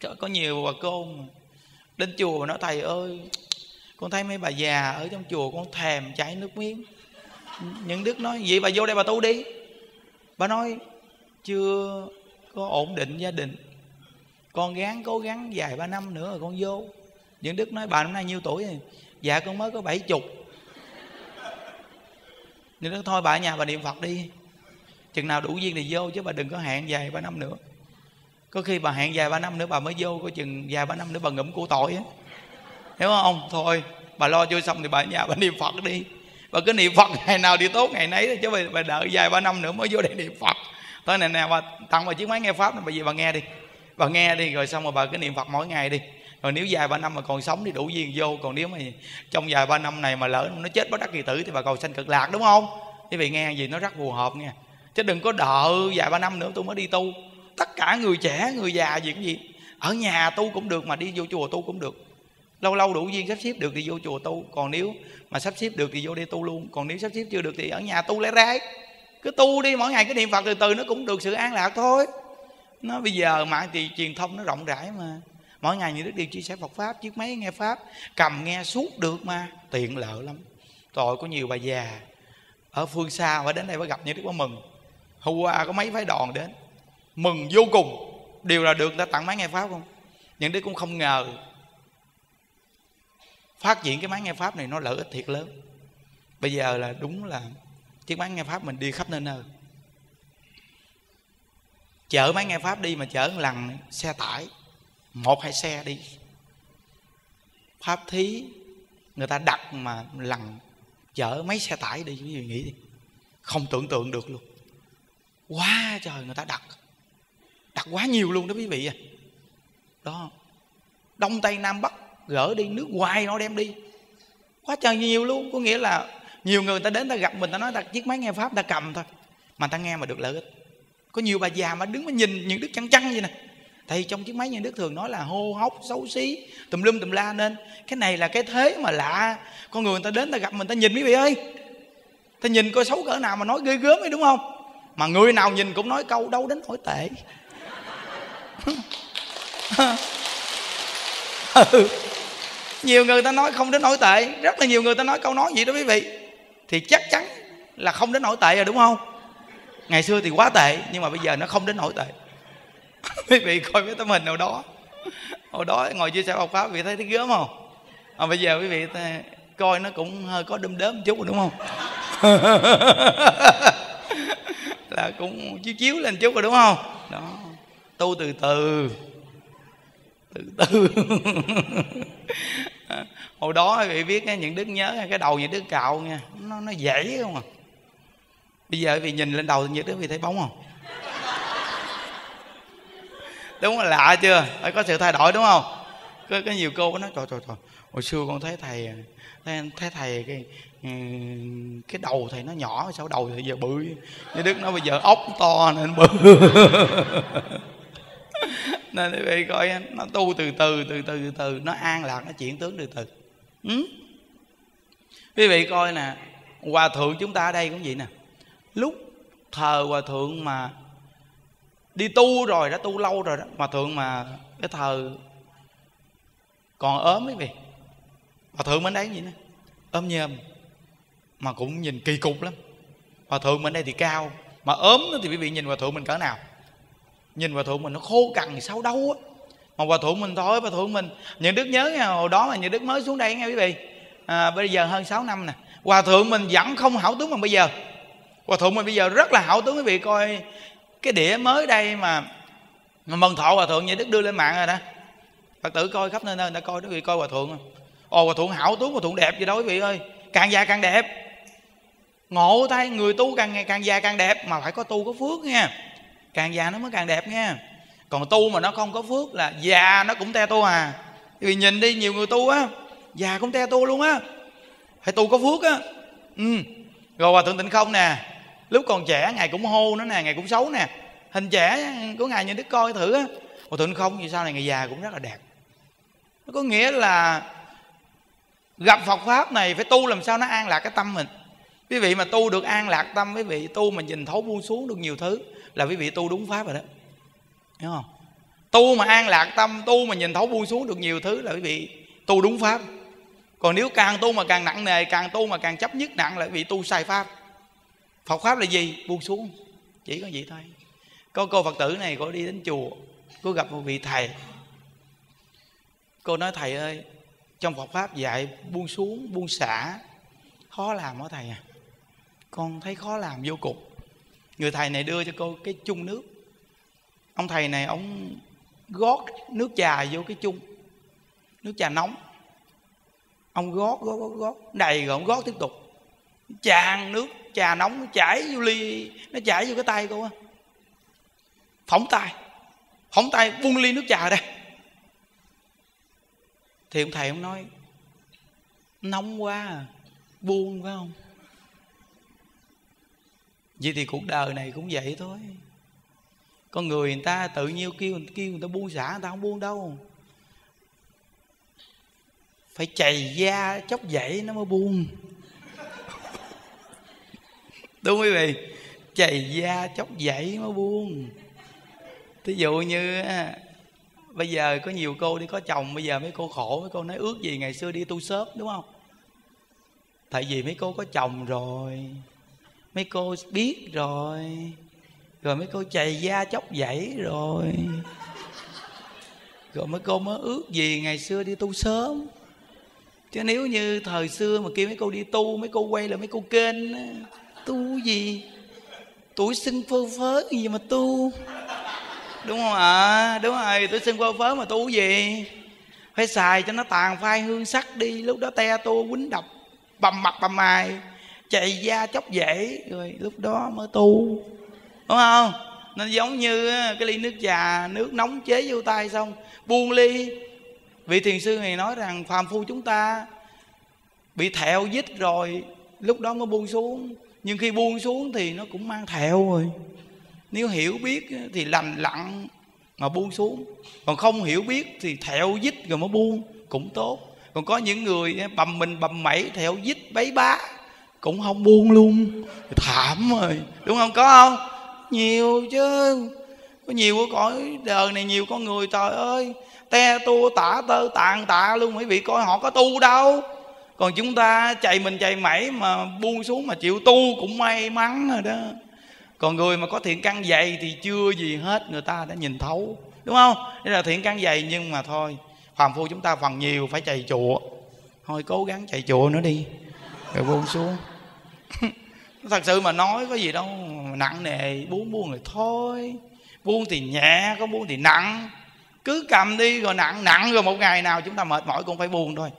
có, có nhiều bà cô mà. Đến chùa mà nói thầy ơi con thấy mấy bà già ở trong chùa con thèm chảy nước miếng. Những đức nói vậy bà vô đây bà tu đi. Bà nói chưa có ổn định gia đình. Con gắng cố gắng vài ba năm nữa rồi con vô. Những đức nói bà năm nay nhiêu tuổi rồi? Dạ con mới có bảy chục. Những đức thôi bà ở nhà bà niệm phật đi. Chừng nào đủ duyên thì vô chứ bà đừng có hẹn vài ba năm nữa có khi bà hẹn vài ba năm nữa bà mới vô có chừng vài ba năm nữa bà ngẫm của tội á. Hiểu không? Thôi bà lo chưa xong thì bà ở nhà bà niệm phật đi. Bà cứ niệm phật ngày nào đi tốt ngày nấy chứ bà, bà đợi vài ba năm nữa mới vô đây niệm phật. Tới này nè bà tặng bà chiếc máy nghe pháp này bà gì bà nghe đi. Bà nghe đi rồi xong rồi bà cứ niệm phật mỗi ngày đi. Rồi nếu dài ba năm mà còn sống thì đủ duyên vô còn nếu mà trong vài ba năm này mà lỡ nó chết bất đắc kỳ tử thì bà cầu sanh cực lạc đúng không? Quý vị nghe gì nó rất phù hợp nghe, chứ đừng có đợi vài ba năm nữa tôi mới đi tu tất cả người trẻ, người già gì cũng gì? Ở nhà tu cũng được mà đi vô chùa tu cũng được. Lâu lâu đủ duyên sắp xếp được thì vô chùa tu. Còn nếu mà sắp xếp được thì vô đi tu luôn. Còn nếu sắp xếp chưa được thì ở nhà tu lẽ ra cứ tu đi, mỗi ngày cái niệm phật từ từ nó cũng được sự an lạc thôi. Nó bây giờ mạng thì truyền thông nó rộng rãi mà. Mỗi ngày như đức điều chia sẻ phật pháp, chiếc máy nghe pháp, cầm nghe suốt được mà. Tiện lợi lắm. Rồi có nhiều bà già ở phương xa phải đến đây phải gặp như đức quá mừng. Hôm qua à, có mấy phái đoàn đến mừng vô cùng. Đều là được, người ta tặng máy nghe pháp không? Những đứa cũng không ngờ phát triển cái máy nghe pháp này nó lợi ích thiệt lớn. Bây giờ là đúng là chiếc máy nghe pháp mình đi khắp nơi nơi. Chở máy nghe pháp đi mà chở một lần xe tải, một hai xe đi. Pháp thí, người ta đặt mà lần chở mấy xe tải đi quý vị nghĩ đi, không tưởng tượng được luôn. Quá trời người ta đặt đặt quá nhiều luôn đó quý vị à. Đó. Đông tây nam bắc, gỡ đi, nước ngoài nó đem đi. Quá trời nhiều luôn, có nghĩa là nhiều người ta đến ta gặp mình, ta nói ta chiếc máy nghe pháp, ta cầm thôi. Mà ta nghe mà được lợi ích. Có nhiều bà già mà đứng mà nhìn những đức chăn chăn vậy nè. Thì trong chiếc máy những đức thường nói là hô hốc, xấu xí, tùm lum tùm la nên. Cái này là cái thế mà lạ. Con người người ta đến ta gặp mình, ta nhìn quý vị ơi. Ta nhìn coi xấu cỡ nào mà nói ghê gớm ấy đúng không? Mà người nào nhìn cũng nói câu, đâu đến nổi tệ. ừ. nhiều người ta nói không đến nổi tệ. Rất là nhiều người ta nói câu nói gì đó quý vị. Thì chắc chắn là không đến nổi tệ rồi đúng không? Ngày xưa thì quá tệ nhưng mà bây giờ nó không đến nổi tệ. Quý vị coi cái tấm hình nào đó. Hồi đó ngồi chia sẻ học pháp vị thấy thấy gớm không? À, bây giờ quý vị coi nó cũng hơi có đơm đớm một chút rồi đúng không? Là cũng chiếu chiếu lên chút rồi đúng không? Tu từ từ. Từ từ. Hồi đó quý vị biết những đức nhớ cái đầu những đức cạo nha nó nó dễ không à? Bây giờ vì nhìn lên đầu những đức vì thấy bóng không? Đúng là lạ chưa? Phải có sự thay đổi đúng không? Có, có nhiều cô nói trời trời trời hồi xưa con thấy thầy thấy, thấy thầy cái ừ, cái đầu thầy nó nhỏ sao đầu thầy giờ bự như đức nó bây giờ ốc to nên bự. nên quý vị coi nó tu từ từ từ từ từ từ, nó an lạc, nó chuyển tướng từ từ. Ừ? quý vị coi nè, hòa thượng chúng ta ở đây cũng vậy nè. Lúc thờ hòa thượng mà đi tu rồi đã tu lâu rồi đó, hòa thượng mà cái thờ còn ốm quý vị hòa thượng bên đấy vậy nè, ốm nhơm mà cũng nhìn kỳ cục lắm. Hòa thượng bên đây thì cao, mà ốm thì quý vị nhìn hòa thượng mình cỡ nào? Nhìn hòa thượng mình nó khô cằn sao đâu á. Mà hòa thượng mình thôi hòa thượng mình. Những đức nhớ nha hồi đó mà những đức mới xuống đây nghe quý vị. À, bây giờ hơn 6 năm nè. Hòa thượng mình vẫn không hảo tướng bằng bây giờ. Hòa thượng mình bây giờ rất là hảo tướng quý vị coi cái đĩa mới đây mà mà mần thọ hòa thượng như đức đưa lên mạng rồi đó. Phật tử coi khắp nơi nơi đã coi quý vị coi hòa thượng không? Ồ hòa thượng hảo tướng hòa thượng đẹp gì đó quý vị ơi. Càng già càng đẹp. Ngộ tay người tu càng ngày càng già càng đẹp mà phải có tu có phước nha càng già nó mới càng đẹp nha. Còn tu mà nó không có phước là già nó cũng te tu à. Vì nhìn đi, nhiều người tu á, già cũng te tu luôn á. Phải tu có phước á. Ừ. Rồi hòa thượng tịnh không nè, lúc còn trẻ ngài cũng hô nó nè, ngài cũng xấu nè. Hình trẻ của ngài như đức coi thử á. Hòa thượng không vì sao này ngài già cũng rất là đẹp. Nó có nghĩa là gặp Phật pháp này phải tu làm sao nó an lạc cái tâm mình. Quý vị mà tu được an lạc tâm, quý vị tu mà nhìn thấu buông xuống được nhiều thứ là quý vị tu đúng pháp rồi đó. Hiểu không? Tu mà an lạc tâm, tu mà nhìn thấu buông xuống được nhiều thứ là quý vị tu đúng pháp. Còn nếu càng tu mà càng nặng nề, càng tu mà càng chấp nhất nặng là quý vị tu sai pháp. Phật pháp là gì? Buông xuống. Chỉ có vậy thôi. Có cô phật tử này, cô đi đến chùa, cô gặp một vị thầy. Cô nói, thầy ơi, trong Phật pháp dạy buông xuống, buông xả, khó làm đó thầy à? Con thấy khó làm vô cùng người thầy này đưa cho cô cái chung nước. Ông thầy này ông gót nước trà vô cái chung. Nước trà nóng. Ông gót gót gót gót. Đầy rồi ông gót tiếp tục. Tràn nước, trà nóng, nó chảy vô ly, nó chảy vô cái tay cô á. Phỏng tay. Phỏng tay buông ly nước trà đây thì ông thầy ông nói, nóng quá à buông phải không? Vậy thì cuộc đời này cũng vậy thôi. Con người người ta tự nhiên kêu kêu người ta buông xả, người ta không buông đâu. Phải chày da chốc dậy nó mới buông. Đúng quý vị? Chày da chốc dậy mới buông. Thí dụ như bây giờ có nhiều cô đi có chồng, bây giờ mấy cô khổ, mấy cô nói ước gì ngày xưa đi tu sớp đúng không? Tại vì mấy cô có chồng rồi mấy cô biết rồi. Rồi mấy cô chày da chóc dãy rồi. Rồi mấy cô mới ước gì ngày xưa đi tu sớm. Chứ nếu như thời xưa mà kêu mấy cô đi tu mấy cô quay là mấy cô kênh tu gì? Tuổi xưng phơ phớ gì mà tu? Đúng không ạ? À? đúng rồi tuổi xưng phơ phớ mà tu gì? Phải xài cho nó tàn phai hương sắc đi lúc đó te tu, quýnh đập bầm mặt bầm mày chạy da chóc dễ. Rồi lúc đó mới tu, đúng không? Nên giống như cái ly nước trà, nước nóng chế vô tay xong, buông ly. Vị thiền sư này nói rằng, phàm phu chúng ta bị thẹo dít rồi, lúc đó mới buông xuống. Nhưng khi buông xuống thì nó cũng mang thẹo rồi. Nếu hiểu biết thì lành lặn mà buông xuống. Còn không hiểu biết thì thẹo dít rồi mới buông, cũng tốt. Còn có những người bầm mình bầm mẩy, thẹo dít bấy bá cũng không buông luôn thảm rồi. Đúng không? Có không? Nhiều chứ. Có nhiều của cõi đời này nhiều con người, trời ơi. Te tua tả tơ tàn tạ luôn. Quý vị coi họ có tu đâu. Còn chúng ta chạy mình chạy mẩy mà buông xuống mà chịu tu cũng may mắn rồi đó. Còn người mà có thiện căn dày thì chưa gì hết. Người ta đã nhìn thấu. Đúng không? Đây là thiện căn dày nhưng mà thôi, phàm phu chúng ta phần nhiều phải chạy chùa. Thôi cố gắng chạy chùa nữa đi rồi buông xuống. Thật sự mà nói có gì đâu, nặng nề buông buông rồi thôi. Buông thì nhẹ, có buông thì nặng. Cứ cầm đi rồi nặng nặng rồi một ngày nào chúng ta mệt mỏi cũng phải buông thôi.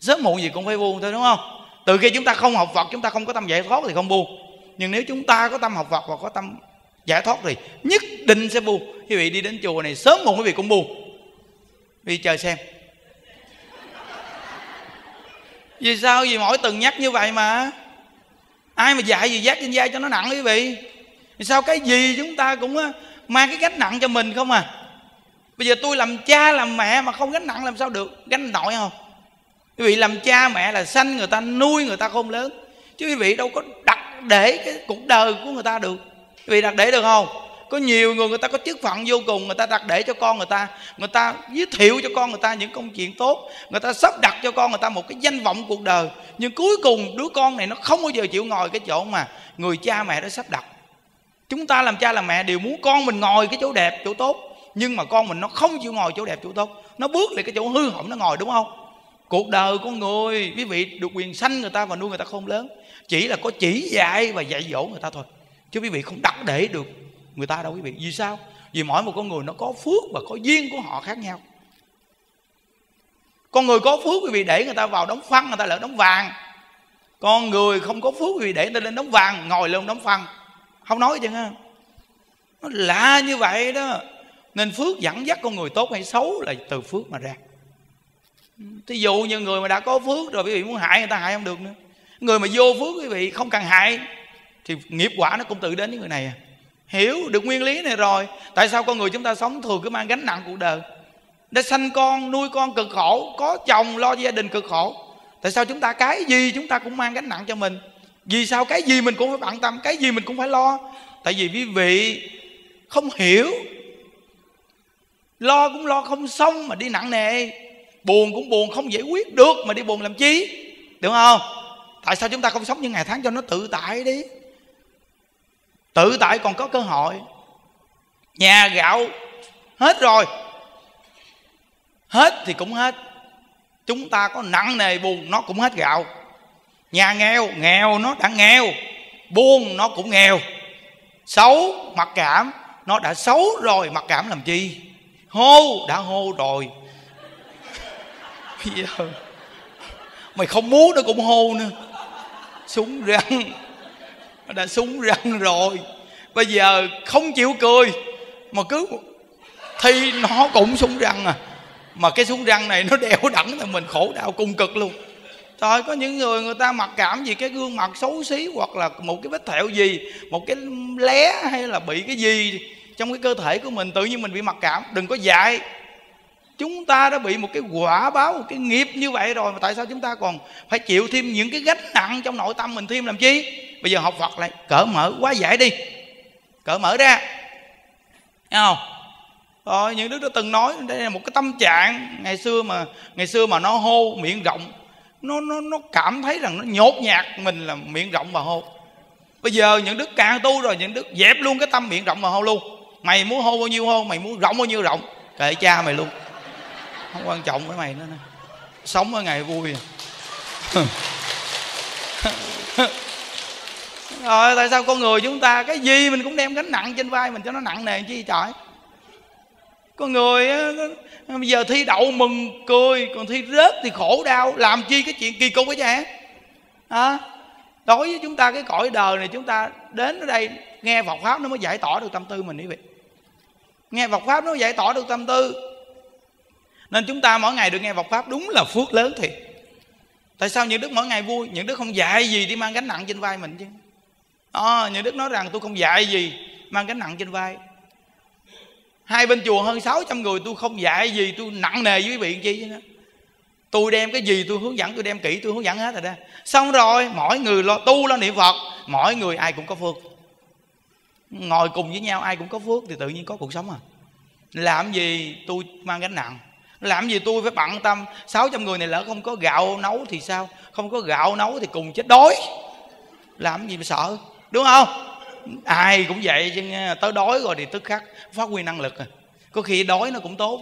Sớm muộn gì cũng phải buông thôi, đúng không? Từ khi chúng ta không học Phật, chúng ta không có tâm giải thoát thì không buông. Nhưng nếu chúng ta có tâm học Phật và có tâm giải thoát thì nhất định sẽ buông. Quý vị đi đến chùa này sớm muộn quý vị cũng buông. Đi chờ xem vì sao? Vì mỗi tuần nhắc như vậy mà. Ai mà dạy gì giác trên vai cho nó nặng, quý vị? Vì sao cái gì chúng ta cũng mang cái gánh nặng cho mình không à? Bây giờ tôi làm cha, làm mẹ mà không gánh nặng làm sao được? Gánh nổi không? Quý vị, làm cha mẹ là sanh người ta, nuôi người ta không lớn. Chứ quý vị đâu có đặt để cái cuộc đời của người ta được. Quý vị đặt để được không? Có nhiều người người ta có chức phận vô cùng, người ta đặt để cho con người ta người ta giới thiệu cho con người ta những công chuyện tốt, người ta sắp đặt cho con người ta một cái danh vọng cuộc đời. Nhưng cuối cùng, đứa con này nó không bao giờ chịu ngồi cái chỗ mà người cha mẹ đã sắp đặt. Chúng ta làm cha làm mẹ đều muốn con mình ngồi cái chỗ đẹp, chỗ tốt. Nhưng mà con mình nó không chịu ngồi chỗ đẹp, chỗ tốt. Nó bước lại cái chỗ hư hỏng, nó ngồi, đúng không? Cuộc đời con người, quý vị, được quyền sanh người ta và nuôi người ta không lớn. Chỉ là có chỉ dạy và dạy dỗ người ta thôi. Chứ quý vị không đặt để được người ta đâu quý vị. Vì sao? Vì mỗi một con người nó có phước và có duyên của họ khác nhau. Con người có phước quý vị để người ta vào đóng phân người ta lại đóng vàng. Con người không có phước quý vị để người ta lên đóng vàng, ngồi lên đóng phân không nói chứ, ha? Nó lạ như vậy đó. Nên phước dẫn dắt con người tốt hay xấu là từ phước mà ra. Thí dụ như người mà đã có phước rồi, quý vị muốn hại người ta, hại không được nữa. Người mà vô phước quý vị không cần hại, thì nghiệp quả nó cũng tự đến với người này à hiểu được nguyên lý này rồi. Tại sao con người chúng ta sống thường cứ mang gánh nặng cuộc đời? Đã sanh con, nuôi con cực khổ, có chồng, lo gia đình cực khổ. Tại sao chúng ta, cái gì chúng ta cũng mang gánh nặng cho mình? Vì sao cái gì mình cũng phải bận tâm, cái gì mình cũng phải lo? Tại vì quý vị không hiểu. Lo cũng lo không xong mà đi nặng nề. Buồn cũng buồn, không giải quyết được mà đi buồn làm chi? Đúng không? Tại sao chúng ta không sống những ngày tháng cho nó tự tại đi? Tự tại còn có cơ hội. Nhà gạo, hết rồi. Hết thì cũng hết. Chúng ta có nặng nề buồn, nó cũng hết gạo. Nhà nghèo nghèo, nó đã nghèo. Buồn, nó cũng nghèo. Xấu, mặc cảm, nó đã xấu rồi, mặc cảm làm chi? Hô, đã hô rồi. Bây giờ, mày không muốn nó cũng hô nữa. Súng răng nó đã súng răng rồi. Bây giờ không chịu cười mà cứ thì nó cũng súng răng à. Mà cái súng răng này nó đeo đẳng là mình khổ đau cung cực luôn. Trời có những người người ta mặc cảm gì cái gương mặt xấu xí hoặc là một cái vết thẹo gì, một cái lé hay là bị cái gì trong cái cơ thể của mình tự nhiên mình bị mặc cảm, đừng có dạy. Chúng ta đã bị một cái quả báo, một cái nghiệp như vậy rồi mà tại sao chúng ta còn phải chịu thêm những cái gánh nặng trong nội tâm mình thêm làm chi? Bây giờ học Phật lại cởi mở quá giải đi. Cởi mở ra. Thấy không? Rồi những đứa đã từng nói đây là một cái tâm trạng ngày xưa mà ngày xưa mà nó hô miệng rộng nó nó nó cảm thấy rằng nó nhột nhạt mình là miệng rộng mà hô bây giờ những đức càng tu rồi những đức dẹp luôn cái tâm miệng rộng mà hô luôn mày muốn hô bao nhiêu hô mày muốn rộng bao nhiêu rộng kệ cha mày luôn không quan trọng với mày nữa nè. Sống ở ngày vui. Rồi tại sao con người chúng ta cái gì mình cũng đem gánh nặng trên vai mình cho nó nặng nề chi trời? Con người bây giờ thi đậu mừng cười còn thi rớt thì khổ đau. Làm chi cái chuyện kỳ cục ấy chứ à, đối với chúng ta cái cõi đời này chúng ta đến ở đây nghe Phật pháp nó mới giải tỏa được tâm tư mình quý vị. Nghe Phật pháp nó mới giải tỏa được tâm tư nên chúng ta mỗi ngày được nghe Phật pháp đúng là phước lớn thiệt. Tại sao những đức mỗi ngày vui? Những đức không dạy gì đi mang gánh nặng trên vai mình chứ. À, những đức nói rằng tôi không dạy gì mang gánh nặng trên vai. Hai bên chùa hơn 600 người tôi không dạy gì tôi nặng nề với quý vị chi chứ. Tôi đem cái gì tôi hướng dẫn tôi đem kỹ tôi hướng dẫn hết rồi đó. Xong rồi mỗi người lo tu lo niệm phật mỗi người ai cũng có phước. Ngồi cùng với nhau ai cũng có phước thì tự nhiên có cuộc sống à. Làm gì tôi mang gánh nặng? Làm gì tôi phải bận tâm? 600 người này lỡ không có gạo nấu thì sao? Không có gạo nấu thì cùng chết đói. Làm gì mà sợ đúng không? Ai cũng vậy chứ tới đói rồi thì tức khắc phát huy năng lực à. Có khi đói nó cũng tốt.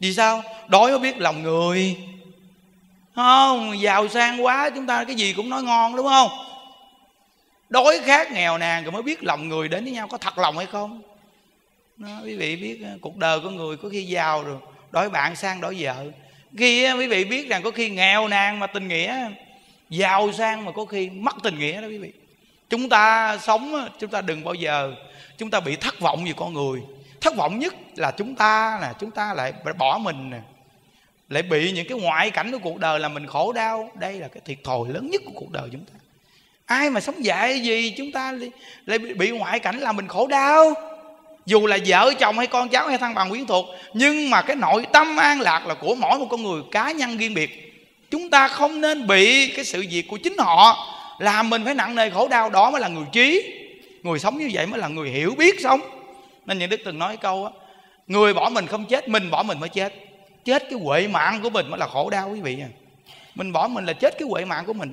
Vì sao? Đói nó biết lòng người. Không giàu sang quá chúng ta cái gì cũng nói ngon đúng không? Đói khát nghèo nàn rồi mới biết lòng người đến với nhau có thật lòng hay không? Đó, quý vị biết cuộc đời của người có khi giàu rồi đổi bạn sang đổi vợ. Khi quý vị biết rằng có khi nghèo nàn mà tình nghĩa, giàu sang mà có khi mất tình nghĩa đó quý vị. Chúng ta sống chúng ta đừng bao giờ, chúng ta bị thất vọng về con người. Thất vọng nhất là chúng ta là chúng ta lại bỏ mình nè. Lại bị những cái ngoại cảnh của cuộc đời là mình khổ đau. Đây là cái thiệt thòi lớn nhất của cuộc đời chúng ta. Ai mà sống dạy gì chúng ta lại bị ngoại cảnh là mình khổ đau? Dù là vợ chồng hay con cháu hay thăng bằng quyến thuộc, nhưng mà cái nội tâm an lạc là của mỗi một con người cá nhân riêng biệt. Chúng ta không nên bị cái sự việc của chính họ làm mình phải nặng nề khổ đau, đó mới là người trí. Người sống như vậy mới là người hiểu biết sống. Nên những đức từng nói câu á, người bỏ mình không chết, mình bỏ mình mới chết. Chết cái huệ mạng của mình mới là khổ đau, quý vị à mình bỏ mình là chết cái huệ mạng của mình.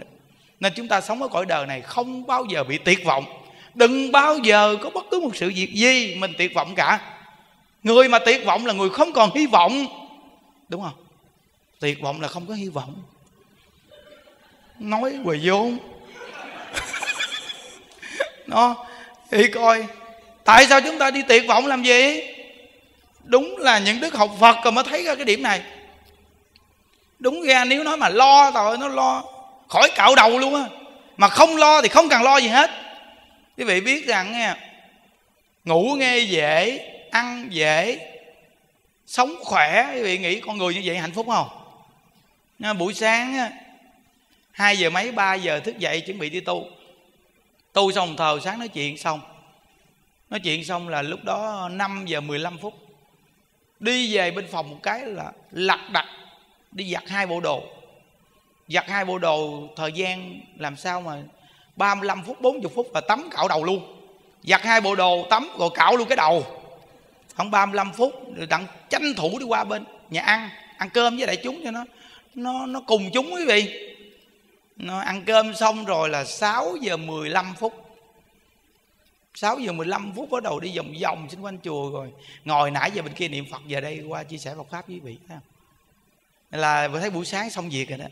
Nên chúng ta sống ở cõi đời này không bao giờ bị tuyệt vọng đừng bao giờ có bất cứ một sự việc gì mình tuyệt vọng cả. Người mà tuyệt vọng là người không còn hy vọng. Đúng không? Tuyệt vọng là không có hy vọng. Nói quầy vốn nó thì coi, tại sao chúng ta đi tuyệt vọng làm gì? Đúng là những đức học phật rồi mới thấy ra cái điểm này. Đúng ra nếu nói mà lo rồi nó lo khỏi cạo đầu luôn á. Mà không lo thì không cần lo gì hết quý vị biết rằng nghe ngủ nghe dễ, ăn dễ, sống khỏe. Quý vị nghĩ con người như vậy hạnh phúc không? Buổi sáng hai giờ mấy, ba giờ thức dậy chuẩn bị đi tu. Tu xong thờ sáng nói chuyện xong. Nói chuyện xong là lúc đó 5 giờ 15 phút. Đi về bên phòng một cái là lặt đặt, đi giặt hai bộ đồ. Giặt hai bộ đồ, thời gian làm sao mà 35 phút 40 phút và tắm cạo đầu luôn. Giặt hai bộ đồ, tắm rồi cạo luôn cái đầu. Khoảng 35 phút, rồi đặng tranh thủ đi qua bên nhà ăn. Ăn cơm với đại chúng cho nó nó nó cùng chúng quý vị. Nó ăn cơm xong rồi là 6 giờ 15 phút. 6 giờ 15 phút bắt đầu đi vòng vòng xung quanh chùa rồi. Ngồi nãy giờ bên kia niệm Phật, giờ đây qua chia sẻ Phật Pháp với quý vị? Là vừa thấy buổi sáng xong việc rồi đó.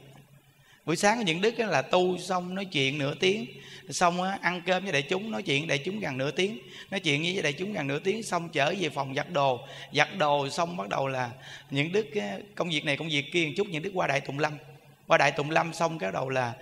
Buổi sáng có những đức là tu xong nói chuyện nửa tiếng, Xong ăn cơm với đại chúng, nói chuyện đại chúng gần nửa tiếng, Nói chuyện với đại chúng gần nửa tiếng, Xong trở về phòng giặt đồ. Giặt đồ xong bắt đầu là những đức công việc này công việc kia một chút, những đức qua Đại Tùng Lâm. Qua Đại Tùng Lâm xong cái đầu là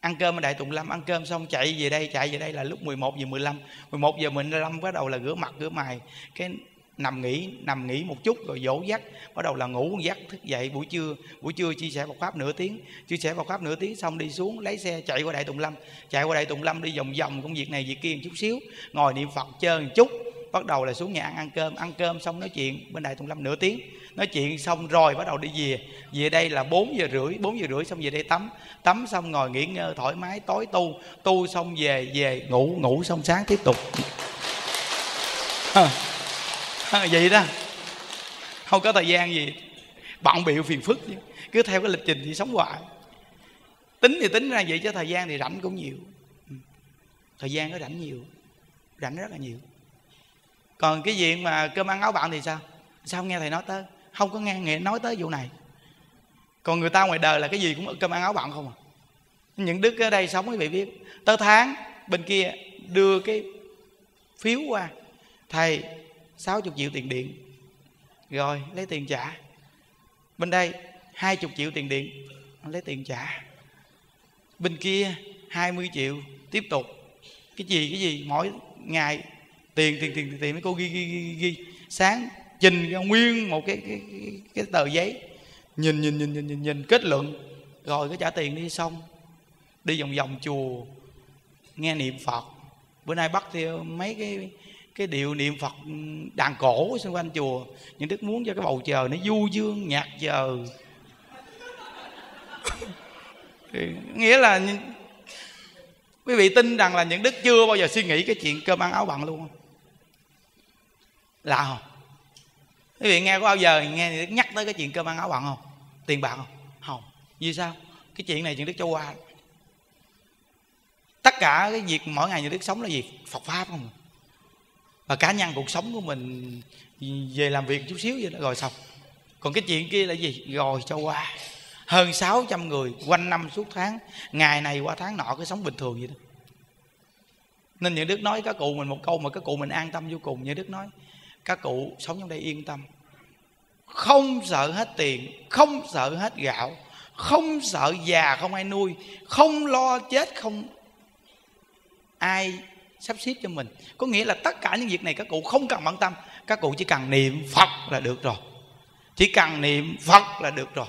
ăn cơm ở Đại Tùng Lâm, ăn cơm xong chạy về đây, chạy về đây là lúc 11 giờ 15 11 giờ 15 bắt đầu là rửa mặt, rửa mày. Cái nằm nghỉ nằm nghỉ một chút rồi dỗ dắt. Bắt đầu là ngủ dắt thức dậy. Buổi trưa buổi trưa chia sẻ Phật pháp nửa tiếng. Chia sẻ Phật pháp nửa tiếng xong đi xuống lấy xe chạy qua Đại Tùng Lâm. Chạy qua Đại Tùng Lâm đi vòng vòng công việc này việc kia một chút xíu. Ngồi niệm Phật chơi một chút. Bắt đầu là xuống nhà ăn ăn cơm. Ăn cơm xong nói chuyện bên Đại Tùng Lâm nửa tiếng. Nói chuyện xong rồi bắt đầu đi về. Về đây là 4 giờ rưỡi 4 giờ rưỡi xong về đây tắm. Tắm xong ngồi nghỉ ngơi thoải mái tối tu. Tu xong về về ngủ ngủ xong sáng tiếp tục. À, à, vậy đó. Không có thời gian gì. Bận bịu phiền phức chứ. Cứ theo cái lịch trình thì sống hoài. Tính thì tính ra vậy chứ thời gian thì rảnh cũng nhiều. Ừ. Thời gian nó rảnh nhiều. Rảnh rất là nhiều. Còn cái chuyện mà cơm ăn áo bạn thì sao? Sao không nghe thầy nói tới? Không có nghe nghe nói tới vụ này. Còn người ta ngoài đời là cái gì cũng cơm ăn áo bạn không à. Những đức ở đây sống quý vị biết. Tới tháng bên kia đưa cái phiếu qua. Thầy 60 triệu tiền điện. Rồi lấy tiền trả. Bên đây 20 triệu tiền điện. Lấy tiền trả. Bên kia 20 triệu. Tiếp tục. Cái gì cái gì? Mỗi ngày tiền tiền tiền tiền. Mấy cô ghi ghi ghi, ghi. sáng trình ra nguyên một cái cái, cái, cái tờ giấy. Nhìn nhìn nhìn nhìn nhìn, nhìn kết luận. Rồi cái trả tiền đi xong. Đi vòng vòng chùa nghe niệm phật. Bữa nay bắt theo mấy cái cái điệu niệm phật đàn cổ xung quanh chùa. Những đức muốn cho cái bầu trời nó du dương nhạc giờ nghĩa là quý vị tin rằng là những đức chưa bao giờ suy nghĩ cái chuyện cơm ăn áo bận luôn không? Lạ không? Quý vị nghe có bao giờ nghe nhắc tới cái chuyện cơm ăn áo bận không? Tiền bạc không? Không. Vì sao? Cái chuyện này chuyện đức cho qua. Tất cả cái việc mỗi ngày như đức sống là gì? Phật pháp không và cá nhân cuộc sống của mình về làm việc chút xíu vậy đó, rồi xong. Còn cái chuyện kia là gì? Rồi cho qua. Hơn 600 người quanh năm suốt tháng, ngày này qua tháng nọ cứ sống bình thường vậy đó. Nên những đức nói các cụ mình một câu mà các cụ mình an tâm vô cùng. Như đức nói, các cụ sống trong đây yên tâm. Không sợ hết tiền, không sợ hết gạo, không sợ già không ai nuôi, không lo chết không ai sắp xếp cho mình. Có nghĩa là tất cả những việc này các cụ không cần bận tâm. Các cụ chỉ cần niệm phật là được rồi. Chỉ cần niệm phật là được rồi.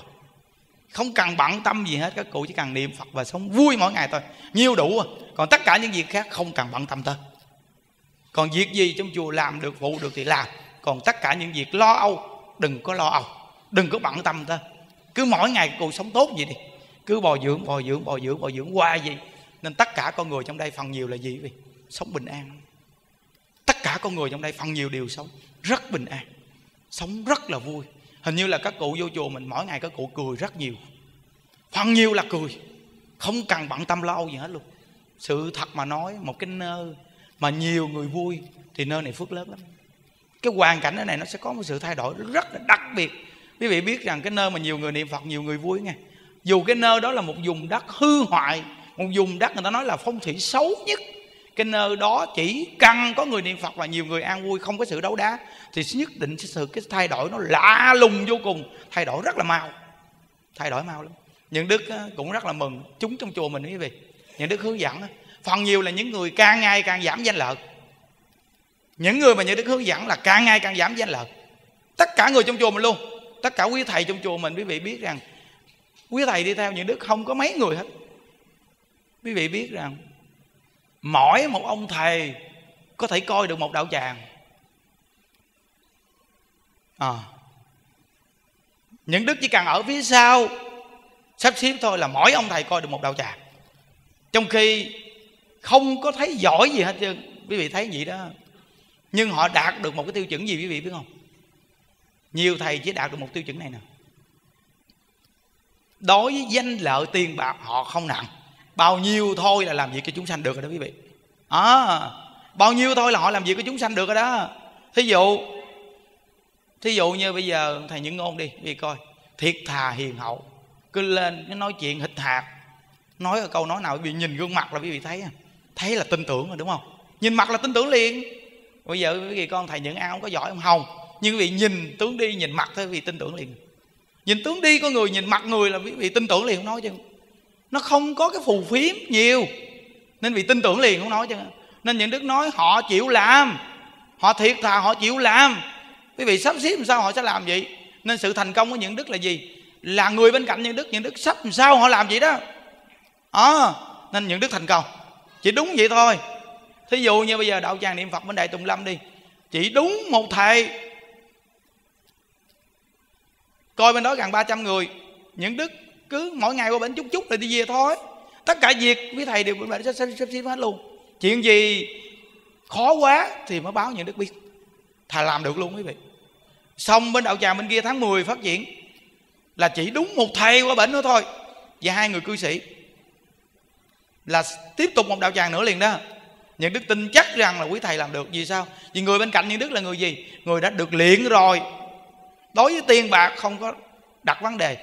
Không cần bận tâm gì hết. Các cụ chỉ cần niệm phật và sống vui mỗi ngày thôi. Nhiêu đủ à. còn tất cả những việc khác không cần bận tâm tới. Còn việc gì trong chùa làm được phụ được thì làm. Còn tất cả những việc lo âu, đừng có lo âu. Đừng có bận tâm tới. Cứ mỗi ngày cuộc sống tốt vậy đi. Cứ bồi dưỡng bồi dưỡng bồi dưỡng bồi dưỡng. Qua gì nên tất cả con người trong đây phần nhiều là gì vậy? Sống bình an. Tất cả con người trong đây phần nhiều đều sống rất bình an, sống rất là vui. Hình như là các cụ vô chùa mình mỗi ngày các cụ cười rất nhiều. Phần nhiều là cười, không cần bận tâm lo gì hết luôn. Sự thật mà nói, một cái nơi mà nhiều người vui thì nơi này phước lớn lắm. Cái hoàn cảnh ở này nó sẽ có một sự thay đổi rất là đặc biệt. Quý vị biết rằng cái nơi mà nhiều người niệm phật, nhiều người vui nghe dù cái nơi đó là một vùng đất hư hoại, một vùng đất người ta nói là phong thủy xấu nhất cái nơi đó chỉ cần có người niệm phật và nhiều người an vui, không có sự đấu đá. Thì nhất định sẽ sự cái thay đổi nó lạ lùng vô cùng. Thay đổi rất là mau. Thay đổi mau lắm. Những đức cũng rất là mừng. Chúng trong chùa mình quý vị. Những đức hướng dẫn phần nhiều là những người càng ngày càng giảm danh lợi. Những người mà những đức hướng dẫn là càng ngày càng giảm danh lợi. Tất cả người trong chùa mình luôn. Tất cả quý thầy trong chùa mình, quý vị biết rằng, quý thầy đi theo những đức không có mấy người hết. Quý vị biết rằng mỗi một ông thầy có thể coi được một đạo tràng. À. những đức chỉ cần ở phía sau, sắp xếp thôi là mỗi ông thầy coi được một đạo tràng. Trong khi không có thấy giỏi gì hết trơn quý vị thấy vậy đó. Nhưng họ đạt được một cái tiêu chuẩn gì quý vị biết không? Nhiều thầy chỉ đạt được một tiêu chuẩn này nè. Đối với danh lợi tiền bạc họ không nặng bao nhiêu thôi là làm việc cho chúng sanh được rồi đó quý vị. À, bao nhiêu thôi là họ làm việc cho chúng sanh được rồi đó. Thí dụ thí dụ như bây giờ thầy những ngôn đi đi coi. Thiệt thà hiền hậu. Cứ lên cái nói chuyện hịch hạt nói câu nói nào bị nhìn gương mặt là quý vị thấy thấy là tin tưởng rồi đúng không? Nhìn mặt là tin tưởng liền. Bây giờ quý vị con thầy những ao có giỏi không? Không. Nhưng quý vị nhìn tướng đi nhìn mặt thôi quý vị tin tưởng liền. Nhìn tướng đi có người nhìn mặt người là quý vị tin tưởng liền không nói chứ nó không có cái phù phiếm nhiều. Nên vì tin tưởng liền không nói chứ. Nên những đức nói họ chịu làm. Họ thiệt thà họ chịu làm. Quý vị sắp xếp làm sao họ sẽ làm vậy? Nên sự thành công của những đức là gì? Là người bên cạnh những đức những đức sắp làm sao họ làm vậy đó. À, nên những đức thành công. Chỉ đúng vậy thôi. Thí dụ như bây giờ đạo tràng niệm phật bên đại tùng lâm đi. Chỉ đúng một thầy. Coi bên đó gần 300 người. Những đức cứ mỗi ngày qua bệnh chút chút rồi đi về thôi. Tất cả việc với thầy đều bên sắp xếp hết luôn. Chuyện gì khó quá thì mới báo những đức biết. Thà làm được luôn quý vị. Xong bên đạo tràng bên kia tháng 10 phát triển là chỉ đúng một thầy qua bệnh nữa thôi và hai người cư sĩ. Là tiếp tục một đạo tràng nữa liền đó. Những đức tin chắc rằng là quý thầy làm được. Vì sao? Vì người bên cạnh những đức là người gì? Người đã được luyện rồi. Đối với tiền bạc không có đặt vấn đề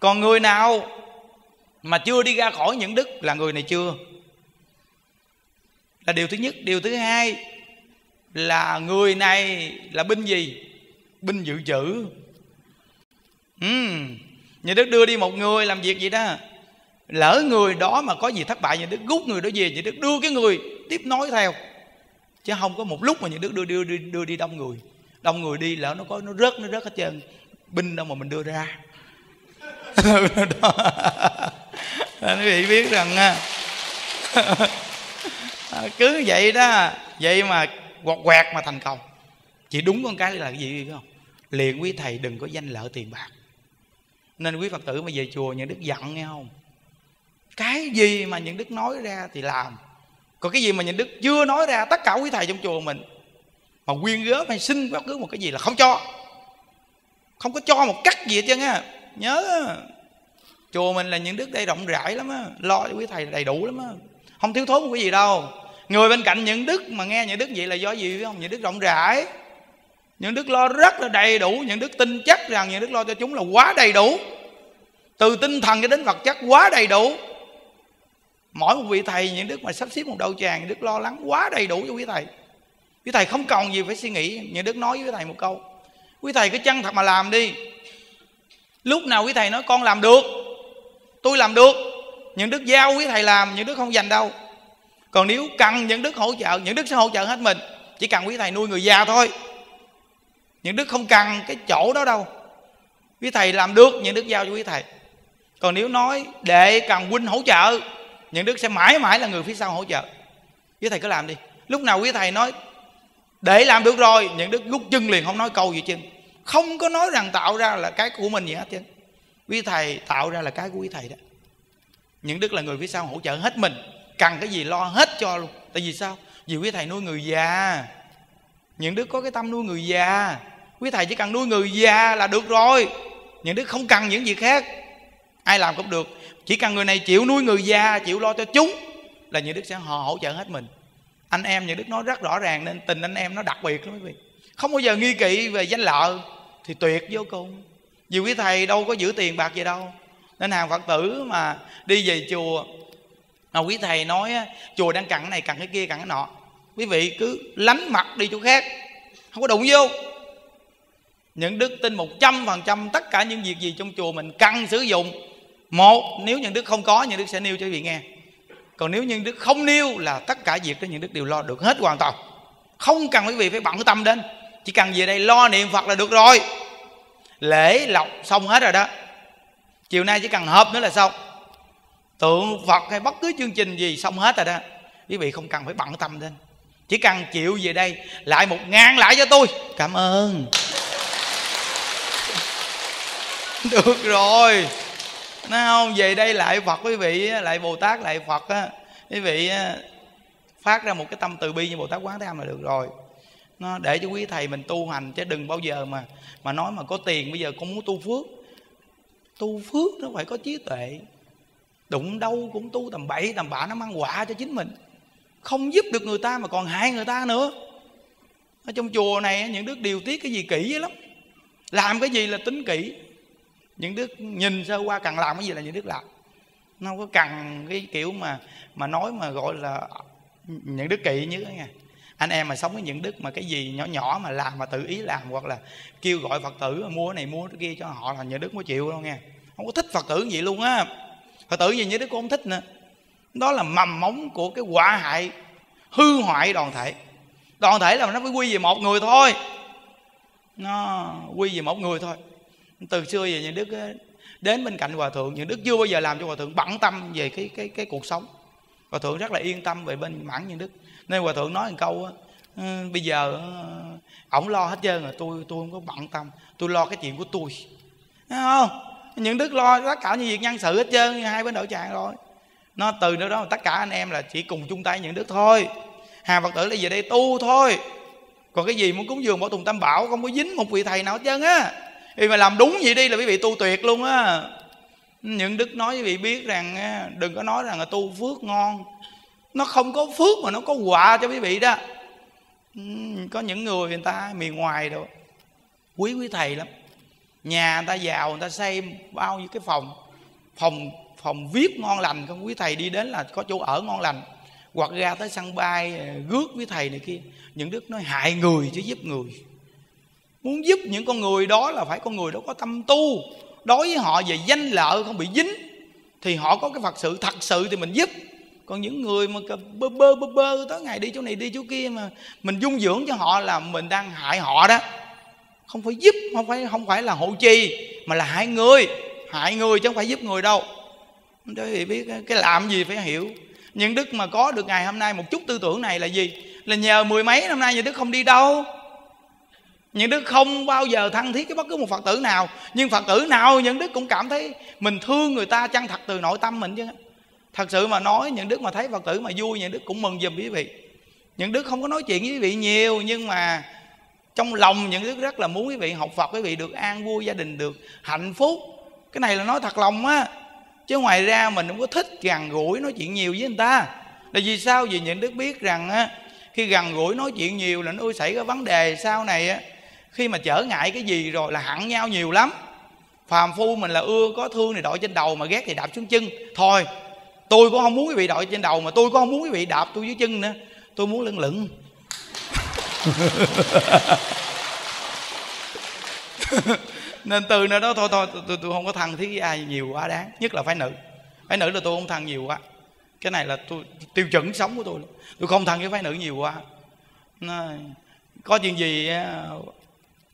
còn người nào mà chưa đi ra khỏi những đức là người này chưa? Là điều thứ nhất. Điều thứ hai là người này là binh gì? Binh dự trữ. Uhm, nhà đức đưa đi một người làm việc gì đó. Lỡ người đó mà có gì thất bại nhà đức rút người đó về nhà đức đưa cái người tiếp nối theo. Chứ không có một lúc mà nhà đức đưa đưa đưa, đưa đi đông người. Đông người đi lỡ nó có nó rớt nó rớt hết trơn binh đâu mà mình đưa ra đó. quý vị biết rằng à, cứ vậy đó, vậy mà quạt quẹt mà thành công. Chỉ đúng con cái là cái gì biết không? Liền quý thầy đừng có danh lợi tiền bạc. Nên quý phật tử mà về chùa những đức giận nghe không? Cái gì mà những đức nói ra thì làm. Còn cái gì mà những đức chưa nói ra, tất cả quý thầy trong chùa mình. Mà quyên góp hay xin bất cứ một cái gì là không cho. Không có cho một cách gì hết trơn á nhớ chùa mình là những đức đây rộng rãi lắm á. Lo cho quý thầy đầy đủ lắm á. Không thiếu thốn một cái gì đâu. Người bên cạnh những đức mà nghe những đức vậy là do gì biết không? Những đức rộng rãi. Những đức lo rất là đầy đủ. Những đức tin chắc rằng những đức lo cho chúng là quá đầy đủ. Từ tinh thần cho đến vật chất quá đầy đủ. Mỗi một vị thầy, những đức mà sắp xếp một đầu tràng những đức lo lắng quá đầy đủ cho quý thầy. Quý thầy không còn gì phải suy nghĩ. Những đức nói với thầy một câu. Quý thầy cứ chân thật mà làm đi lúc nào quý thầy nói, con làm được, tôi làm được, những đức giao quý thầy làm, những đức không dành đâu. Còn nếu cần những đức hỗ trợ, những đức sẽ hỗ trợ hết mình, chỉ cần quý thầy nuôi người già thôi. Những đức không cần cái chỗ đó đâu. Quý thầy làm được những đức giao cho quý thầy. Còn nếu nói đệ cần huynh hỗ trợ, những đức sẽ mãi mãi là người phía sau hỗ trợ. Quý thầy cứ làm đi. Lúc nào quý thầy nói, để làm được rồi, những đức rút chân liền, không nói câu gì chứ không có nói rằng tạo ra là cái của mình gì hết chứ. Quý thầy tạo ra là cái của quý thầy đó. Những đức là người phía sau hỗ trợ hết mình, cần cái gì lo hết cho luôn. Tại vì sao? Vì quý thầy nuôi người già. Những đức có cái tâm nuôi người già. Quý thầy chỉ cần nuôi người già là được rồi. Những đức không cần những gì khác. Ai làm cũng được. Chỉ cần người này chịu nuôi người già, chịu lo cho chúng, là những đức sẽ họ hỗ trợ hết mình. Anh em, những đức nói rất rõ ràng nên tình anh em nó đặc biệt lắm quý vị không bao giờ nghi kỵ về danh lợi, thì tuyệt vô cùng. Vì quý thầy đâu có giữ tiền bạc gì đâu. Nên hàng phật tử mà đi về chùa, mà quý thầy nói chùa đang cặn này, cặn cái kia, cặn cái nọ. Quý vị cứ lánh mặt đi chỗ khác, không có đụng vô. Những đức tin một trăm phần trăm tất cả những việc gì trong chùa mình cần sử dụng. Một, nếu những đức không có, những đức sẽ nêu cho quý vị nghe. Còn nếu những đức không nêu là tất cả việc đó, những đức đều lo được hết hoàn toàn. Không cần quý vị phải bận tâm đến chỉ cần về đây lo niệm phật là được rồi. Lễ lọc xong hết rồi đó. Chiều nay chỉ cần hợp nữa là xong. Tượng phật hay bất cứ chương trình gì xong hết rồi đó. Quý vị không cần phải bận tâm lên chỉ cần chịu về đây lại một ngàn lại cho tôi. Cảm ơn. Được rồi. Nói không, về đây lại phật, quý vị lại bồ tát, lại phật á. Quý vị phát ra một cái tâm từ bi như bồ tát quán thế âm là được rồi nó để cho quý thầy mình tu hành, chứ đừng bao giờ mà mà nói mà có tiền, bây giờ con muốn tu phước. Tu phước nó phải có trí tuệ. Đụng đâu cũng tu tầm bậy, tầm bạ nó mang quả cho chính mình. Không giúp được người ta mà còn hại người ta nữa. Ở trong chùa này, những đức điều tiết cái gì kỹ lắm. Làm cái gì là tính kỹ. Những đức nhìn sơ qua cần làm cái gì là những đức làm. Nó không có cần cái kiểu mà mà nói mà gọi là những đức kỵ như thế này anh em mà sống với những đức mà cái gì nhỏ nhỏ mà làm mà tự ý làm hoặc là kêu gọi phật tử ờ, mua cái này mua cái kia cho họ là những đức có chịu đâu nghe. Không có thích phật tử gì luôn á. Phật tử gì những đức cũng không thích nữa. Đó là mầm móng của cái quả hại, hư hoại đoàn thể. Đoàn thể là nó phải quy về một người thôi. Nó quy về một người thôi. Từ xưa về những đức đến bên cạnh hòa thượng những đức chưa bao giờ làm cho hòa thượng bận tâm về cái cái cái cuộc sống. Hòa thượng rất là yên tâm về bên mãn những đức nên hòa thượng nói một câu á ừ, bây giờ ờ, ổng lo hết trơn rồi, tôi tôi không có bận tâm, tôi lo cái chuyện của tôi. Thấy không? Những đức lo tất cả những việc nhân sự hết trơn hai bên đội trạng rồi. Nó từ đó đó tất cả anh em là chỉ cùng chung tay những đức thôi. Hà phật tử là về đây tu thôi. Còn cái gì muốn cúng dường bảo tùng tam bảo, không có dính một vị thầy nào hết trơn á. Vì mà làm đúng vậy đi là quý vị tu tuyệt luôn á. Những đức nói quý vị biết rằng đừng có nói rằng là tu phước ngon nó không có phước mà nó có quả cho quý vị đó. Có những người người ta miền ngoài đâu quý quý thầy lắm. Nhà người ta giàu, người ta xây bao nhiêu cái phòng phòng phòng viết ngon lành không? Quý thầy đi đến là có chỗ ở ngon lành. Hoặc ra tới sân bay ờ, rước với thầy này kia. Những đức nói hại người chứ giúp người. Muốn giúp những con người đó là phải con người đó có tâm tu. Đối với họ về danh lợi không bị dính, thì họ có cái phật sự thật sự thì mình giúp còn những người mà bơ bơ bơ bơ, tới ngày đi chỗ này, đi chỗ kia mà mình dung dưỡng cho họ là mình đang hại họ đó. Không phải giúp, không phải không phải là hộ trì, mà là hại người. Hại người chứ không phải giúp người đâu. Cho quý vị biết cái làm gì phải hiểu. Những đức mà có được ngày hôm nay một chút tư tưởng này là gì? Là nhờ mười mấy năm nay những đức không đi đâu. Những đức không bao giờ thân thiết với bất cứ một phật tử nào. Nhưng phật tử nào những đức cũng cảm thấy mình thương người ta chân thật từ nội tâm mình chứ thật sự mà nói, những đức mà thấy phật tử mà vui, những đức cũng mừng giùm quý vị. Những đức không có nói chuyện với quý vị nhiều, nhưng mà trong lòng những đức rất là muốn quý vị học phật, quý vị được an vui, gia đình được hạnh phúc. Cái này là nói thật lòng á. Chứ ngoài ra mình không có thích gần gũi nói chuyện nhiều với người ta. Là vì sao? Vì những đức biết rằng á, khi gần gũi nói chuyện nhiều là nó xảy ra vấn đề sau này á. Khi mà trở ngại cái gì rồi là hận nhau nhiều lắm. Phàm phu mình là ưa có thương thì đội trên đầu mà ghét thì đạp xuống chân. Thôi tôi cũng không muốn quý vị đội trên đầu mà tôi cũng không muốn quý vị đạp tôi dưới chân nữa. Tôi muốn lưng lửng. Nên từ nơi đó thôi thôi tôi, tôi không có thằng thiết với ai nhiều quá đáng. Nhất là phái nữ. Phái nữ là tôi không thằng nhiều quá. Cái này là tôi tiêu chuẩn sống của tôi tôi không thằng với phái nữ nhiều quá. Nó, có chuyện gì ờ,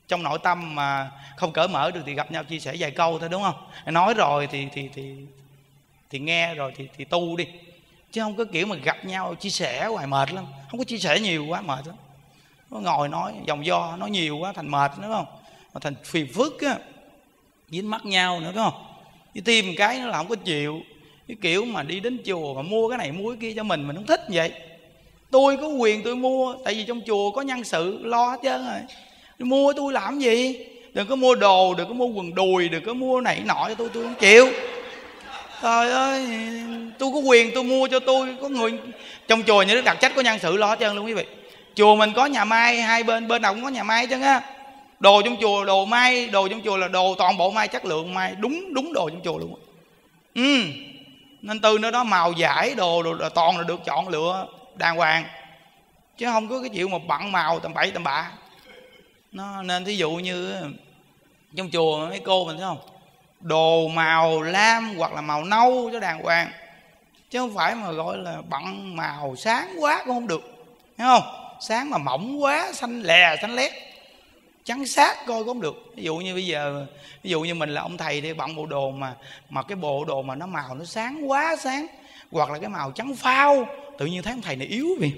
trong nội tâm mà không cởi mở được thì gặp nhau chia sẻ vài câu thôi đúng không? Nói rồi thì thì thì thì nghe rồi thì thì tu đi. Chứ không có kiểu mà gặp nhau chia sẻ hoài mệt lắm. Không có chia sẻ nhiều quá, mệt lắm. Nó ngồi nói, dòng do nói nhiều quá, thành mệt, đúng không? Mà thành phiền phức á, dính mắt nhau nữa, đúng không? Đi tìm cái nó là không có chịu. Cái kiểu mà đi đến chùa mà mua cái này, mua cái kia cho mình mình không thích vậy. Tôi có quyền tôi mua, tại vì trong chùa có nhân sự, lo hết trơn rồi. Mua tôi làm gì? Đừng có mua đồ, đừng có mua quần đùi, đừng có mua này nọ cho tôi tôi không chịu trời ơi tôi có quyền tôi mua cho tôi có người trong chùa nhà đức đặc trách có nhân sự lo hết trơn luôn quý vị. Chùa mình có nhà mai hai bên bên nào cũng có nhà mai chứ á. Đồ trong chùa đồ mai đồ trong chùa là đồ toàn bộ mai chất lượng mai đúng đúng đồ trong chùa luôn ừ nên từ nơi đó màu giải đồ, đồ, đồ toàn là được chọn lựa đàng hoàng. Chứ không có cái chịu mà bận màu tầm bậy tầm bạ. Nó nên thí dụ như trong chùa mấy cô mình thấy không? Đồ màu lam hoặc là màu nâu cho đàng hoàng. Chứ không phải mà gọi là bận màu sáng quá cũng không được. Thấy không? Sáng mà mỏng quá, xanh lè, xanh lét. Trắng sát coi cũng không được. Ví dụ như bây giờ, ví dụ như mình là ông thầy thì bận bộ đồ mà mà cái bộ đồ mà nó màu nó sáng quá sáng, hoặc là cái màu trắng phao, tự nhiên thấy ông thầy này yếu vì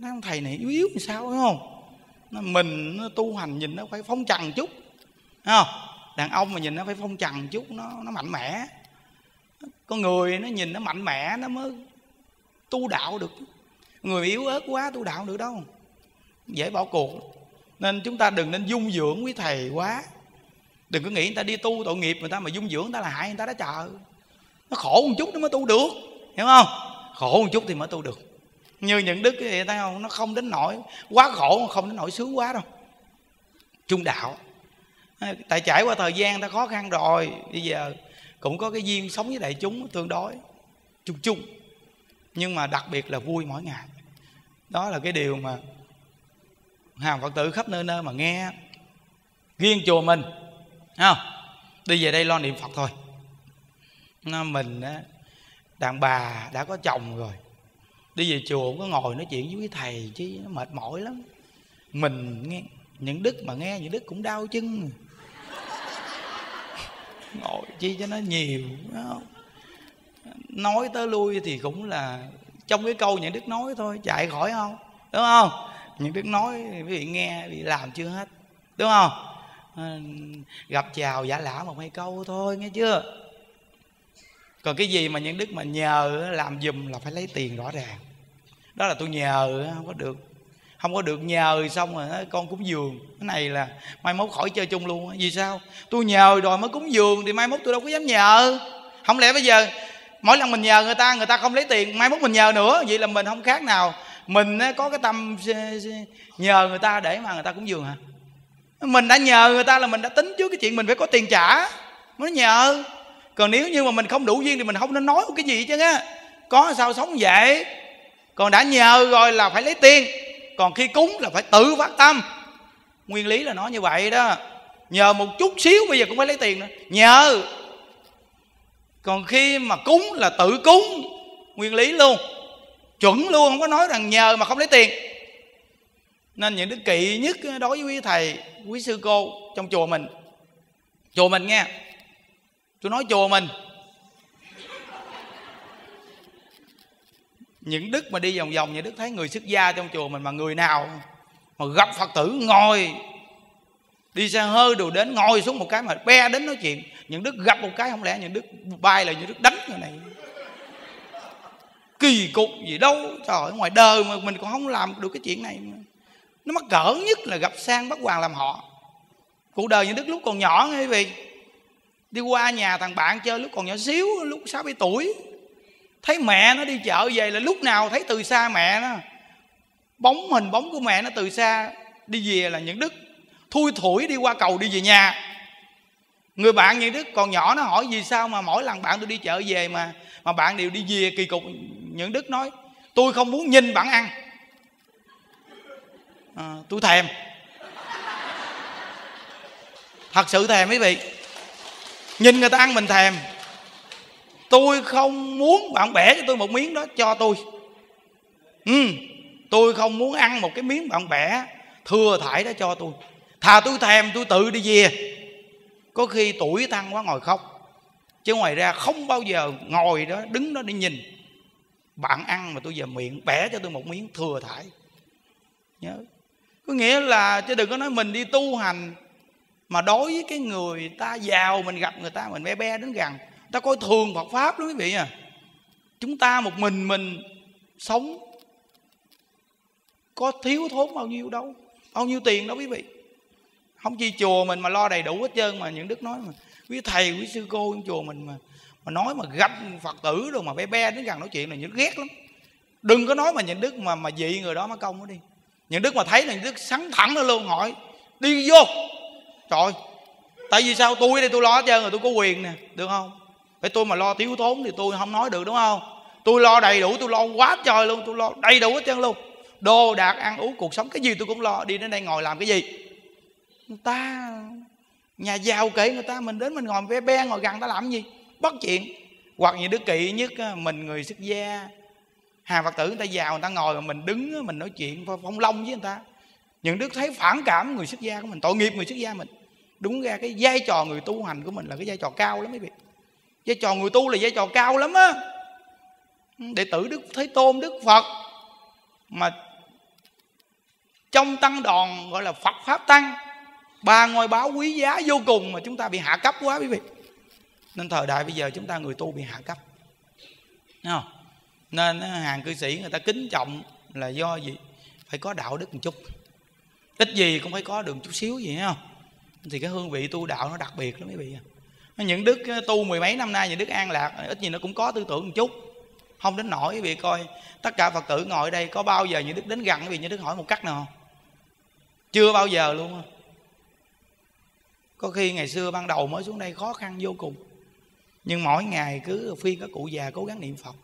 thấy ông thầy này yếu yếu thì sao đúng không? Mình nó tu hành nhìn nó phải phong trần chút. Thấy không? Đàn ông mà nhìn nó phải phong trần chút, nó nó mạnh mẽ. Con người nó nhìn nó mạnh mẽ, nó mới tu đạo được. Người yếu ớt quá, tu đạo được đâu. Dễ bỏ cuộc. Nên chúng ta đừng nên dung dưỡng quý thầy quá. Đừng có nghĩ người ta đi tu tội nghiệp, người ta mà dung dưỡng, người ta là hại, người ta đã chờ. Nó khổ một chút nó mới tu được, hiểu không? Khổ một chút thì mới tu được. Như những đức thì thấy không? Nó không đến nỗi quá khổ, không đến nỗi sướng quá đâu. Trung đạo tại trải qua thời gian ta khó khăn rồi. Bây giờ cũng có cái duyên sống với đại chúng tương đối, chung chung. Nhưng mà đặc biệt là vui mỗi ngày. Đó là cái điều mà hàng phật tử khắp nơi nơi mà nghe riêng chùa mình không? Đi về đây lo niệm phật thôi. Nó mình đàn bà đã có chồng rồi. Đi về chùa cũng có ngồi nói chuyện với thầy chứ nó mệt mỏi lắm. Mình nghe, những đức mà nghe những đức cũng đau chân ngồi chi cho nó nhiều không? nói tới lui thì cũng là trong cái câu những đức nói thôi chạy khỏi không? Đúng không? Những đức nói quý vị nghe bị làm chưa hết đúng không? À, gặp chào giả lả một hai câu thôi nghe chưa? Còn cái gì mà những đức mà nhờ làm dùm là phải lấy tiền rõ ràng. Đó là tôi nhờ không có được không có được nhờ xong rồi con cúng dường. Cái này là mai mốt khỏi chơi chung luôn vì sao? Tôi nhờ rồi mới cúng dường thì mai mốt tôi đâu có dám nhờ. Không lẽ bây giờ mỗi lần mình nhờ người ta người ta không lấy tiền, mai mốt mình nhờ nữa. Vậy là mình không khác nào. Mình có cái tâm nhờ người ta để mà người ta cúng dường hả? Mình đã nhờ người ta là mình đã tính trước cái chuyện mình phải có tiền trả. Mới nhờ. Còn nếu như mà mình không đủ duyên thì mình không nên nói cái gì chứ á. Có sao sống vậy? Còn đã nhờ rồi là phải lấy tiền còn khi cúng là phải tự phát tâm. Nguyên lý là nó như vậy đó. Nhờ một chút xíu bây giờ cũng phải lấy tiền nữa. Nhờ. Còn khi mà cúng là tự cúng, nguyên lý luôn. Chuẩn luôn, không có nói rằng nhờ mà không lấy tiền. Nên những đức kỵ nhất đối với quý thầy, quý sư cô trong chùa mình. Chùa mình nghe. Tôi nói chùa mình. Những đức mà đi vòng vòng những đức thấy người xuất gia trong chùa mình mà người nào mà gặp phật tử ngồi đi xe hơi đồ đến ngồi xuống một cái mà be đến nói chuyện. Những đức gặp một cái không lẽ những đức bay là những đức đánh người này? Kỳ cục gì đâu trời ơi, ngoài đời mà mình còn không làm được cái chuyện này nó mắc cỡ nhất là gặp sang bắt hoàng làm họ. Cuộc đời những đức lúc còn nhỏ nghe quý vị đi qua nhà thằng bạn chơi lúc còn nhỏ xíu lúc sáu bảy tuổi thấy mẹ nó đi chợ về là lúc nào thấy từ xa mẹ nó. Bóng hình bóng của mẹ nó từ xa đi về là những đức. Thui thủi đi qua cầu đi về nhà. Người bạn những đức còn nhỏ nó hỏi vì sao mà mỗi lần bạn tôi đi chợ về mà mà bạn đều đi về kỳ cục? Những đức nói tôi không muốn nhìn bạn ăn. À, tôi thèm. Thật sự thèm quý vị. Nhìn người ta ăn mình thèm tôi không muốn bạn bẻ cho tôi một miếng đó, cho tôi. Ừ tôi không muốn ăn một cái miếng bạn bẻ thừa thải đó cho tôi. Thà tôi thèm, tôi tự đi về. Có khi tuổi thăng quá ngồi khóc. Chứ ngoài ra không bao giờ ngồi đó, đứng đó để nhìn. Bạn ăn mà tôi về miệng, bẻ cho tôi một miếng thừa thải. Nhớ. Có nghĩa là chứ đừng có nói mình đi tu hành mà đối với cái người ta giàu, mình gặp người ta, mình be be đến gần ta coi thường Phật pháp đó quý vị à. Chúng ta một mình mình sống, có thiếu thốn bao nhiêu đâu, bao nhiêu tiền đâu quý vị. Không chi chùa mình mà lo đầy đủ hết trơn mà những đức nói mà, quý thầy, quý sư cô trong chùa mình mà mà nói mà gặp phật tử rồi mà be be đến gần nói chuyện là những đức ghét lắm. Đừng có nói mà những đức mà mà dị người đó mà công nó đi. Những đức mà thấy là những đức sắn thẳng nó luôn, hỏi, đi vô. Trời tại vì sao? Tôi đây tôi lo hết trơn rồi, tôi có quyền nè, được không? Phải tôi mà lo thiếu thốn thì tôi không nói được, đúng không? Tôi lo đầy đủ, tôi lo quá trời luôn, tôi lo đầy đủ hết trơn luôn. Đồ đạc, ăn uống, cuộc sống, cái gì tôi cũng lo. Đi đến đây ngồi làm cái gì? Người ta, nhà giàu kể người ta, mình đến mình ngồi ve be ngồi gần ta làm gì? Bất chuyện. Hoặc như đứa kỵ nhất ờ, mình người xuất gia. Hà phật tử người ta giàu, người ta ngồi mà mình đứng ờ, mình nói chuyện phong long với người ta. Những đức thấy phản cảm người xuất gia của mình, tội nghiệp người xuất gia mình, đúng ra cái vai trò người tu hành của mình là cái vai trò cao lắm mấy vị vai trò người tu là vai trò cao lắm á. Đệ tử đức thế tôn, đức phật mà trong tăng đoàn gọi là phật pháp tăng, ba ngôi báo quý giá vô cùng mà chúng ta bị hạ cấp quá quý vị. Nên thời đại bây giờ chúng ta người tu bị hạ cấp. Thấy không? nên hàng cư sĩ người ta kính trọng là do gì? Phải có đạo đức một chút. Ít gì cũng phải có được chút xíu gì không? Thì cái hương vị tu đạo nó đặc biệt lắm quý vị những đức ờ, tu mười mấy năm nay, những đức an lạc, ít gì nó cũng có tư tưởng một chút. Không đến nổi vì coi tất cả phật tử ngồi đây có bao giờ những đức đến gần vì những đức hỏi một cách nào? Không chưa bao giờ luôn có khi ngày xưa ban đầu mới xuống đây khó khăn vô cùng. Nhưng mỗi ngày cứ phiên các cụ già cố gắng niệm phật.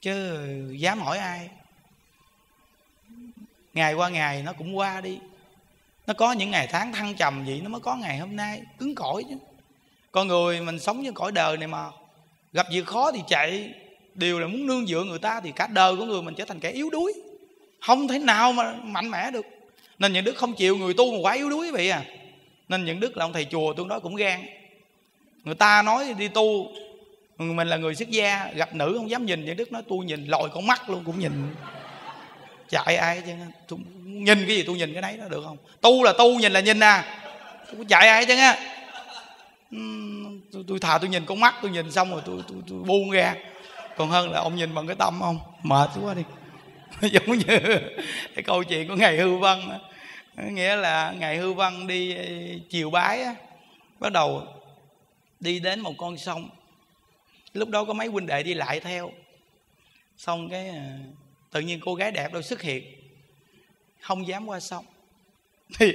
Chứ dám hỏi ai? Ngày qua ngày nó cũng qua đi. Nó có những ngày tháng thăng trầm vậy, nó mới có ngày hôm nay. Cứng cỏi chứ con người mình sống với cõi đời này mà. Gặp việc khó thì chạy. Điều là muốn nương dựa người ta thì cả đời của người mình trở thành kẻ yếu đuối. Không thể nào mà mạnh mẽ được. Nên những đức không chịu người tu mà quá yếu đuối vậy à. Nên những đức là ông thầy chùa tôi nói cũng gan. Người ta nói đi tu mình là người xuất gia, gặp nữ không dám nhìn, những đức nói, tôi nhìn lòi con mắt luôn, cũng nhìn. Chạy ai chứ? Nhìn cái gì tôi nhìn cái đấy đó, được không? Tu là tu, nhìn là nhìn à. Tôi chạy ai chứ? á tôi, tôi thà tôi nhìn con mắt tôi nhìn xong rồi tôi tôi, tôi buông ra. Còn hơn là ông nhìn bằng cái tâm không? Mệt quá đi. Giống như cái câu chuyện của ngày hư văn nghĩa là ngày hư văn đi ờ, chiều bái á, bắt đầu đi đến một con sông. Lúc đó có mấy huynh đệ đi lại theo. Xong cái ờ, tự nhiên cô gái đẹp đâu xuất hiện. Không dám qua sông. Thì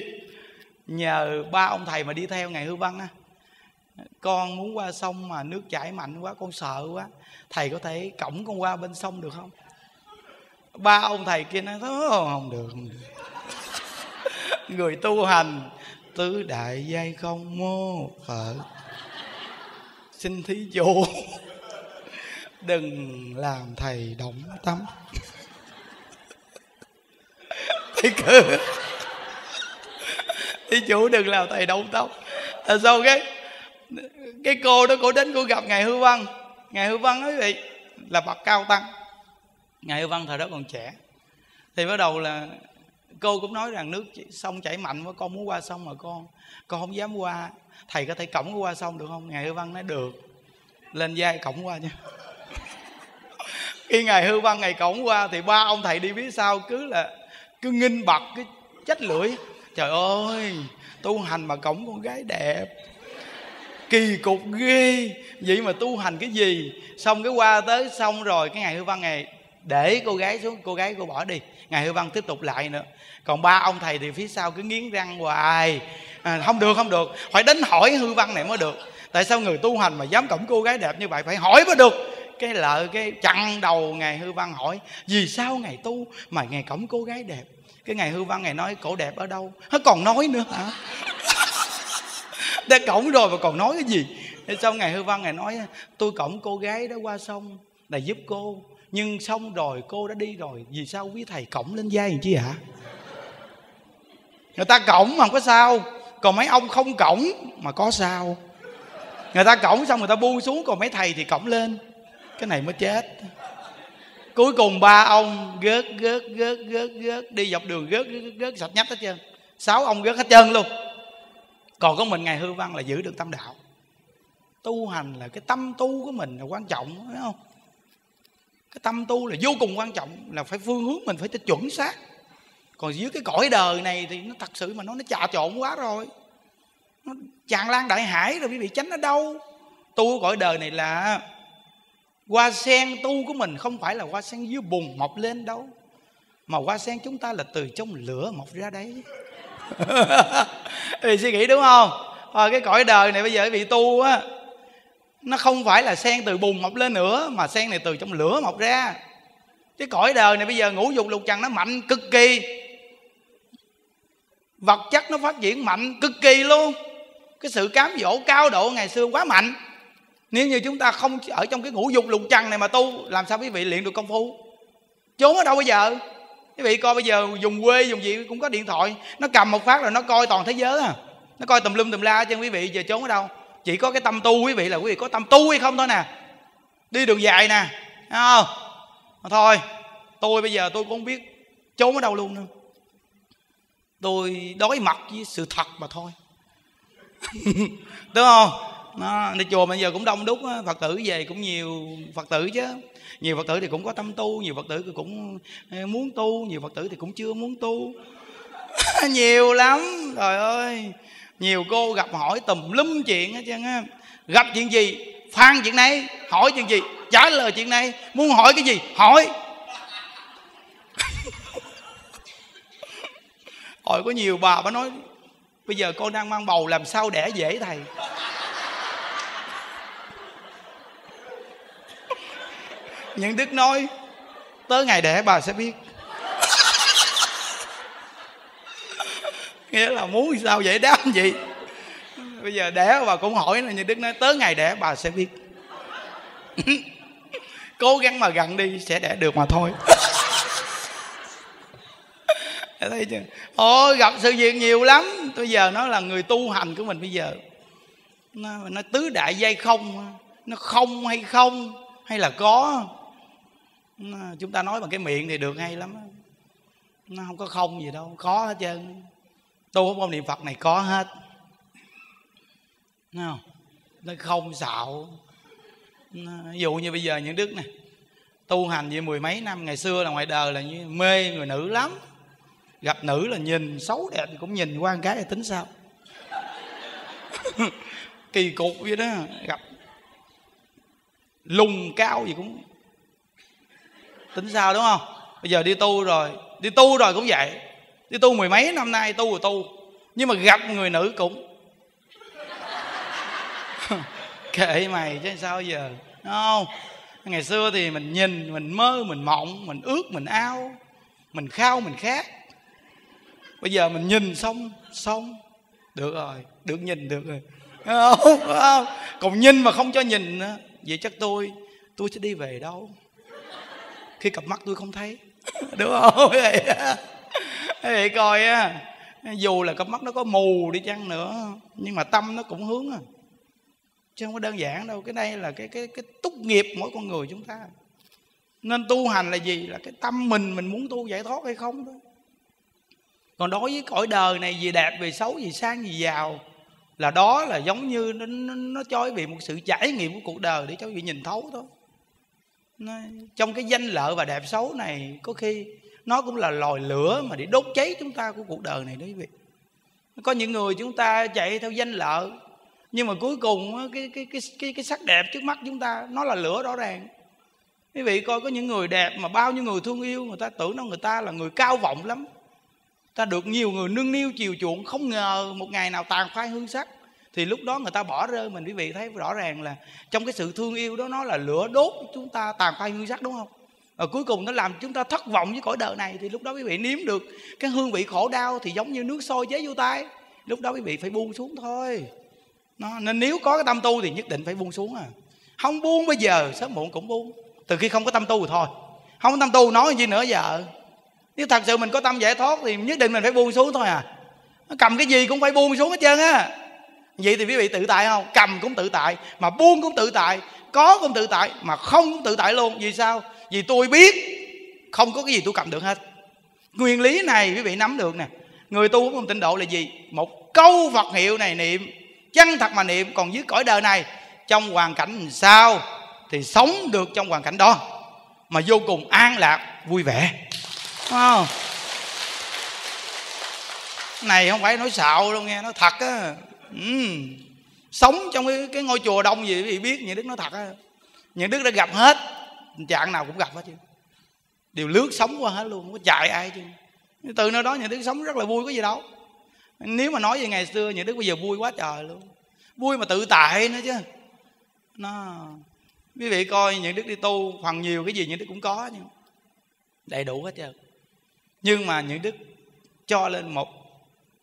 nhờ ba ông thầy mà đi theo ngày hư văn á con muốn qua sông mà nước chảy mạnh quá, con sợ quá. Thầy có thể cổng con qua bên sông được không? Ba ông thầy kia nói không được không được. Người tu hành, tứ đại giai không mô phật xin thí chủ đừng làm thầy động tâm. Thầy cứ thí chủ đừng làm thầy động tâm. Là sao cái cái cô đó cô đến cô gặp ngài hư văn. Ngài hư văn ấy vậy là bậc cao tăng. Ngài hư văn thời đó còn trẻ. Thì bắt đầu là cô cũng nói rằng nước sông chảy mạnh quá, con muốn qua sông mà con con không dám qua. Thầy có thể cổng qua sông được không? Ngài hư văn nói, được. Lên vai cổng qua nha. Khi ngài hư văn ngày cổng qua thì ba ông thầy đi phía sau cứ là, cứ nghinh bật cái trách lưỡi. Trời ơi, tu hành mà cổng con gái đẹp kỳ cục ghê. Vậy mà tu hành cái gì? Xong cái qua tới xong rồi cái ngày hư văn ngày để cô gái xuống cô gái cô bỏ đi. Ngày hư văn tiếp tục lại nữa. Còn ba ông thầy thì phía sau cứ nghiến răng hoài. À, không được không được. Phải đến hỏi hư văn này mới được. Tại sao người tu hành mà dám cổng cô gái đẹp như vậy? Phải hỏi mới được. Cái lợi cái chặn đầu ngày hư văn hỏi vì sao ngày tu mà ngày cổng cô gái đẹp? Cái ngày hư văn ngày nói cổ đẹp ở đâu? Nó còn nói nữa hả? Đã cổng rồi mà còn nói cái gì? Thế xong ngày hư văn ngày nói tôi cổng cô gái đó qua sông là giúp cô. Nhưng xong rồi cô đã đi rồi vì sao quý thầy cổng lên vai làm chi hả? Người ta cổng mà không có sao. Còn mấy ông không cổng mà có sao. Người ta cổng xong người ta buông xuống còn mấy thầy thì cổng lên. Cái này mới chết. Cuối cùng ba ông gớt gớt gớt gớt gớt đi dọc đường gớt gớt, gớt sạch nhách hết trơn. Sáu ông gớt hết trơn luôn còn có mình ngày hư văn là giữ được tâm đạo. Tu hành là cái tâm tu của mình là quan trọng, phải không? Cái tâm tu là vô cùng quan trọng, là phải phương hướng mình phải chuẩn xác. Còn dưới cái cõi đời này thì nó thật sự mà nó nó trà trộn quá rồi. Nó tràn lan đại hải rồi quý vị tránh ở đâu. Tu cõi đời này là hoa sen tu của mình không phải là hoa sen dưới bùn mọc lên đâu. Mà hoa sen chúng ta là từ trong lửa mọc ra đấy. thì suy nghĩ đúng không? À, cái cõi đời này bây giờ bị tu á nó không phải là sen từ bùn mọc lên nữa mà sen này từ trong lửa mọc ra. Cái cõi đời này bây giờ ngũ dục lục trần nó mạnh cực kỳ. Vật chất nó phát triển mạnh cực kỳ luôn. Cái sự cám dỗ cao độ ngày xưa quá mạnh. Nếu như chúng ta không ở trong cái ngũ dục lục trần này mà tu làm sao quý vị luyện được công phu? Trốn ở đâu bây giờ? Quý vị coi bây giờ dùng quê, dùng gì cũng có điện thoại. Nó cầm một phát là nó coi toàn thế giới à. Nó coi tùm lum tùm la chứ quý vị giờ trốn ở đâu? Chỉ có cái tâm tu quý vị là quý vị có tâm tu hay không thôi nè. Đi đường dài nè không? Thôi, tôi bây giờ tôi cũng không biết trốn ở đâu luôn nữa. Tôi đối mặt với sự thật mà thôi. Đúng không? Nó, đi chùa bây giờ cũng đông đúc phật tử về cũng nhiều phật tử chứ. Nhiều phật tử thì cũng có tâm tu nhiều phật tử thì cũng muốn tu nhiều phật tử thì cũng chưa muốn tu. Nhiều lắm trời ơi. Nhiều cô gặp hỏi tùm lum chuyện hết trơn á. Gặp chuyện gì? Phan chuyện này hỏi chuyện gì? Trả lời chuyện này muốn hỏi cái gì? Hỏi. Hỏi có nhiều bà bà nói bây giờ con đang mang bầu làm sao đẻ dễ thầy? Những đức nói tới ngày đẻ bà sẽ biết. Nghĩa là muốn sao vậy? Đáp gì? Bây giờ đẻ bà cũng hỏi là như đức nói tới ngày đẻ bà sẽ biết. Cố gắng mà gần đi sẽ đẻ được mà thôi. Thấy chưa? Ôi gặp sự việc nhiều lắm. Bây giờ nó là người tu hành của mình bây giờ. Nó, nó tứ đại dây không nó không hay không hay là có? Chúng ta nói bằng cái miệng thì được hay lắm nó không có không gì đâu, khó hết trơn. Tu không niệm phật này có hết. Thấy không? Nó không xạo. Ví dụ như bây giờ những đức này tu hành như mười mấy năm, ngày xưa là ngoài đời là như mê người nữ lắm. Gặp nữ là nhìn xấu đẹp thì cũng nhìn qua một cái là tính sao? Kỳ cục vậy đó. Gặp lùng cao gì cũng tính sao đúng không? Bây giờ đi tu rồi đi tu rồi cũng vậy. Đi tu mười mấy năm nay tu rồi tu. Nhưng mà gặp người nữ cũng. Kệ mày chứ sao giờ? Đúng không? Ngày xưa thì mình nhìn mình mơ mình mộng mình ước mình ao. Mình khao mình khát. Bây giờ mình nhìn xong xong. Được rồi được nhìn được rồi. Không, không? Còn nhìn mà không cho nhìn nữa. Vậy chắc tôi tôi sẽ đi về đâu? Khi cặp mắt tôi không thấy. Đúng không? Vậy vậy coi á dù là cặp mắt nó có mù đi chăng nữa nhưng mà tâm nó cũng hướng à. Chứ không có đơn giản đâu cái đây là cái cái cái túc nghiệp mỗi con người chúng ta. Nên tu hành là gì? Là cái tâm mình mình muốn tu giải thoát hay không thôi còn đối với cõi đời này gì đẹp gì xấu gì sang gì giàu là đó là giống như nó, nó, nó cho quý vị một sự trải nghiệm của cuộc đời để cho quý vị nhìn thấu thôi trong cái danh lợi và đẹp xấu này, có khi nó cũng là lòi lửa mà để đốt cháy chúng ta của cuộc đời này đó quý vị. Có những người chúng ta chạy theo danh lợi, nhưng mà cuối cùng cái cái cái cái cái sắc đẹp trước mắt chúng ta, nó là lửa rõ ràng. Quý vị coi, có những người đẹp mà bao nhiêu người thương yêu, người ta tưởng nó người ta là người cao vọng lắm. Ta được nhiều người nương niu chiều chuộng không ngờ một ngày nào tàn phai hương sắc thì lúc đó người ta bỏ rơi mình quý vị thấy rõ ràng là trong cái sự thương yêu đó nó là lửa đốt chúng ta tàn phai hương sắc đúng không? Và cuối cùng nó làm chúng ta thất vọng với cõi đời này. Thì lúc đó quý vị nếm được cái hương vị khổ đau thì giống như nước sôi chế vô tay. Lúc đó quý vị phải buông xuống thôi. Nó, nên nếu có cái tâm tu thì nhất định phải buông xuống à. Không buông bây giờ sớm muộn cũng buông. Từ khi không có tâm tu rồi thôi. Không có tâm tu nói gì nữa giờ. Nếu thật sự mình có tâm giải thoát thì nhất định mình phải buông xuống thôi à. Cầm cái gì cũng phải buông xuống hết trơn á vậy thì quý vị tự tại không? Cầm cũng tự tại, mà buông cũng tự tại, có cũng tự tại, mà không cũng tự tại luôn. Vì sao? Vì tôi biết không có cái gì tôi cầm được hết. Nguyên lý này quý vị nắm được nè. Người tu không tịnh độ là gì? Một câu phật hiệu này niệm, chân thật mà niệm, còn dưới cõi đời này, trong hoàn cảnh sao thì sống được trong hoàn cảnh đó, mà vô cùng an lạc, vui vẻ. Không? này không phải nói xạo đâu nghe nó thật á ừ. sống trong cái, cái ngôi chùa đông gì thì biết những đức nói thật á. Những đức đã gặp hết. Trạng nào cũng gặp hết chứ. Đều lướt sống qua hết luôn không có chạy ai chứ. Từ nơi đó những đức sống rất là vui có gì đâu. Nếu mà nói về ngày xưa những đức bây giờ vui quá trời luôn. Vui mà tự tại nữa chứ. Nó quý vị coi những đức đi tu phần nhiều cái gì những đức cũng có nhưng đầy đủ hết trơn. Nhưng mà những đức cho lên một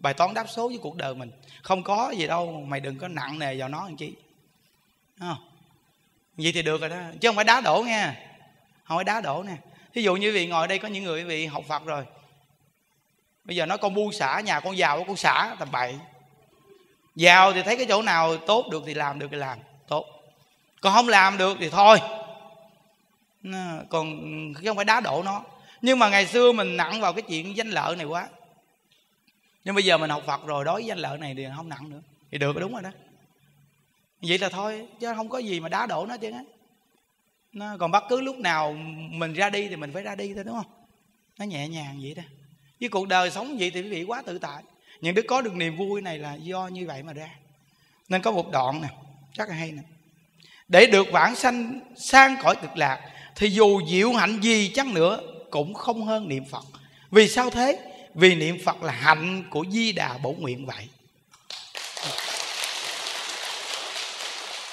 bài toán đáp số với cuộc đời mình không có gì đâu mày đừng có nặng nề vào nó làm chi. Không? vậy thì được rồi đó. Chứ không phải đá đổ nghe, không phải đá đổ nè. Thí dụ như vị ngồi đây có những người vị học phật rồi. Bây giờ nói con buông xả nhà con giàu con xả tầm bậy. Giàu thì thấy cái chỗ nào tốt được thì làm được thì làm. Tốt. Còn không làm được thì thôi. Còn không phải đá đổ nó. Nhưng mà ngày xưa mình nặng vào cái chuyện danh lợi này quá nhưng bây giờ mình học phật rồi, đối với danh lợi này thì không nặng nữa. Thì được, đúng rồi đó. Vậy là thôi, chứ không có gì mà đá đổ nó chứ. Á nó còn bất cứ lúc nào mình ra đi thì mình phải ra đi thôi, đúng không? Nó nhẹ nhàng vậy đó. Với cuộc đời sống vậy thì quý vị quá tự tại. Những đứa có được niềm vui này là do như vậy mà ra. Nên có một đoạn nè, rất là hay nè. Để được vãng sanh, sang cõi cực lạc, thì dù diệu hạnh gì chăng nữa cũng không hơn niệm phật. Vì sao thế? Vì niệm phật là hạnh của di đà bổ nguyện vậy.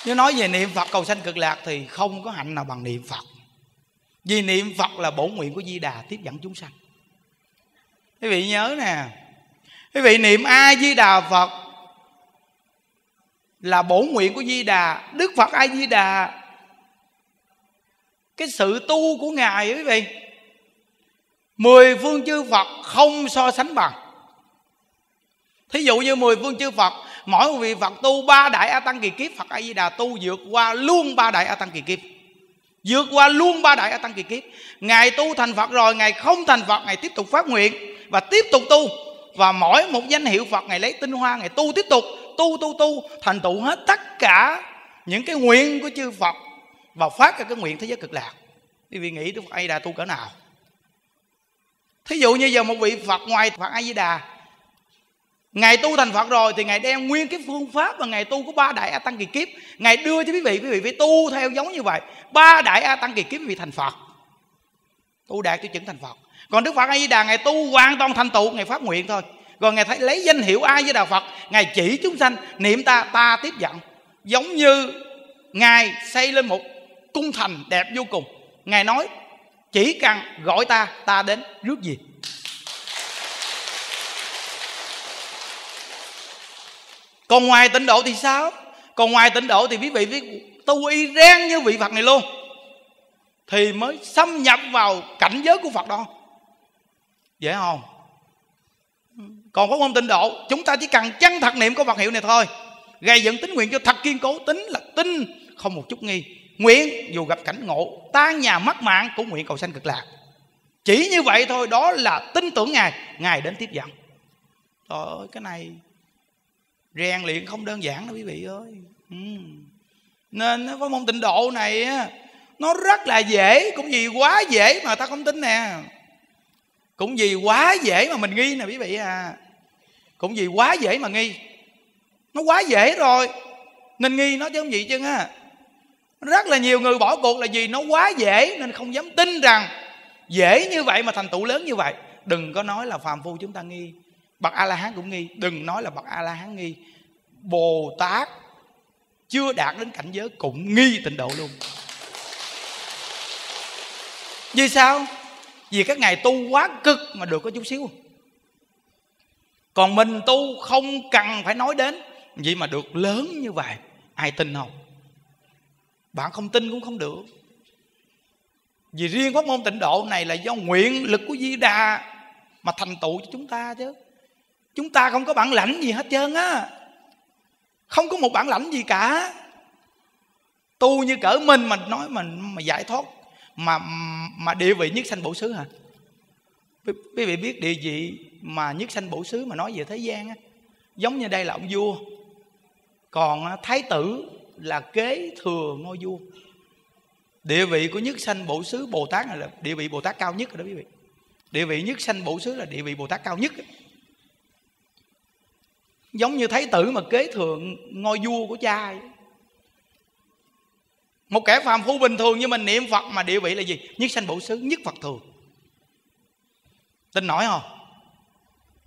Nếu nói về niệm phật cầu sanh cực lạc thì không có hạnh nào bằng niệm phật. Vì niệm phật là bổ nguyện của di đà tiếp dẫn chúng sanh. Quý vị nhớ nè, quý vị niệm a di đà phật là bổ nguyện của di đà, đức phật a di đà. Cái sự tu của ngài quý vị mười phương chư phật không so sánh bằng. Thí dụ như mười phương chư phật, mỗi một vị phật tu ba đại a tăng kỳ kiếp, phật a di đà tu vượt qua luôn ba đại a tăng kỳ kiếp. Vượt qua luôn ba đại a tăng kỳ kiếp. Ngài tu thành phật rồi, ngài không thành phật, ngài tiếp tục phát nguyện và tiếp tục tu. Và mỗi một danh hiệu phật, ngài lấy tinh hoa, ngài tu tiếp tục, tu tu tu, thành tựu hết tất cả những cái nguyện của chư phật và phát ra cái nguyện thế giới cực lạc. Quý vị nghĩ đức phật a di đà tu cỡ nào? Thí dụ như giờ một vị phật ngoài phật a di đà Ngài tu thành Phật rồi thì Ngài đem nguyên cái phương pháp mà Ngài tu của ba đại A Tăng kỳ kiếp Ngài đưa cho quý vị, quý vị phải tu theo giống như vậy. Ba đại A Tăng kỳ kiếp quý vị thành Phật. Tu đạt tiêu chuẩn thành Phật. Còn Đức Phật A Di Đà Ngài tu hoàn toàn thành tựu Ngài phát nguyện thôi. Rồi Ngài thấy lấy danh hiệu A Di Đà Phật Ngài chỉ chúng sanh niệm ta ta tiếp dẫn. Giống như Ngài xây lên một cung thành đẹp vô cùng. Ngài nói chỉ cần gọi ta ta đến rước gì? Còn ngoài tịnh độ thì sao? Còn ngoài tịnh độ thì quý vị phải tu y rang như vị phật này luôn. Thì mới xâm nhập vào cảnh giới của phật đó. Dễ không? Còn có môn tịnh độ, chúng ta chỉ cần chân thật niệm của phật hiệu này thôi. Gây dựng tính nguyện cho thật kiên cố, tính là tin, không một chút nghi nguyện, dù gặp cảnh ngộ, tan nhà mất mạng cũng nguyện cầu sanh cực lạc. Chỉ như vậy thôi, đó là tin tưởng ngài. Ngài đến tiếp dẫn. Trời ơi, cái này rèn luyện không đơn giản đâu quý vị ơi. Ừ. nên có môn tịnh độ này nó rất là dễ, cũng vì quá dễ mà ta không tin nè. Cũng vì quá dễ mà mình nghi nè quý vị à. Cũng vì quá dễ mà nghi. Nó quá dễ rồi. Nên nghi nó chứ không gì chứ á rất là nhiều người bỏ cuộc là vì nó quá dễ nên không dám tin rằng dễ như vậy mà thành tựu lớn như vậy. Đừng có nói là phàm phu chúng ta nghi. Bậc a la hán cũng nghi. Đừng nói là bậc a la hán nghi. Bồ tát chưa đạt đến cảnh giới cũng nghi tịnh độ luôn. Vì sao? Vì các ngài tu quá cực mà được có chút xíu. Còn mình tu không cần phải nói đến, vậy mà được lớn như vậy, ai tin không? Bạn không tin cũng không được. Vì riêng pháp môn tịnh độ này là do nguyện lực của di đà mà thành tựu cho chúng ta chứ. Chúng ta không có bản lãnh gì hết trơn á. Không có một bản lãnh gì cả. Tu như cỡ mình mà nói mình mà giải thoát, mà mà địa vị nhất sanh bổ xứ hả? Quý vị biết địa vị mà nhất sanh bổ xứ mà nói về thế gian á? Giống như đây là ông vua. Còn thái tử là kế thừa ngôi vua. Địa vị của nhất sanh bổ xứ bồ tát này là địa vị bồ tát cao nhất rồi đó quý vị. Địa vị nhất sanh bổ xứ là địa vị bồ tát cao nhất. Giống như thái tử mà kế thừa ngôi vua của cha ấy. một kẻ phàm phu bình thường như mình niệm phật mà địa vị là gì? Nhất sanh bổ xứ, nhất phật thường. Tin nổi không?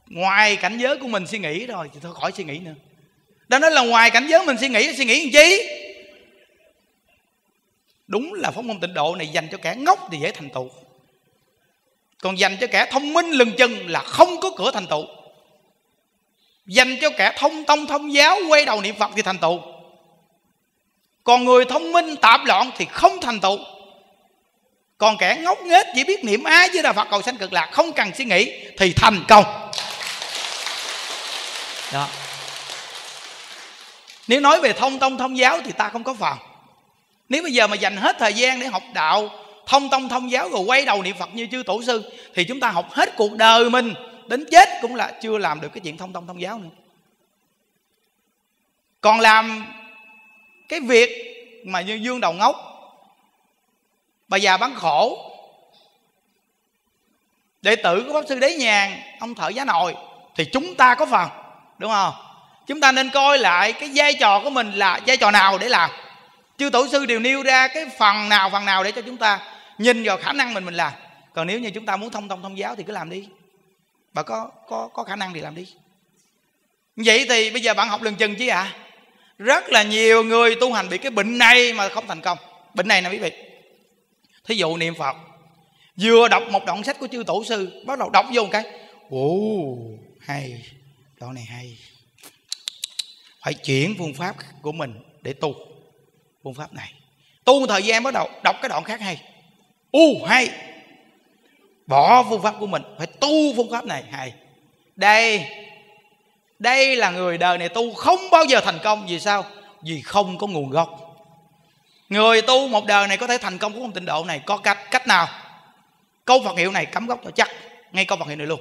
Ngoài cảnh giới của mình suy nghĩ rồi thì thôi khỏi suy nghĩ nữa đó nói là ngoài cảnh giới mình suy nghĩ suy nghĩ làm chi? Đúng là pháp môn tịnh độ này dành cho kẻ ngốc thì dễ thành tựu. Còn dành cho kẻ thông minh lừng chừng là không có cửa thành tựu. Dành cho kẻ thông tông, thông giáo, quay đầu niệm phật thì thành tựu. Còn người thông minh tạp loạn thì không thành tựu. Còn kẻ ngốc nghếch chỉ biết niệm ái với đà phật cầu sanh cực lạc, không cần suy nghĩ thì thành công. Đó nếu nói về thông tông thông giáo thì ta không có phần. Nếu bây giờ mà dành hết thời gian để học đạo, thông tông thông giáo rồi quay đầu niệm phật như chư tổ sư, thì chúng ta học hết cuộc đời mình, đến chết cũng là chưa làm được cái chuyện thông tông thông giáo nữa. Còn làm cái việc mà như dương đầu ngốc, bà già bán khổ, đệ tử của pháp sư đế nhàn, ông thợ giá nồi, thì chúng ta có phần, đúng không? Chúng ta nên coi lại cái vai trò của mình là vai trò nào để làm. Chư tổ sư đều nêu ra cái phần nào phần nào để cho chúng ta nhìn vào khả năng mình mình làm. Còn nếu như chúng ta muốn thông thông thông giáo thì cứ làm đi. Bà có có có khả năng thì làm đi. Vậy thì bây giờ bạn học lần chừng chứ ạ? À? rất là nhiều người tu hành bị cái bệnh này mà không thành công. Bệnh này nè quý vị. Thí dụ niệm phật. Vừa đọc một đoạn sách của chư tổ sư, bắt đầu đọc vô một cái. Ồ, hay. Đoạn này hay phải chuyển phương pháp của mình để tu. Phương pháp này. Tu thời gian bắt đầu, đọc cái đoạn khác hay. U, hay. Bỏ phương pháp của mình, phải tu phương pháp này, hay. Đây. Đây là người đời này tu không bao giờ thành công. Vì sao? Vì không có nguồn gốc. Người tu một đời này có thể thành công của không tịnh độ này, có cách cách nào? Câu phật hiệu này cắm gốc cho chắc, ngay câu phật hiệu này luôn.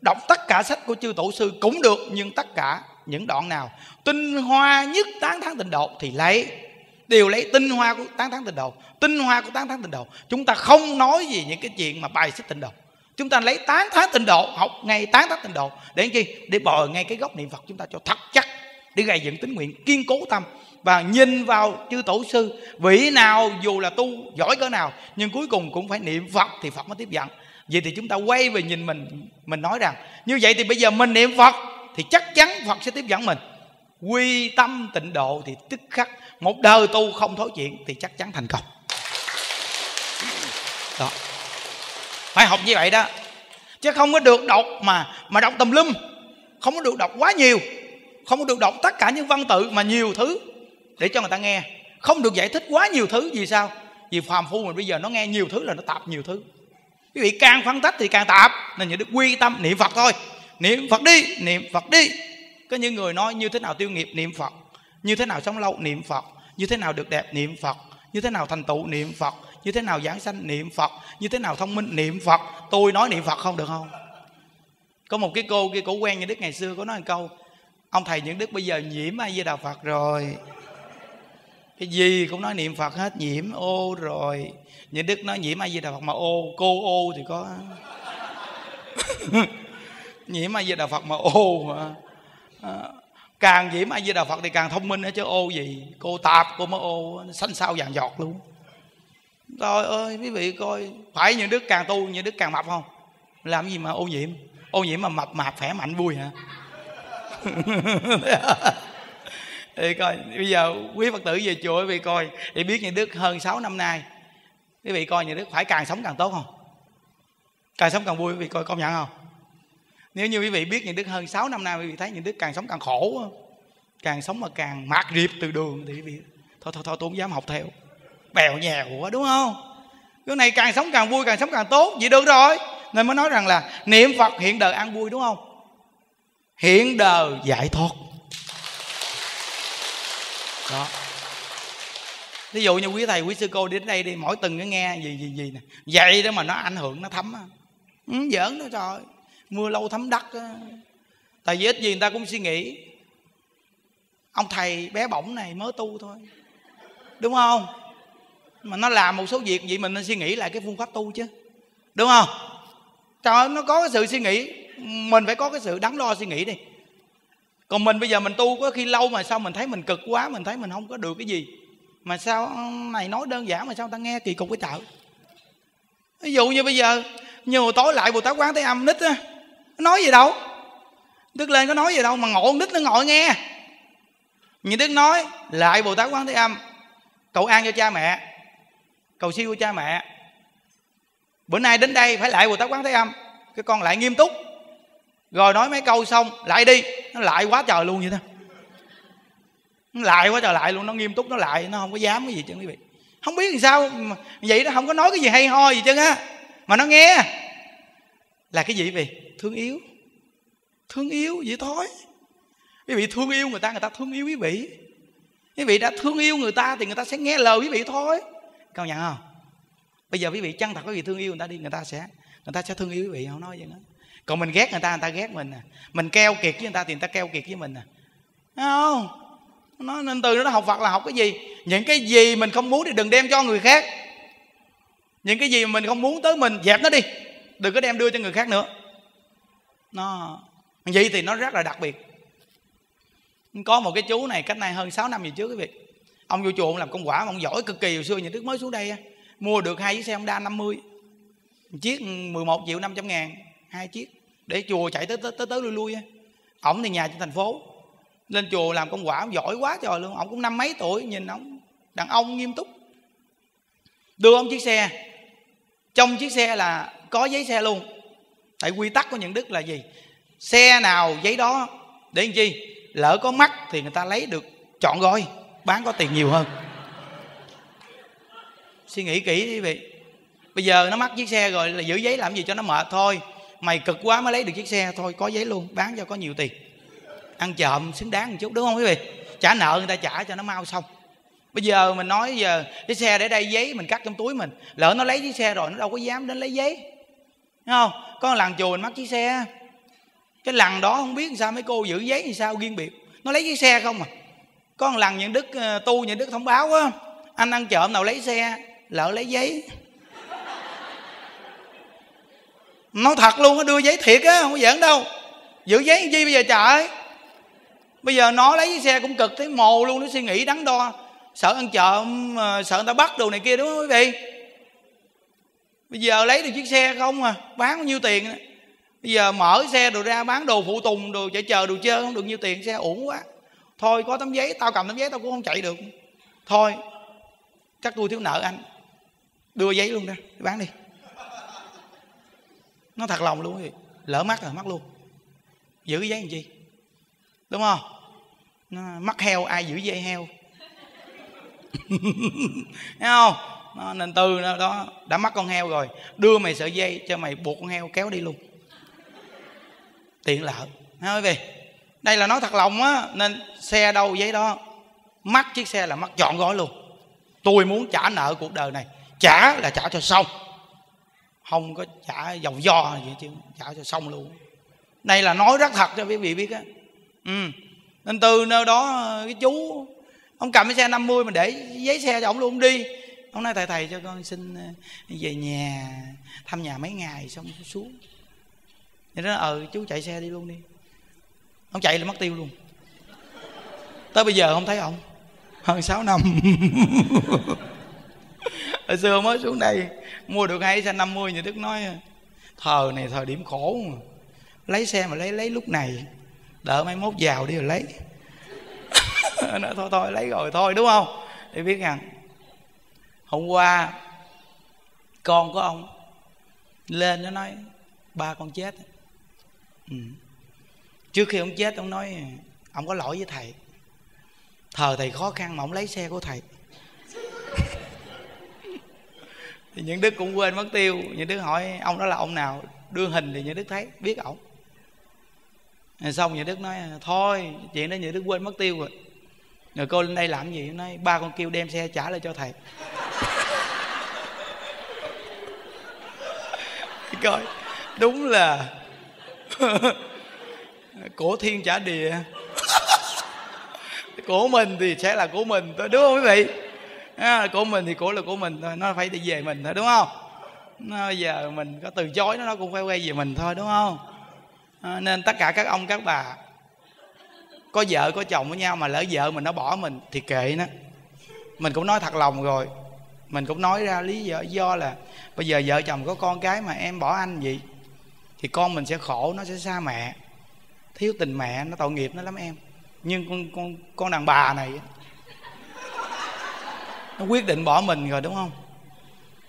Đọc tất cả sách của chư tổ sư cũng được, nhưng tất cả những đoạn nào tinh hoa nhất tán thắng tịnh độ thì lấy. Đều lấy tinh hoa của tán thắng tịnh độ tinh hoa của tán thắng tịnh độ chúng ta không nói gì những cái chuyện mà bài xích tịnh độ chúng ta lấy tán thán tịnh độ học ngay tán thán tịnh độ để chi? Để bồi ngay cái gốc niệm phật chúng ta cho thật chắc, để gây dựng tính nguyện, kiên cố tâm, và nhìn vào chư tổ sư. Vị nào dù là tu giỏi cỡ nào, nhưng cuối cùng cũng phải niệm phật thì phật mới tiếp nhận vậy thì chúng ta quay về nhìn mình mình nói rằng, như vậy thì bây giờ mình niệm phật thì chắc chắn phật sẽ tiếp dẫn mình quy tâm tịnh độ thì tức khắc, một đời tu không thối chuyện thì chắc chắn thành công. Đó. Phải học như vậy đó. Chứ không có được đọc mà mà đọc tùm lum. Không có được đọc quá nhiều. Không có được đọc tất cả những văn tự mà nhiều thứ để cho người ta nghe. Không được giải thích quá nhiều thứ. Vì sao? Vì phàm phu mình bây giờ nó nghe nhiều thứ là nó tạp nhiều thứ. Quý vị càng phân tích thì càng tạp. Nên những đức quy tâm niệm phật thôi. Niệm phật đi, niệm phật đi có những người nói như thế nào tiêu nghiệp niệm phật, như thế nào sống lâu niệm phật, như thế nào được đẹp niệm phật, như thế nào thành tựu niệm phật, như thế nào giảng sanh niệm phật, như thế nào thông minh niệm phật, tôi nói niệm phật không được không? Có một cái cô kia cổ quen như đức ngày xưa có nói một câu, ông thầy những đức bây giờ nhiễm ai với đạo phật rồi. Cái gì cũng nói niệm phật hết, nhiễm, ô rồi. Những đức nói nhiễm ai với đạo phật mà ô, cô ô thì có. Nhiễm ai với đạo phật mà ô mà à, càng nhiễm ai với đạo phật thì càng thông minh hết chứ ô gì cô tạp cô mới ô xanh sao vàng giọt luôn. Trời ơi quý vị coi phải những đức càng tu những đức càng mập không? Làm gì mà ô nhiễm ô nhiễm mà mập mạp khỏe mạnh vui hả? Thì coi bây giờ quý phật tử về chùa quý vị coi để biết những đức hơn 6 năm nay quý vị coi những đức phải càng sống càng tốt không? Càng sống càng vui quý vị coi công nhận không? Nếu như quý vị biết những đức hơn 6 năm nay quý vị thấy những đức càng sống càng khổ càng sống mà càng mạt riệp từ đường thì quý vị thôi thôi thôi tôi không dám học theo. Bèo nhèo quá đúng không? Cái này càng sống càng vui càng sống càng tốt vậy được rồi. Nên mới nói rằng là niệm phật hiện đời an vui đúng không? Hiện đời giải thoát. Đó. Ví dụ như quý thầy quý sư cô đến đây đi mỗi từng cái nghe gì gì gì nè. Vậy đó mà nó ảnh hưởng nó thấm á. Ừ, giỡn đó trời mưa lâu thấm đất á. Tại vì ít gì người ta cũng suy nghĩ ông thầy bé bỏng này mới tu thôi. Đúng không? Mà nó làm một số việc vậy mình nên suy nghĩ lại cái phương pháp tu chứ. Đúng không? Trời ơi, nó có cái sự suy nghĩ mình phải có cái sự đắn đo suy nghĩ đi. Còn mình bây giờ mình tu có khi lâu mà sao mình thấy mình cực quá mình thấy mình không có được cái gì. Mà sao này nói đơn giản mà sao ta nghe kỳ cục cái chợ? Ví dụ như bây giờ nhiều tối lại bồ tát quán thế âm nít á nói gì đâu? Đức lên có nói gì đâu mà ngộ nít nó ngồi nghe. Như đức nói, lại bồ tát quán thế âm, cầu an cho cha mẹ, cầu siêu cho cha mẹ. Bữa nay đến đây phải lại bồ tát quán thế âm. Cái con lại nghiêm túc. Rồi nói mấy câu xong, lại đi. Nó lại quá trời luôn vậy đó. Nó lại quá trời lại luôn, nó nghiêm túc, nó lại, nó không có dám cái gì chứ quý vị. Không biết làm sao vậy nó không có nói cái gì hay ho gì chứ á, mà nó nghe là cái gì vậy thương yêu. Thương yêu, vậy thôi. Quý vị thương yêu người ta người ta thương yêu quý vị. Quý vị đã thương yêu người ta thì người ta sẽ nghe lời quý vị thôi. Công nhận không? Bây giờ quý vị chân thật quý vị thương yêu người ta đi, người ta sẽ, người ta sẽ thương yêu quý vị, không nói vậy nữa. Còn mình ghét người ta người ta ghét mình à mình keo kiệt với người ta thì người ta keo kiệt với mình à không? Nó nên từ nó học Phật là học cái gì? Những cái gì mình không muốn thì đừng đem cho người khác. Những cái gì mình không muốn tới mình, dẹp nó đi đừng có đem đưa cho người khác nữa. Nó vậy thì nó rất là đặc biệt. Có một cái chú này cách nay hơn 6 năm về trước quý vị ông vô chùa ông làm công quả mà ông giỏi cực kỳ hồi xưa nhà đức mới xuống đây mua được hai chiếc xe Honda 50 chiếc 11 triệu 500 ngàn hai chiếc. Để chùa chạy tới tới tới, tới lui lui ổng thì nhà trên thành phố. Lên chùa làm công quả ông giỏi quá trời luôn. Ổng cũng năm mấy tuổi nhìn ổng đàn ông nghiêm túc. Đưa ông chiếc xe. Trong chiếc xe là có giấy xe luôn. Tại quy tắc của những đức là gì? Xe nào, giấy đó, để làm chi? Lỡ có mắt thì người ta lấy được chọn gói, bán có tiền nhiều hơn. Suy nghĩ kỹ đi vị. Bây giờ nó mắc chiếc xe rồi là giữ giấy làm gì cho nó mệt thôi. Mày cực quá mới lấy được chiếc xe thôi, có giấy luôn, bán cho có nhiều tiền. Ăn trộm xứng đáng một chút, đúng không quý vị? Trả nợ người ta trả cho nó mau xong. Bây giờ mình nói giờ, cái xe để đây giấy mình cắt trong túi mình. Lỡ nó lấy chiếc xe rồi, nó đâu có dám đến lấy giấy. Không? Có làng lần chùa mình mắc chiếc xe cái lần đó không biết sao mấy cô giữ giấy thì sao, riêng biệt. Nó lấy chiếc xe không à? Có một lần những đức ờ, tu những đức thông báo á, anh ăn trộm nào lấy xe, lỡ lấy giấy. Nói thật luôn á, đưa giấy thiệt á, không có giỡn đâu. Giữ giấy gì bây giờ trời? Bây giờ nó lấy chiếc xe cũng cực, thấy mồ luôn, nó suy nghĩ đắn đo. Sợ ăn trộm ờ, sợ người ta bắt đồ này kia, đúng không quý vị? Bây giờ lấy được chiếc xe không à? Bán bao nhiêu tiền bây giờ mở xe đồ ra, bán đồ phụ tùng, đồ chạy chờ, đồ chơi, không được nhiêu tiền, xe uổng quá. Thôi, có tấm giấy, tao cầm tấm giấy, tao cũng không chạy được. Thôi, chắc tôi thiếu nợ anh. Đưa giấy luôn ra, bán đi. Nó thật lòng luôn lỡ mắt rồi, mắt luôn. Giữ giấy làm chi? Đúng không? Nó mắc heo, ai giữ dây heo? Thấy không? Nó, nên tư đó đã mắc con heo rồi đưa mày sợi dây cho mày buộc con heo kéo đi luôn. Tiện lợi nói quý vị. Đây là nói thật lòng á nên xe đâu giấy đó mắc chiếc xe là mắc chọn gói luôn. Tôi muốn trả nợ cuộc đời này trả là trả cho xong. Không có trả dầu do gì chứ trả cho xong luôn. Đây là nói rất thật cho quý vị biết á. Ừ. nên từ nơi đó cái chú ông cầm cái xe 50 mà để giấy xe cho ông luôn đi ông nói thầy thầy cho con xin ờ, về nhà thăm nhà mấy ngày xong xuống. Vậy đó ờ chú chạy xe đi luôn đi. Ông chạy là mất tiêu luôn. Tới bây giờ không thấy ông. Hơn 6 năm. Hồi xưa mới xuống đây, mua được hai xe 50 như đức nói, thờ này, thời điểm khổ mà. Lấy xe mà lấy lấy lúc này. Đợi mai mốt giàu đi rồi lấy. Nói, thôi thôi, lấy rồi, thôi, đúng không? Để biết rằng hôm qua, con của ông lên nó nói, ba con chết. Ừ. trước khi ông chết, ông nói, ông có lỗi với thầy. Thờ thầy khó khăn mà ông lấy xe của thầy. Thì những đức cũng quên mất tiêu. Những đức hỏi, ông đó là ông nào? Đưa hình thì những đức thấy, biết ổng. Xong, những đức nói, thôi, chuyện đó những đức quên mất tiêu rồi rồi cô lên đây làm gì? Nói ba con kêu đem xe trả lại cho thầy. Coi đúng là cổ thiên trả địa của mình thì sẽ là của mình thôi đúng không quý vị? À, của mình thì cổ là của mình thôi nó phải đi về mình thôi đúng không? Nó giờ mình có từ chối nó nó cũng phải quay về mình thôi đúng không? À, nên tất cả các ông các bà có vợ có chồng với nhau mà lỡ vợ mình nó bỏ mình thì kệ nó. Mình cũng nói thật lòng rồi. Mình cũng nói ra lý do, do là bây giờ vợ chồng có con cái mà em bỏ anh gì thì con mình sẽ khổ nó sẽ xa mẹ. Thiếu tình mẹ nó tội nghiệp nó lắm em. Nhưng con con con đàn bà này nó quyết định bỏ mình rồi đúng không?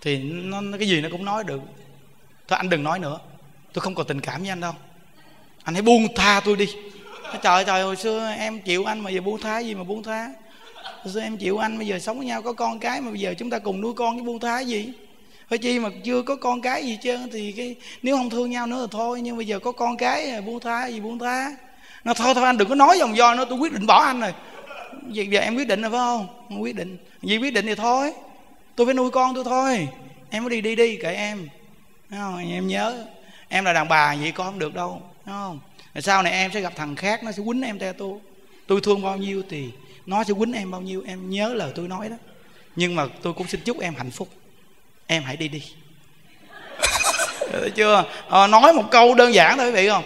Thì nó, nó cái gì nó cũng nói được. Thôi anh đừng nói nữa. Tôi không còn tình cảm với anh đâu. Anh hãy buông tha tôi đi trời trời, hồi xưa em chịu anh mà giờ buông tha gì mà buông tha hồi xưa em chịu anh, bây giờ sống với nhau, có con cái mà bây giờ chúng ta cùng nuôi con với buông tha gì? Phải chi mà chưa có con cái gì trơn thì cái, nếu không thương nhau nữa thì thôi, nhưng bây giờ có con cái à, buông tha gì buông tha nó thôi thôi, anh đừng có nói vòng do nó tôi quyết định bỏ anh rồi. Vậy giờ em quyết định rồi phải không? Quyết định. Vì quyết định thì thôi. Tôi phải nuôi con tôi thôi. Em có đi đi đi kệ em. Không? em nhớ. Em là đàn bà vậy con không được đâu. Đúng không? Sau này em sẽ gặp thằng khác nó sẽ quýnh em theo tôi. Tôi thương bao nhiêu thì nó sẽ quýnh em bao nhiêu em nhớ lời tôi nói đó. Nhưng mà tôi cũng xin chúc em hạnh phúc. Em hãy đi đi. Thấy chưa? À, nói một câu đơn giản thôi quý vị không?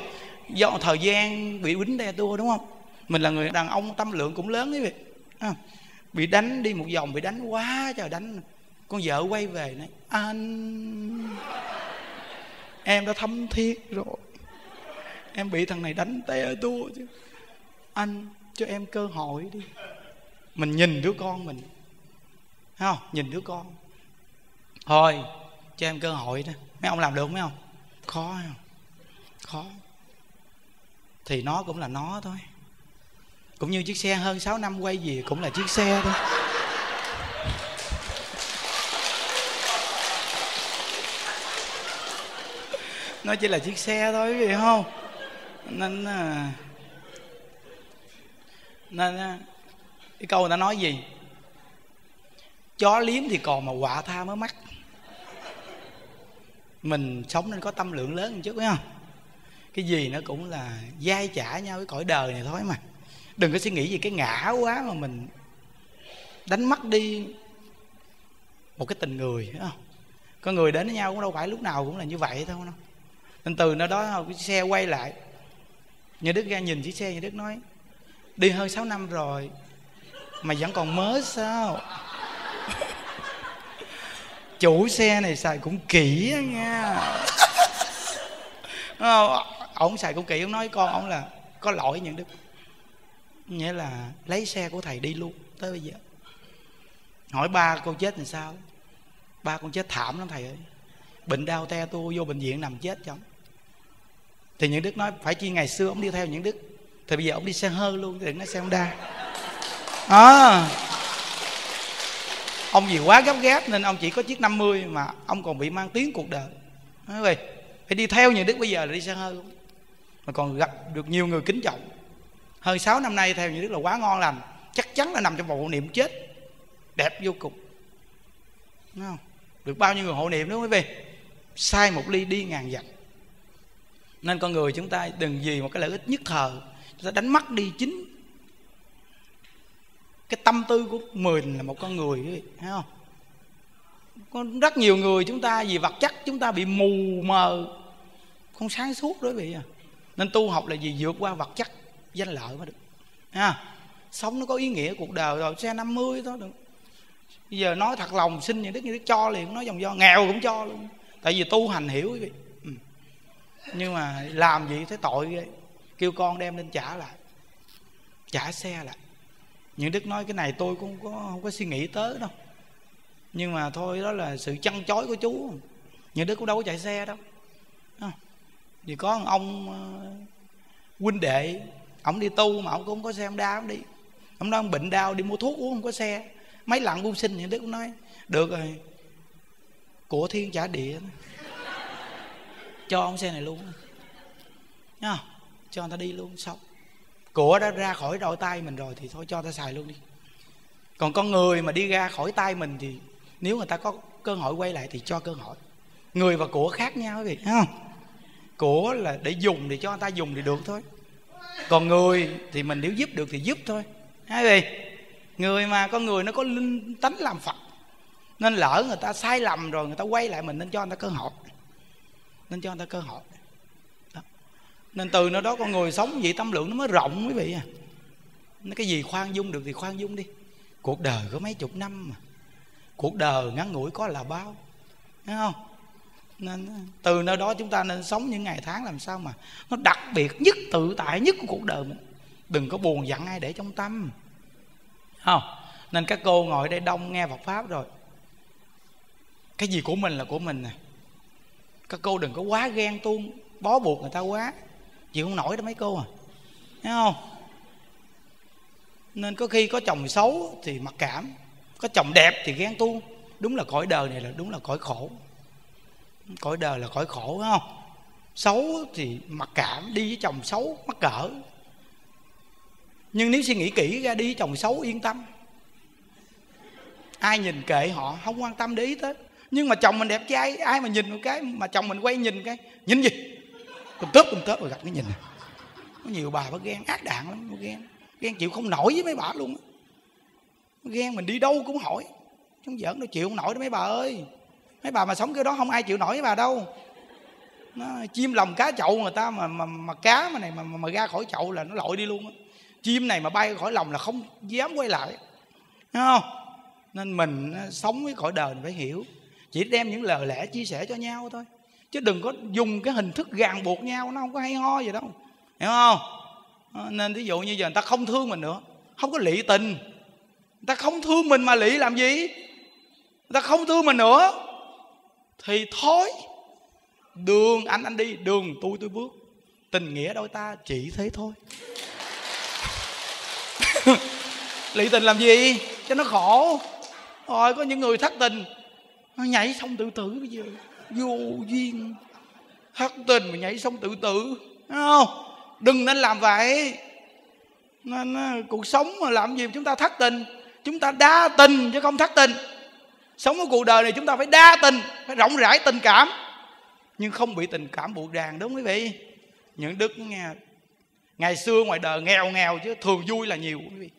Do thời gian bị quýnh đe tua đúng không? Mình là người đàn ông tâm lượng cũng lớn quý vị. À, bị đánh đi một vòng bị đánh quá trời đánh. Con vợ quay về nói anh em đã thấm thiết rồi em bị thằng này đánh té tua chứ. Anh cho em cơ hội đi. Mình nhìn đứa con mình. Thấy không? Nhìn đứa con. Thôi, cho em cơ hội đó mấy ông làm được mấy không? Khó không? Khó. Thì nó cũng là nó thôi. Cũng như chiếc xe hơn 6 năm quay về cũng là chiếc xe thôi. Nó chỉ là chiếc xe thôi quý vị không? Nên ờ, nên ờ, cái câu người ta nói gì? Chó liếm thì còn mà quạ tha mới mắc. Mình sống nên có tâm lượng lớn một chút, phải không? Cái gì nó cũng là dai trả nhau cái cõi đời này thôi mà. Đừng có suy nghĩ gì cái ngã quá mà mình đánh mất đi một cái tình người, phải không? Con người đến với nhau cũng đâu phải lúc nào cũng là như vậy thôi đâu nên từ nơi đó, cái xe quay lại nhà đức ra nhìn chiếc xe, nhà đức nói, đi hơn 6 năm rồi, mà vẫn còn mới sao? Chủ xe này xài cũng kỹ á nha. Ờ, ông xài cũng kỹ ông nói con ông là có lỗi những đức. Nghĩa là lấy xe của thầy đi luôn, tới bây giờ. Hỏi ba con chết làm sao? Ba con chết thảm lắm thầy ơi. Bệnh đau te tôi vô bệnh viện nằm chết chồng thì những đức nói phải chi ngày xưa ông đi theo những đức. Thì bây giờ ông đi xe hơi luôn đừng nói xe honda. À, ông gì quá gấp gáp nên ông chỉ có chiếc 50 mà ông còn bị mang tiếng cuộc đời. Nói vậy phải đi theo những đức bây giờ là đi xe hơi luôn. Mà còn gặp được nhiều người kính trọng. Hơn 6 năm nay theo những đức là quá ngon lành chắc chắn là nằm trong vòng hộ niệm chết. Đẹp vô cùng. Đúng không? được bao nhiêu người hộ niệm đúng không quý vị? Sai một ly đi ngàn dặm nên con người chúng ta đừng vì một cái lợi ích nhất thời, chúng ta đánh mất đi chính cái tâm tư của mình là một con người quý thấy không? Có rất nhiều người chúng ta vì vật chất chúng ta bị mù mờ, không sáng suốt đối vị à. Nên tu học là gì vượt qua vật chất, danh lợi mới được ha sống nó có ý nghĩa cuộc đời rồi, xe 50 thôi được. Bây giờ nói thật lòng, xin những đức như đức cho liền, nói dòng do nghèo cũng cho luôn. Tại vì tu hành hiểu quý vị nhưng mà làm gì thấy tội ghê. Kêu con đem lên trả lại. Trả xe lại. Những đức nói, cái này tôi cũng không có không có suy nghĩ tới đâu. Nhưng mà thôi, đó là sự chăn chối của chú. Những đức cũng đâu có chạy xe đâu. Vì có ông ờ, huynh đệ ông đi tu mà ông cũng không có xe ông đa ông đi. Ông nói, ông bệnh đau, đi mua thuốc uống, không có xe. Mấy lần buông sinh, những đức cũng nói, được rồi. Của thiên trả địa cho ông xe này luôn. Nha cho người ta đi luôn, xong. Của đã ra khỏi đôi tay mình rồi thì thôi, cho ta xài luôn đi. Còn con người mà đi ra khỏi tay mình thì nếu người ta có cơ hội quay lại thì cho cơ hội. Người và của khác nhau quý vị không? Của là để dùng thì cho người ta dùng thì được thôi. Còn người thì mình nếu giúp được thì giúp thôi. Hai vị người mà con người nó có linh, tánh làm phật, nên lỡ người ta sai lầm rồi người ta quay lại mình nên cho người ta cơ hội nên cho người ta cơ hội. Đó. nên từ nơi đó con người sống vậy, tâm lượng nó mới rộng quý vị à. Cái gì khoan dung được thì khoan dung đi. Cuộc đời có mấy chục năm mà. Cuộc đời ngắn ngủi có là bao. Thấy không? Nên từ nơi đó chúng ta nên sống những ngày tháng làm sao mà nó đặc biệt nhất, tự tại nhất của cuộc đời mình. Đừng có buồn giận ai để trong tâm. Không? Nên các cô ngồi đây đông nghe Phật pháp rồi. Cái gì của mình là của mình nè các cô đừng có quá ghen tuông, bó buộc người ta quá. Chịu không nổi đó mấy cô à. Thấy không? Nên có khi có chồng xấu thì mặc cảm, có chồng đẹp thì ghen tuông. Đúng là cõi đời này là đúng là cõi khổ. Cõi đời là cõi khổ phải không? Xấu thì mặc cảm, đi với chồng xấu, mắc cỡ. Nhưng nếu suy nghĩ kỹ ra, đi với chồng xấu yên tâm. Ai nhìn kệ họ, không quan tâm để ý tới nhưng mà chồng mình đẹp trai ai mà nhìn một cái mà chồng mình quay nhìn cái nhìn gì? Cùng tớp cùng tớp rồi gặp cái nhìn này. Có nhiều bà bà ghen ác đạn lắm nó ghen. Ghen chịu không nổi với mấy bà luôn ghen mình đi đâu cũng hỏi. Không giỡn đâu chịu không nổi đó mấy bà ơi. Mấy bà mà sống cái đó không ai chịu nổi với bà đâu. Nó chim lòng cá chậu người ta mà mà, mà cá mà này mà, mà, mà ra khỏi chậu là nó lội đi luôn á. Chim này mà bay khỏi lòng là không dám quay lại. Thấy không? Nên mình ờ, sống với cõi đời mình phải hiểu chỉ đem những lời lẽ chia sẻ cho nhau thôi. Chứ đừng có dùng cái hình thức ràng buộc nhau, nó không có hay ho gì đâu. Hiểu không? Ờ, nên ví dụ như giờ người ta không thương mình nữa, không có lị tình. Người ta không thương mình mà lị làm gì? Người ta không thương mình nữa. Thì thôi. Đường anh anh đi, đường tôi tôi bước. Tình nghĩa đôi ta chỉ thế thôi. Lị tình làm gì? Cho nó khổ. Rồi có những người thất tình nó nhảy xong tự tử bây giờ. Vô duyên. Thất tình mà nhảy xong tự tử. Đúng không? Đừng nên làm vậy. Nên cuộc sống mà làm gì chúng ta thất tình? Chúng ta đa tình chứ không thất tình. Sống ở cuộc đời này chúng ta phải đa tình phải rộng rãi tình cảm. Nhưng không bị tình cảm buộc ràng đúng không quý vị? Những đức nghe ngày xưa ngoài đời nghèo nghèo chứ thường vui là nhiều quý vị.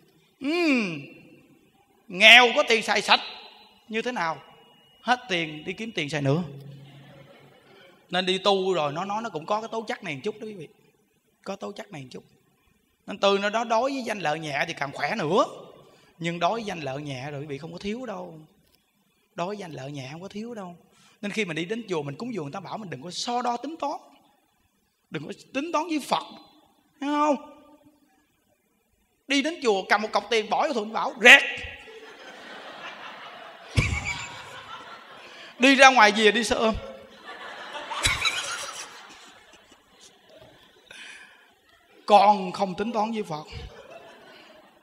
Uhm, nghèo có tiền xài sạch như thế nào? Hết tiền đi kiếm tiền xài nữa. Nên đi tu rồi, nó nói nó cũng có cái tố chất này một chút đó quý vị. Có tố chất này một chút. Nên từ nó đó đối với danh lợi nhẹ thì càng khỏe nữa. Nhưng đối với danh lợi nhẹ rồi quý vị không có thiếu đâu. Đối với danh lợi nhẹ không có thiếu đâu. Nên khi mình đi đến chùa mình cúng dường người ta bảo mình đừng có so đo tính toán. Đừng có tính toán với phật. Thấy không? Đi đến chùa cầm một cọc tiền bỏ vô thùng bảo, rẹt. Đi ra ngoài về đi sơ ôm con không tính toán với phật.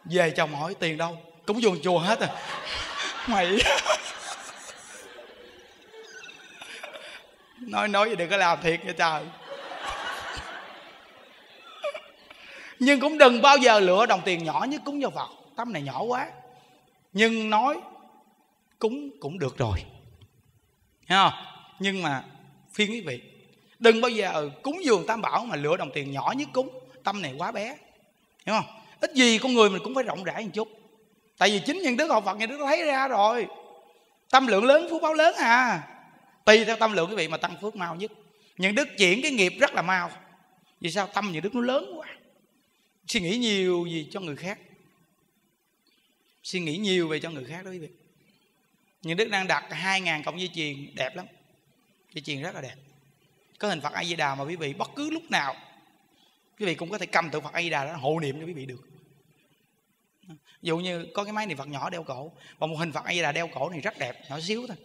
Về chồng hỏi tiền đâu? Cũng dùng chùa hết à. Mày. Nói nói gì đừng có làm thiệt nha trời. Nhưng cũng đừng bao giờ lựa đồng tiền nhỏ nhất cúng cho phật. Tâm này nhỏ quá. Nhưng nói cúng cũng được rồi không? Nhưng mà phiên quý vị, đừng bao giờ cúng dường tam bảo mà lựa đồng tiền nhỏ nhất cúng. Tâm này quá bé. Hiểu không? Ít gì con người mình cũng phải rộng rãi một chút. Tại vì chính nhân đức học phật nhân đức thấy ra rồi. Tâm lượng lớn, phước báo lớn à. Tùy theo tâm lượng quý vị mà tăng phước mau nhất. Nhân đức chuyển cái nghiệp rất là mau. Vì sao? Tâm nhân đức nó lớn quá. Suy nghĩ nhiều gì cho người khác. Suy nghĩ nhiều về cho người khác đó quý vị nhưng đức đang đặt 2.000 cộng dây chuyền, đẹp lắm. Dây chuyền rất là đẹp. Có hình phật a di đà mà quý vị bất cứ lúc nào, quý vị cũng có thể cầm tượng phật a di đà đó, hộ niệm cho quý vị được. Ví dụ như có cái máy niệm phật nhỏ đeo cổ, và một hình phật a di đà đeo cổ này rất đẹp, nhỏ xíu thôi.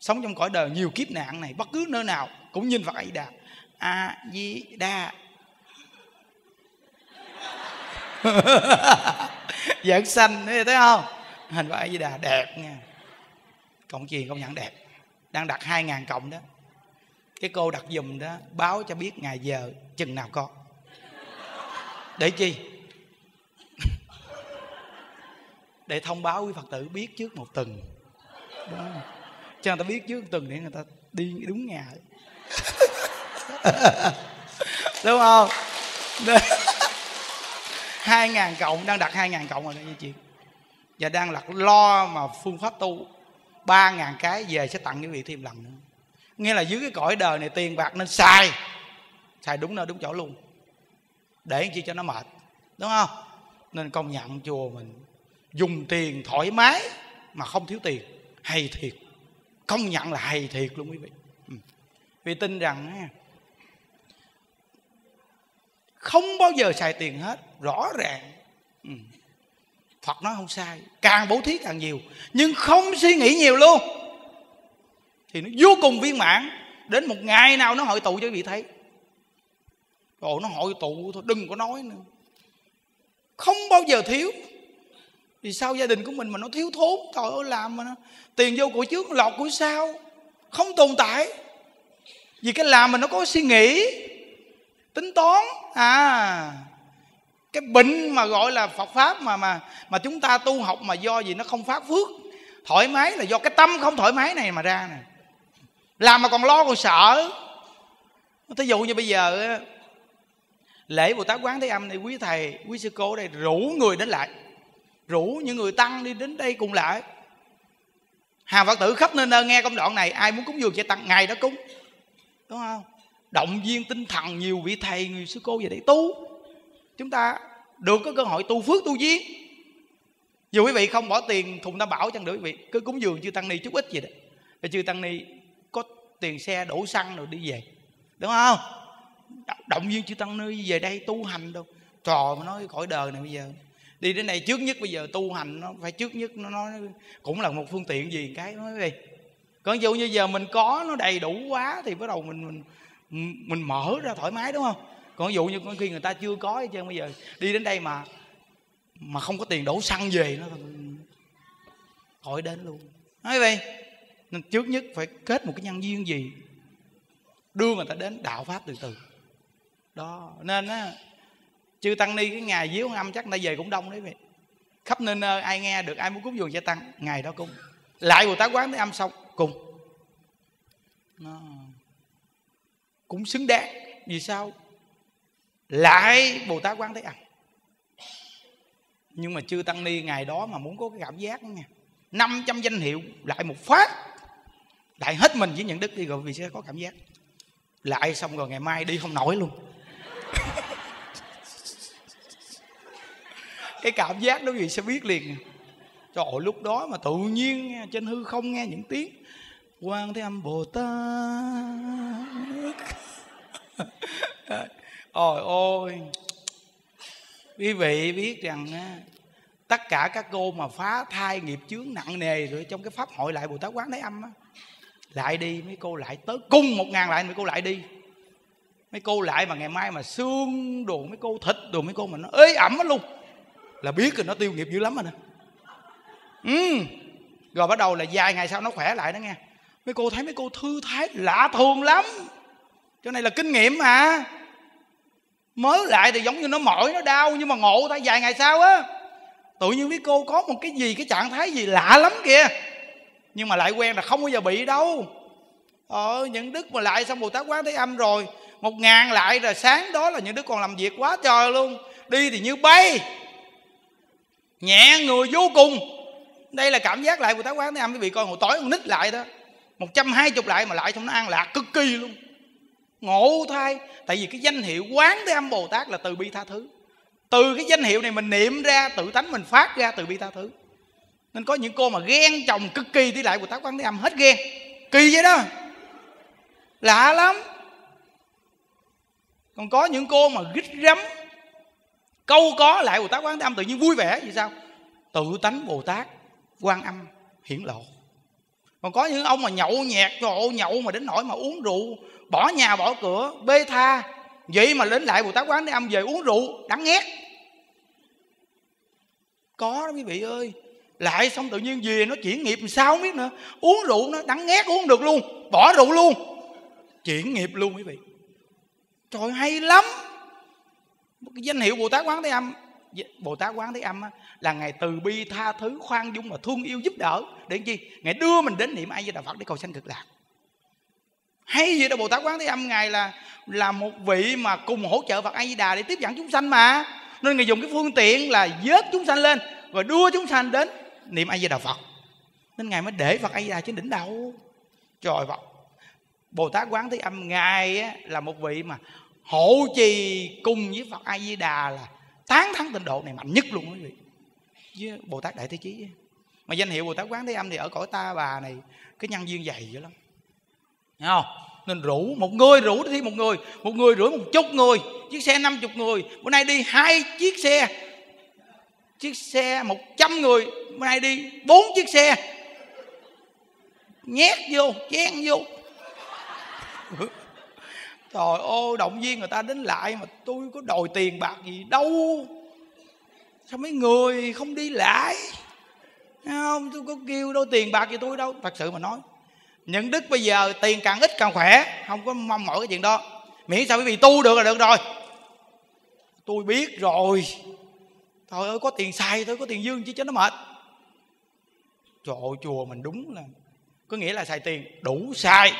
Sống trong cõi đời nhiều kiếp nạn này, bất cứ nơi nào cũng nhìn phật a di đà a di đà giận xanh thấy không? Hình phật a di đà đẹp nha cộng truyền công nhận đẹp. Đang đặt hai ngàn cộng đó. Cái cô đặt dùm đó, báo cho biết ngày giờ chừng nào có. Để chi? Để thông báo quý phật tử biết trước một tuần. Đó. cho người ta biết trước một tuần để người ta đi đúng ngày. Đúng không? Hai ngàn cộng, đang đặt hai ngàn cộng rồi đó chị. Và đang lặt lo mà phương pháp tu ba ngàn cái về sẽ tặng quý vị thêm lần nữa. Nghĩa là dưới cái cõi đời này tiền bạc nên xài. Xài đúng nơi đúng chỗ luôn. Để chi cho nó mệt. Đúng không? Nên công nhận chùa mình dùng tiền thoải mái mà không thiếu tiền. Hay thiệt. Công nhận là hay thiệt luôn quý vị. Ừ. Vì tin rằng không bao giờ xài tiền hết. Rõ ràng. Ừ. Phật nói không sai, Càng bố thí càng nhiều. Nhưng không suy nghĩ nhiều luôn. Thì nó vô cùng viên mãn. Đến một ngày nào nó hội tụ cho quý vị thấy. Rồi nó hội tụ thôi, Đừng có nói nữa. Không bao giờ thiếu. Vì sao gia đình của mình mà nó thiếu thốn? Trời ơi, làm mà nó Tiền vô của trước, lọt của sau. Không tồn tại. Vì cái làm mà nó có suy nghĩ, Tính toán. À cái bệnh mà gọi là Phật pháp mà mà mà chúng ta tu học mà do gì nó không phát phước. Thoải mái là do cái tâm không thoải mái này mà ra nè. Làm mà còn lo còn sợ. Thí dụ như bây giờ lễ bồ tát quán thế âm này, quý thầy, quý sư cô đây rủ người đến lại. Rủ những người tăng đi đến đây cùng lại. Hàng phật tử khắp nơi nơi nghe công đoạn này, ai muốn cúng dường cho tăng, ngày đó cúng. Đúng không? Động viên tinh thần nhiều vị thầy, người sư cô về để tu chúng ta được có cơ hội tu phước tu duyên dù quý vị không bỏ tiền, thùng tam bảo chăng nữa quý vị. Cứ cúng dường chư tăng ni chút ít gì đó. Để chư tăng ni có tiền xe đổ xăng rồi đi về. Đúng không? Động viên chư tăng ni về đây tu hành đâu. Trò mà nói khỏi đời này bây giờ. Đi đến này trước nhất bây giờ tu hành nó phải trước nhất nó nói cũng là một phương tiện gì cái nói gì còn dụ như giờ mình có nó đầy đủ quá thì bắt đầu mình mình mình mở ra thoải mái, đúng không? Còn ví dụ như khi người ta chưa có hết trơn, bây giờ đi đến đây mà mà không có tiền đổ xăng về nó khỏi đến luôn. Nói vậy, nên trước nhất phải kết một cái nhân duyên gì, đưa người ta đến đạo pháp từ từ. Đó, nên á, chư tăng ni cái ngày viếng âm chắc người ta về cũng đông đấy vậy. Khắp nơi nơi ai nghe được, ai muốn cúng dường cho tăng, ngày đó cung lại bồ tát quán thế âm xong, cùng. Nó cũng xứng đáng. Vì sao? Lại bồ tát quán thế âm. Nhưng mà chưa tăng ni ngày đó mà muốn có cái cảm giác đó nha 500 danh hiệu lại một phát lại hết mình với những đức đi rồi vì sẽ có cảm giác. Lại xong rồi ngày mai đi không nổi luôn. Cái cảm giác đó vì sẽ biết liền. Trời ơi lúc đó mà tự nhiên nghe, trên hư không nghe những tiếng quan thế âm bồ tát ôi ôi quý vị biết rằng tất cả các cô mà phá thai nghiệp chướng nặng nề rồi trong cái pháp hội lại bồ tát quán thế âm á, lại đi, mấy cô lại tới cung một ngàn lại, mấy cô lại đi. Mấy cô lại mà ngày mai mà xương đồ mấy cô, thịt đồ mấy cô mà nó ế ẩm hết luôn. Là biết rồi, nó tiêu nghiệp dữ lắm rồi nè. Ừ. rồi bắt đầu là vài ngày sau nó khỏe lại đó nghe. Mấy cô thấy mấy cô thư thái lạ thường lắm. Chỗ này là kinh nghiệm mà mới lại thì giống như nó mỏi, nó đau, nhưng mà ngộ ta vài ngày sau á, tự nhiên mấy cô có một cái gì, cái trạng thái gì lạ lắm kìa. Nhưng mà lại quen là không bao giờ bị đâu. Ờ những đức mà lại xong bồ tát quán thấy âm rồi, một ngàn lại rồi, sáng đó là những đức còn làm việc quá trời luôn. Đi thì như bay, nhẹ người vô cùng. Đây là cảm giác lại bồ tát quán thế âm quý vị coi hồi tối con nít lại đó. Một trăm hai chục lại mà lại xong nó an lạc cực kỳ luôn ngộ thay. Tại vì cái danh hiệu quán thế âm bồ tát là từ bi tha thứ. Từ cái danh hiệu này mình niệm ra, tự tánh mình phát ra từ bi tha thứ. Nên có những cô mà ghen chồng cực kỳ đi lại bồ tát quán thế âm hết ghen. Kỳ vậy đó. Lạ lắm. Còn có những cô mà gích rắm, câu có lại bồ tát quán thế âm tự nhiên vui vẻ. Vì sao? Tự tánh bồ tát quan âm hiển lộ còn có những ông mà nhậu nhẹt cho nhậu mà đến nỗi mà uống rượu, bỏ nhà, bỏ cửa, bê tha. Vậy mà đến lại bồ tát quán để âm về uống rượu đắng nghét có đó quý vị ơi. Lại xong tự nhiên về nó chuyển nghiệp làm sao không biết nữa. Uống rượu nó đắng nghét uống được luôn, bỏ rượu luôn. Chuyển nghiệp luôn quý vị. Trời hay lắm. Cái danh hiệu bồ tát quán thế âm. Dạ, bồ tát quán thế âm là ngày từ bi tha thứ khoan dung và thương yêu giúp đỡ. Để chi? Ngài đưa mình đến niệm a di đà phật để cầu sanh cực lạc. Hay gì đâu bồ tát quán thế âm ngài là là một vị mà cùng hỗ trợ phật a di đà để tiếp dẫn chúng sanh mà. Nên ngài dùng cái phương tiện là vớt chúng sanh lên rồi đưa chúng sanh đến niệm a di đà phật. Nên ngài mới để phật a di đà trên đỉnh đầu. Trời phật bồ tát quán thế âm ngài á, là một vị mà hộ trì cùng với phật a di đà là tán thắng tịnh độ này mạnh nhất luôn quý vị. Với bồ tát đại thế chí mà danh hiệu bồ tát quán thế âm thì ở cõi ta bà này, cái nhân duyên dày dữ lắm. Thấy không? Nên rủ một người, rủ thêm một người một người rủ một chục người, chiếc xe năm chục người. Bữa nay đi hai chiếc xe chiếc xe một trăm người. Bữa nay đi bốn chiếc xe. Nhét vô, chén vô trời ơi, động viên người ta đến lại mà tôi có đòi tiền bạc gì đâu. Sao mấy người không đi lại? Không? Tôi có kêu đâu tiền bạc gì tôi đâu. Thật sự mà nói, những đức bây giờ tiền càng ít càng khỏe. Không có mong mỏi cái chuyện đó. Miễn sao quý vị tu được là được rồi. Tôi biết rồi. Trời ơi, có tiền xài thôi, có tiền dương chứ cho nó mệt. Trời ơi, chùa mình đúng là, có nghĩa là xài tiền. Đủ xài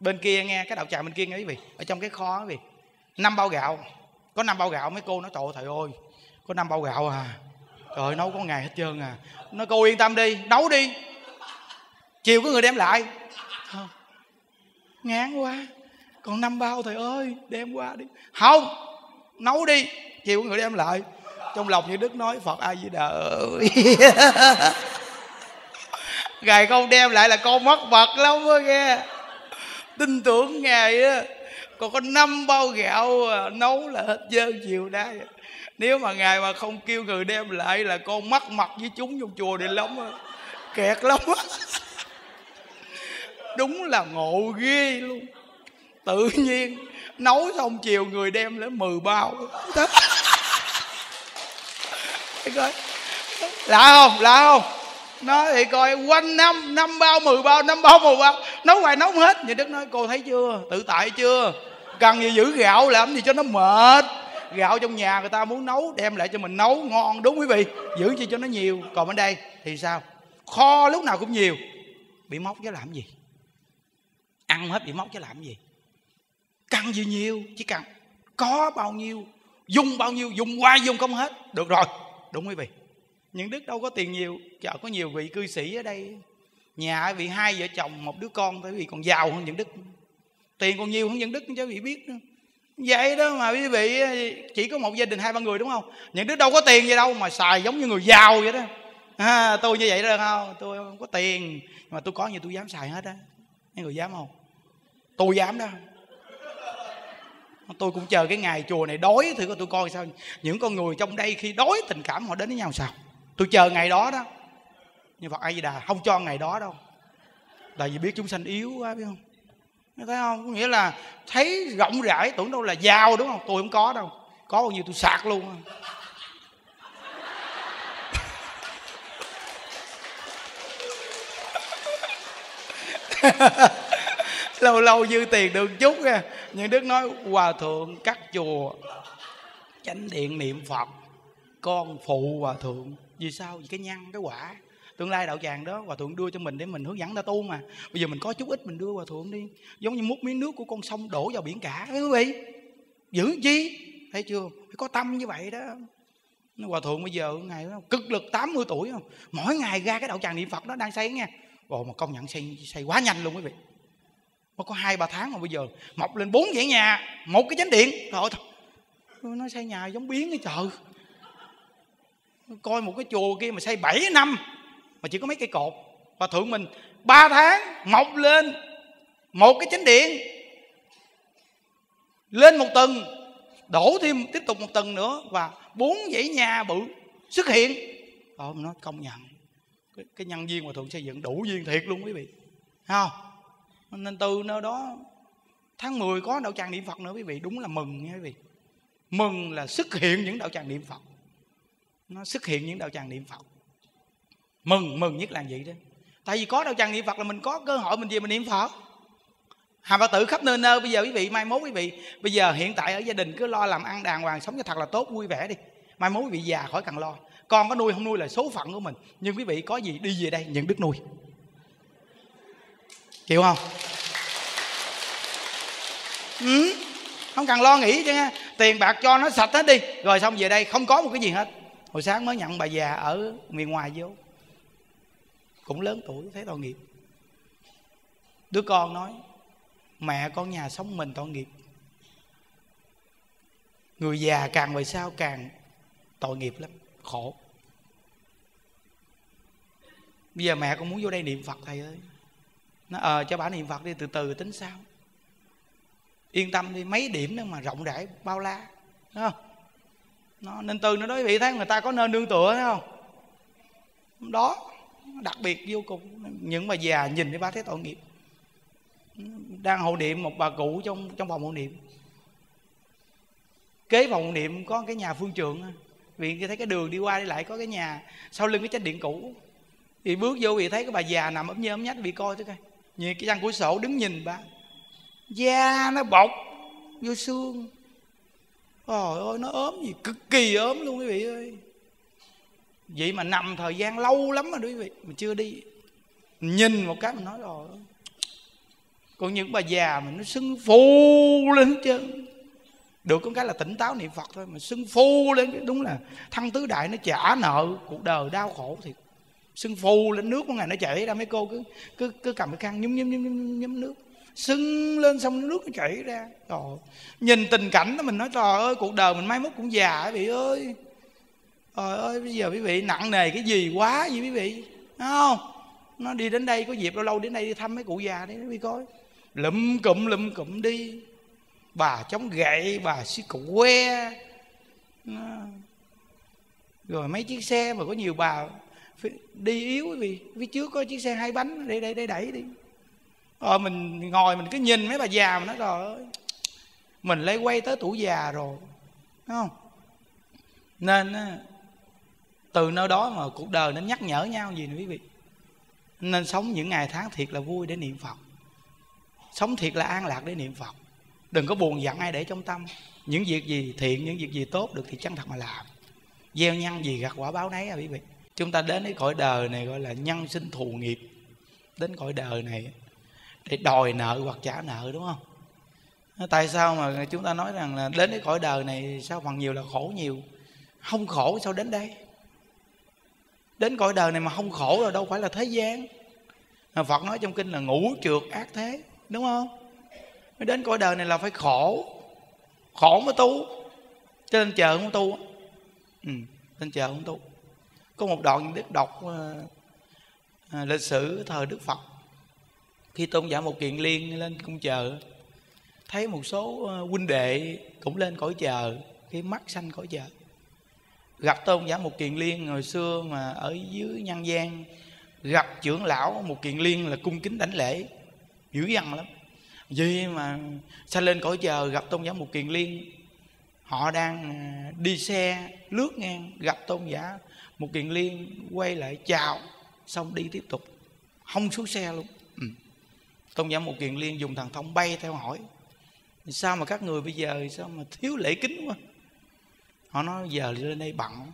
bên kia nghe, cái đạo tràng bên kia nghe quý vị. Ở trong cái kho quý vị. Năm bao gạo. Có năm bao gạo, mấy cô nói, trời ơi, thầy ơi, có năm bao gạo à. Trời nấu có ngày hết trơn à. Nó cô yên tâm đi, nấu đi. Chiều có người đem lại. Ngán quá. Còn năm bao, thầy ơi, đem qua đi. Không, nấu đi. Chiều có người đem lại. Trong lòng như đức nói, phật ai di đà ơi. Ngài không đem lại là con mất vật lắm á nghe tin tưởng ngài á, còn có năm bao gạo à, nấu là hết dơ chiều đây nếu mà ngài mà không kêu người đem lại là con mắc mặt với chúng trong chùa để lắm á, kẹt lắm á. Đúng là ngộ ghê luôn. Tự nhiên, nấu xong chiều người đem lên mười bao. Lạ không? Lạ không? Nói thì coi quanh năm năm bao mười bao, năm bao mười bao. Nấu hoài nấu hết. Như đức nói, cô thấy chưa? Tự tại chưa? Cần gì giữ gạo, làm gì cho nó mệt? Gạo trong nhà người ta muốn nấu, đem lại cho mình nấu, ngon, đúng quý vị. Giữ chi cho nó nhiều. Còn bên đây thì sao? Kho lúc nào cũng nhiều. Bị móc chứ làm gì? Ăn hết bị móc chứ làm gì? Cần gì nhiều? Chỉ cần có bao nhiêu, dùng bao nhiêu, dùng qua dùng không hết. Được rồi. Đúng quý vị những đức đâu có tiền nhiều chợ có nhiều vị cư sĩ ở đây. Nhà vị hai vợ chồng một đứa con tại vì còn giàu hơn những đức. Tiền còn nhiều hơn những đức cho vị biết nữa. Vậy đó mà quý vị chỉ có một gia đình hai ba người đúng không? Những đứa đâu có tiền gì đâu mà xài giống như người giàu vậy đó. À, tôi như vậy đó không? Tôi không có tiền mà tôi có như tôi dám xài hết á. Mấy người dám không? Tôi dám đó. Tôi cũng chờ cái ngày chùa này đói thử coi tôi coi sao. Những con người trong đây khi đói tình cảm họ đến với nhau sao? Tôi chờ ngày đó đó. Nhưng phật a di đà không cho ngày đó đâu. Tại vì biết chúng sanh yếu quá, biết không? Thấy không? Có nghĩa là thấy rộng rãi, tưởng đâu là giàu, đúng không? Tôi không có đâu. Có bao nhiêu tôi sạc luôn lâu lâu dư tiền được chút nha. Nhưng đức nói, hòa thượng cắt chùa, chánh điện niệm phật, con phụ hòa thượng vì sao? Vì cái nhân cái quả. Tương lai đạo tràng đó hòa thượng đưa cho mình để mình hướng dẫn ta tu mà. Bây giờ mình có chút ít mình đưa hòa thượng đi. Giống như múc miếng nước của con sông đổ vào biển cả. Quý vị? Giữ chi? Thấy chưa? Phải có tâm như vậy đó. Hòa thượng bây giờ ngày đó, cực lực 80 tuổi không? Mỗi ngày ra cái đạo tràng niệm phật đó đang xây nha ồ mà công nhận xây xây quá nhanh luôn quý vị. Mới có hai ba tháng mà bây giờ mọc lên bốn dãy nhà một cái chánh điện. Trời ơi nó xây nhà giống biến cái trời coi một cái chùa kia mà xây 7 năm mà chỉ có mấy cây cột. Và thượng mình ba tháng mọc lên một cái chánh điện lên một tầng đổ thêm tiếp tục một tầng nữa và bốn dãy nhà bự xuất hiện. Rồi nó công nhận cái, cái nhân viên mà thượng xây dựng đủ duyên thiệt luôn quý vị. Không? Nên từ nơi đó tháng 10 có đạo tràng niệm phật nữa quý vị đúng là mừng nha quý vị. Mừng là xuất hiện những đạo tràng niệm phật nó xuất hiện những đạo tràng niệm phật. Mừng mừng nhất là vậy đó. Tại vì có đạo tràng niệm phật là mình có cơ hội mình về mình niệm phật. Hà phật tử khắp nơi nơi bây giờ quý vị mai mốt quý vị bây giờ hiện tại ở gia đình cứ lo làm ăn đàng hoàng sống cho thật là tốt vui vẻ đi. Mai mốt quý vị già khỏi cần lo. Con có nuôi không nuôi là số phận của mình. Nhưng quý vị có gì đi về đây nhận đức nuôi. Chịu không? Ừ, không cần lo nghĩ chứ nghe tiền bạc cho nó sạch hết đi. Rồi xong về đây không có một cái gì hết hồi sáng mới nhận bà già ở miền ngoài vô. Cũng lớn tuổi, thấy tội nghiệp. Đứa con nói, mẹ con nhà sống mình tội nghiệp. Người già càng về sau càng tội nghiệp lắm, khổ. Bây giờ mẹ con muốn vô đây niệm phật, thầy ơi. Nó ờ cho bà niệm phật đi, từ từ tính sao. Yên tâm đi, mấy điểm nữa mà rộng rãi, bao la đúng không? Nó, nên từ nó đối vị thấy người ta có nơi nương tựa, thấy không? Đó, đặc biệt vô cùng. Những bà già nhìn thấy ba thấy tội nghiệp. Đang hộ niệm một bà cụ trong trong phòng hộ niệm. Kế phòng hộ niệm có cái nhà phương trượng vì thấy cái đường đi qua đi lại có cái nhà sau lưng cái chánh điện cũ. Thì bước vô thì thấy cái bà già nằm ấm như ấm nhách bị coi thế coi. Nhìn cái răng cửa sổ đứng nhìn bà da nó bọc, vô xương trời ơi nó ốm gì cực kỳ ốm luôn quý vị ơi. Vậy mà nằm thời gian lâu lắm rồi quý vị mà chưa đi. Nhìn một cái mình nói rồi còn những bà già mà nó sưng phù lên hết trơn. Được con cái là tỉnh táo niệm phật thôi mà sưng phù lên đúng là thăng tứ đại nó trả nợ cuộc đời đau khổ thiệt. Sưng phù lên nước của ngày nó chảy ra mấy cô cứ cứ cứ cầm cái khăn nhúng nhúng nhúng nhúng, nhúng nước sưng lên xong nước nó chảy ra. Trời nhìn tình cảnh đó mình nói trời ơi cuộc đời mình mai mốt cũng già quý vị ơi. Trời ơi bây giờ quý vị nặng nề cái gì quá vậy quý vị? Đúng không? Nó đi đến đây có dịp lâu lâu đến đây đi thăm mấy cụ già đấy quý vị coi. Lụm cụm lụm cụm đi. Bà chống gậy bà xí cụ que. Rồi mấy chiếc xe mà có nhiều bà đi yếu quý vị, phía trước có chiếc xe hai bánh để để để đẩy đi rồi mình ngồi mình cứ nhìn mấy bà già mà nói rồi ơi, mình lấy quay tới tuổi già rồi. Đúng không? Nên từ nơi đó mà cuộc đời nó nhắc nhở nhau gì nữa quý vị. Nên sống những ngày tháng thiệt là vui để niệm phật. Sống thiệt là an lạc để niệm phật. Đừng có buồn giận ai để trong tâm. Những việc gì thiện, những việc gì tốt được thì chân thật mà làm. Gieo nhân gì gặt quả báo nấy à quý vị. Chúng ta đến cái cõi đời này gọi là nhân sinh thù nghiệp. Đến cõi đời này để đòi nợ hoặc trả nợ đúng không? Tại sao mà chúng ta nói rằng là đến cái cõi đời này sao phần nhiều là khổ nhiều? Không khổ sao đến đây? Đến cõi đời này mà không khổ là đâu phải là thế gian. Phật nói trong kinh là ngũ trượt ác thế đúng không? Đến cõi đời này là phải khổ. Khổ mới tu. Cho nên chờ không tu ừ, nên chờ không tu. Có một đoạn đức đọc à, lịch sử thời đức phật khi tôn giả một kiện liên lên cung chờ thấy một số ờ, huynh đệ cũng lên cõi chờ khi mắt xanh cõi chờ gặp tôn giả một kiền liên hồi xưa mà ở dưới nhân gian gặp trưởng lão một kiền liên là cung kính đánh lễ, dữ dằn lắm. Vì mà sanh lên cõi chờ gặp tôn giả một kiền liên, họ đang ờ, đi xe lướt ngang, gặp tôn giả một kiền liên quay lại chào, xong đi tiếp tục. Không xuống xe luôn tôn giả một kiền liên dùng thần thông bay theo hỏi, sao mà các người bây giờ, sao mà thiếu lễ kính quá? Họ nói, giờ lên đây bận,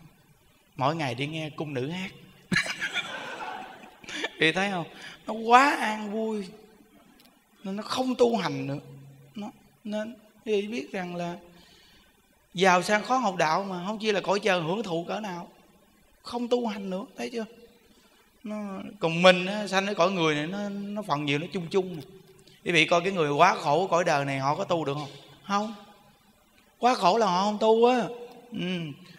mỗi ngày đi nghe cung nữ hát. Thì thấy không? Nó quá an vui, nên nó không tu hành nữa. Nó nên thì biết rằng là giàu sang khó học đạo mà, không chỉ là cõi trời hưởng thụ cỡ nào. Không tu hành nữa, thấy chưa? Nó còn mình á, sanh ở cõi người này nó nó phần nhiều nó chung chung. Quý vị coi cái người quá khổ cõi đời này họ có tu được không? Không. Quá khổ là họ không tu á. Ừ.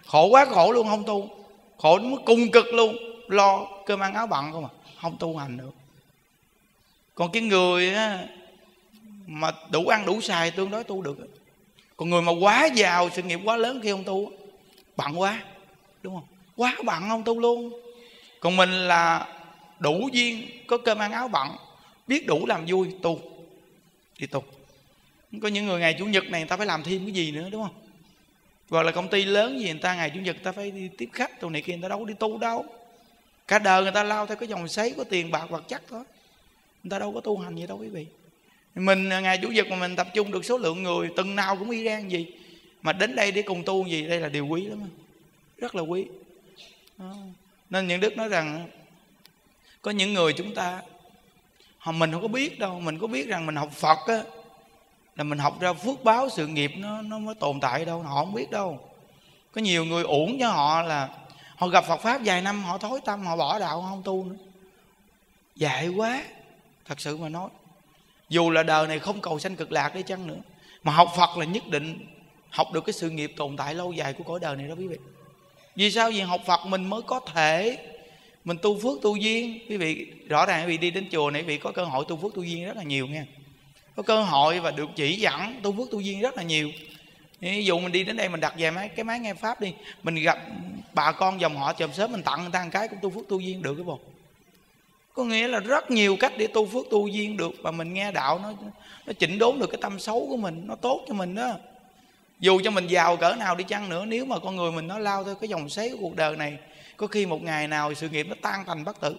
khổ quá khổ luôn không tu. Khổ đến mức cung cực luôn. Lo cơm ăn áo bận không à? Không tu hành được. Còn cái người á, mà đủ ăn đủ xài tương đối tu được còn người mà quá giàu sự nghiệp quá lớn khi không tu bận quá. Đúng không? Quá bận không tu luôn còn mình là đủ duyên, có cơm ăn áo bận, biết đủ làm vui, tu. Thì tu. Có những người ngày chủ nhật này người ta phải làm thêm cái gì nữa, đúng không? Gọi là công ty lớn gì người ta ngày chủ nhật người ta phải đi tiếp khách tụi này kia người ta đâu có đi tu đâu. Cả đời người ta lao theo cái dòng sấy, có tiền, bạc, vật chất thôi. Người ta đâu có tu hành gì đâu quý vị. Mình à, ngày chủ nhật mà mình tập trung được số lượng người, từng nào cũng y gan gì mà đến đây để cùng tu gì, đây là điều quý lắm rất là quý nên những đức nói rằng, có những người chúng ta mình không có biết đâu, mình có biết rằng mình học phật á, là mình học ra phước báo sự nghiệp nó nó mới tồn tại đâu, họ không biết đâu. Có nhiều người uổng cho họ là họ gặp Phật pháp vài năm, họ thối tâm, họ bỏ đạo không tu nữa. Dạy quá, thật sự mà nói. Dù là đời này không cầu sanh cực lạc đi chăng nữa, mà học Phật là nhất định học được cái sự nghiệp tồn tại lâu dài của cõi đời này đó quý vị vì sao? Vì học Phật mình mới có thể. Mình tu phước tu duyên. Quý vị, rõ ràng quý vị đi đến chùa này, quý vị có cơ hội tu phước tu duyên rất là nhiều nha. Có cơ hội và được chỉ dẫn tu phước tu duyên rất là nhiều. Ví dụ mình đi đến đây mình đặt về máy, cái máy nghe pháp đi, mình gặp bà con dòng họ chồng sớm mình tặng người ta một cái cũng tu phước tu duyên được cái bộ. Có nghĩa là rất nhiều cách để tu phước tu duyên được và mình nghe đạo nó nó chỉnh đốn được cái tâm xấu của mình, nó tốt cho mình đó dù cho mình giàu cỡ nào đi chăng nữa, nếu mà con người mình nó lao theo cái dòng xoáy của cuộc đời này, có khi một ngày nào sự nghiệp nó tan thành bất tử.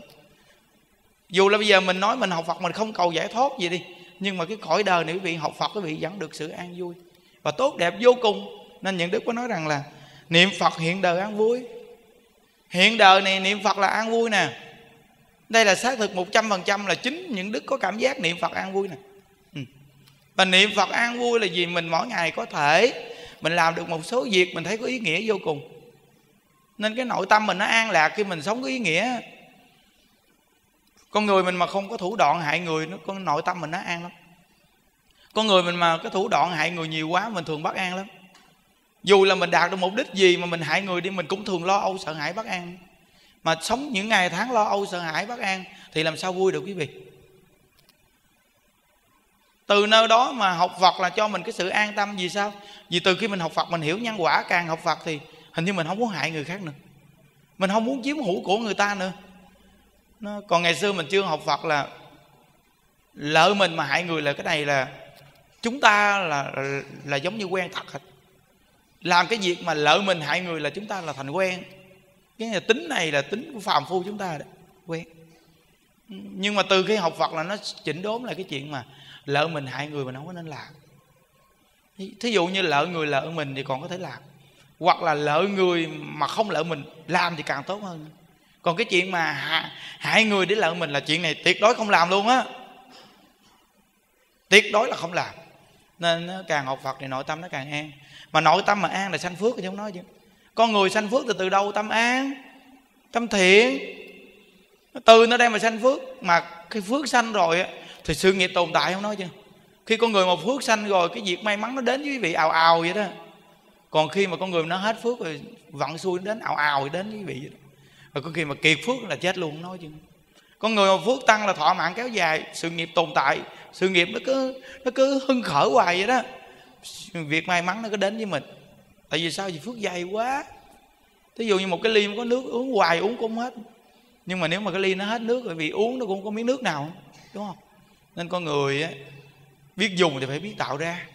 Dù là bây giờ mình nói mình học phật, mình không cầu giải thoát gì đi, nhưng mà cái cõi đời này quý vị, học phật quý vị vẫn được sự an vui. Và tốt đẹp vô cùng. Nên những đức có nói rằng là, niệm phật hiện đời an vui. Hiện đời này niệm phật là an vui nè. Đây là xác thực một trăm phần trăm là chính những đức có cảm giác niệm phật an vui nè và niệm phật an vui là gì mình mỗi ngày có thể mình làm được một số việc mình thấy có ý nghĩa vô cùng. Nên cái nội tâm mình nó an lạc khi mình sống có ý nghĩa. Con người mình mà không có thủ đoạn hại người, nó, con nội tâm mình nó an lắm. Con người mình mà cái thủ đoạn hại người nhiều quá, mình thường bất an lắm. Dù là mình đạt được mục đích gì mà mình hại người đi, mình cũng thường lo âu, sợ hãi, bất an. Mà sống những ngày tháng lo âu, sợ hãi, bất an, thì làm sao vui được quý vị? Từ nơi đó mà học Phật là cho mình cái sự an tâm vì sao? Vì từ khi mình học Phật mình hiểu nhân quả càng học Phật thì hình như mình không muốn hại người khác nữa. Mình không muốn chiếm hữu của người ta nữa. Nó, còn ngày xưa mình chưa học Phật là lỡ mình mà hại người là cái này là chúng ta là là, là giống như quen thật hết. Làm cái việc mà lỡ mình hại người là chúng ta là thành quen. Cái này, tính này là tính của phàm phu chúng ta đó quen. Nhưng mà từ khi học Phật là nó chỉnh đốn lại cái chuyện mà lỡ mình hại người mình không có nên làm. Thí dụ như lỡ người lỡ mình thì còn có thể làm. Hoặc là lỡ người mà không lỡ mình, làm thì càng tốt hơn. Còn cái chuyện mà hại người để lỡ mình là chuyện này tuyệt đối không làm luôn á. Tuyệt đối là không làm. Nên nó càng học Phật thì nội tâm nó càng an. Mà nội tâm mà an là sanh phước thì không nói chứ. Con người sanh phước từ từ đâu? Tâm an, tâm thiện. Từ nó đây mà sanh phước. Mà cái phước sanh rồi á thì sự nghiệp tồn tại không nói chứ. Khi con người một phước sanh rồi, cái việc may mắn nó đến với quý vị, ào ào vậy đó. Còn khi mà con người nó hết phước rồi, vặn xuôi đến, ào ào đến với quý vị vậy đó. rồi có khi mà kiệt phước là chết luôn nói chứ. Con người mà phước tăng là thọ mạng kéo dài, sự nghiệp tồn tại, sự nghiệp nó cứ nó cứ hưng khởi hoài vậy đó. Việc may mắn nó cứ đến với mình. Tại vì sao? Vì phước dày quá. Thí dụ như một cái ly có nước uống hoài uống cũng hết. Nhưng mà nếu mà cái ly nó hết nước rồi, vì uống nó cũng có miếng nước nào, đúng không? Nên con người á, biết dùng thì phải biết tạo ra.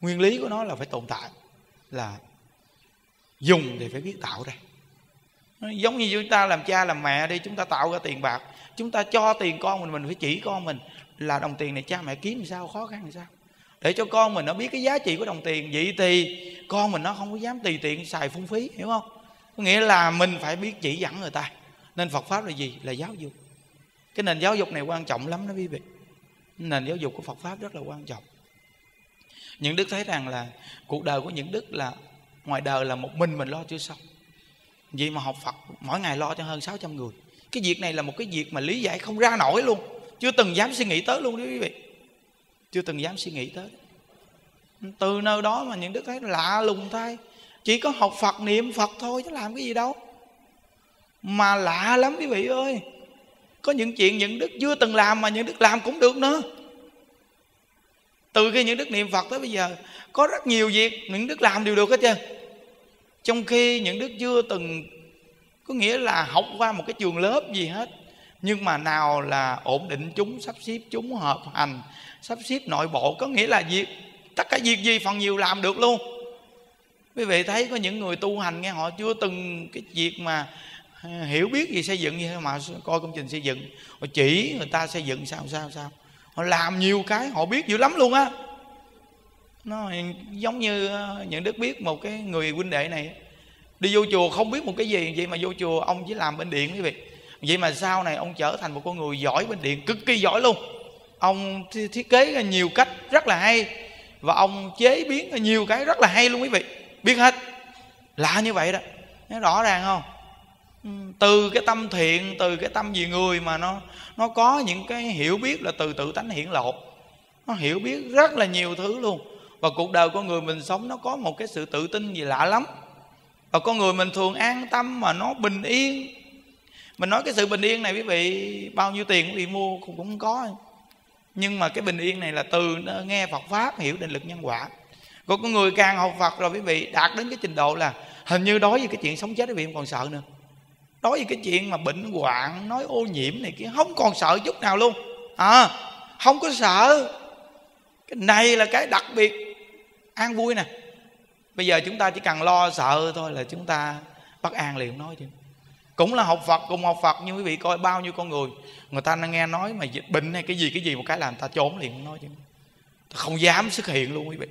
Nguyên lý của nó là phải tồn tại là dùng thì phải biết tạo ra. Giống như chúng ta làm cha làm mẹ đi chúng ta tạo ra tiền bạc chúng ta cho tiền con mình mình phải chỉ con mình. Là đồng tiền này cha mẹ kiếm làm sao khó khăn làm sao? Để cho con mình nó biết cái giá trị của đồng tiền vậy thì con mình nó không có dám tùy tiện xài phung phí hiểu không? Có nghĩa là mình phải biết chỉ dẫn người ta. Nên phật pháp là gì? Là giáo dục. Cái nền giáo dục này quan trọng lắm đó quý vị nền giáo dục của phật pháp rất là quan trọng. Những đức thấy rằng là cuộc đời của những đức là, ngoài đời là một mình mình lo chưa xong. Vậy mà học phật, mỗi ngày lo cho hơn 600 người. Cái việc này là một cái việc mà lý giải không ra nổi luôn. Chưa từng dám suy nghĩ tới luôn đó quý vị. Chưa từng dám suy nghĩ tới. Từ nơi đó mà những đức thấy lạ lùng thay. Chỉ có học phật, niệm phật thôi chứ làm cái gì đâu. Mà lạ lắm quý vị ơi có những chuyện những đức chưa từng làm mà những đức làm cũng được nữa. Từ khi những đức niệm phật tới bây giờ, có rất nhiều việc những đức làm đều được hết trơn. Trong khi những đức chưa từng, có nghĩa là học qua một cái trường lớp gì hết, nhưng mà nào là ổn định chúng, sắp xếp chúng, hợp hành, sắp xếp nội bộ, có nghĩa là việc, tất cả việc gì phần nhiều làm được luôn. Quý vị thấy có những người tu hành nghe, họ chưa từng cái việc mà hiểu biết gì xây dựng như thế mà coi công trình xây dựng. Họ chỉ người ta xây dựng sao sao sao. Họ làm nhiều cái họ biết dữ lắm luôn á. Nó giống như ờ, những đức biết một cái người huynh đệ này đi vô chùa không biết một cái gì, vậy mà vô chùa ông chỉ làm bên điện quý vị. Vậy mà sau này ông trở thành một con người giỏi bên điện, cực kỳ giỏi luôn. Ông thiết kế ra nhiều cách rất là hay và ông chế biến ra nhiều cái rất là hay luôn quý vị. Biết hết. Lạ như vậy đó. Nó rõ ràng không? Từ cái tâm thiện, từ cái tâm vì người mà nó nó có những cái hiểu biết là từ tự tánh hiển lộ. Nó hiểu biết rất là nhiều thứ luôn. Và cuộc đời con người mình sống nó có một cái sự tự tin gì lạ lắm. Và con người mình thường an tâm mà nó bình yên. Mình nói cái sự bình yên này quý vị, bao nhiêu tiền quý vị mua, cũng không có. Nhưng mà cái bình yên này là từ nghe Phật pháp, hiểu định lực nhân quả. Còn con người càng học Phật rồi quý vị đạt đến cái trình độ là hình như đối với cái chuyện sống chết quý vị không còn sợ nữa đối với cái chuyện mà bệnh hoạn, nói ô nhiễm này kia, không còn sợ chút nào luôn. À không có sợ. Cái này là cái đặc biệt. An vui nè. Bây giờ chúng ta chỉ cần lo sợ thôi là chúng ta bất an liền, nói chứ. Cũng là học Phật, cùng học Phật, nhưng quý vị coi bao nhiêu con người. Người ta nghe nói mà dịch bệnh hay cái gì cái gì một cái làm ta trốn liền, nói chứ. Không dám xuất hiện luôn quý vị.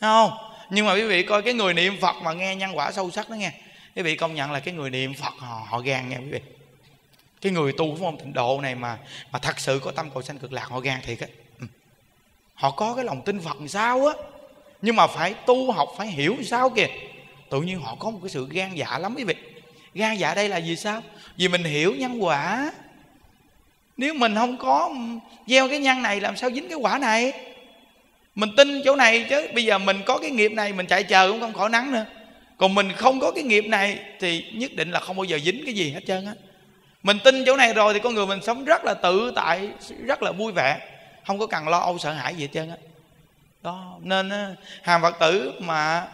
Thấy không? Nhưng mà quý vị coi cái người niệm Phật mà nghe nhân quả sâu sắc đó nghe quý vị công nhận là cái người niệm Phật họ, họ gan nghe quý vị. Cái người tu phong tịnh độ này mà mà thật sự có tâm cầu sanh cực lạc họ gan thiệt á. Ừ. Họ có cái lòng tin Phật sao á. Nhưng mà phải tu học phải hiểu sao kìa. Tự nhiên họ có một cái sự gan dạ lắm quý vị. Gan dạ đây là gì sao? Vì mình hiểu nhân quả. Nếu mình không có gieo cái nhân này làm sao dính cái quả này? Mình tin chỗ này chứ bây giờ mình có cái nghiệp này mình chạy chờ cũng không khỏi nắng nữa còn mình không có cái nghiệp này thì nhất định là không bao giờ dính cái gì hết trơn á. Mình tin chỗ này rồi thì con người mình sống rất là tự tại, rất là vui vẻ, không có cần lo âu sợ hãi gì hết trơn á. Đó, nên hàng phật tử mà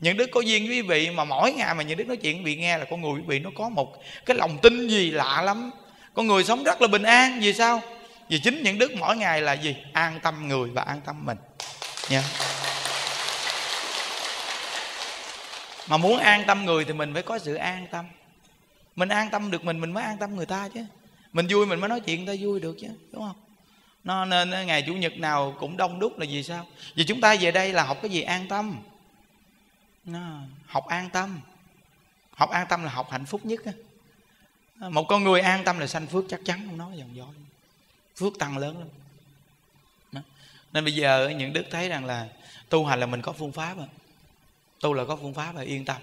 những đức có duyên với quý vị mà mỗi ngày mà những đức nói chuyện quý vị nghe là con người quý vị nó có một cái lòng tin gì lạ lắm. Con người sống rất là bình an, vì sao? Vì chính những đức mỗi ngày là gì? An tâm người và an tâm mình. Nha. Mà muốn an tâm người thì mình phải có sự an tâm. Mình an tâm được mình mình mới an tâm người ta chứ. Mình vui mình mới nói chuyện người ta vui được chứ đúng không? Nó nên ngày chủ nhật nào cũng đông đúc là vì sao? Vì chúng ta về đây là học cái gì? An tâm. Nó, học an tâm. Học an tâm là học hạnh phúc nhất một con người an tâm là sanh phước chắc chắn không nói dòng dõi. Phước tăng lớn lắm. Nên bây giờ những đức thấy rằng là tu hành là mình có phương pháp rồi tu là có phương pháp và yên tâm.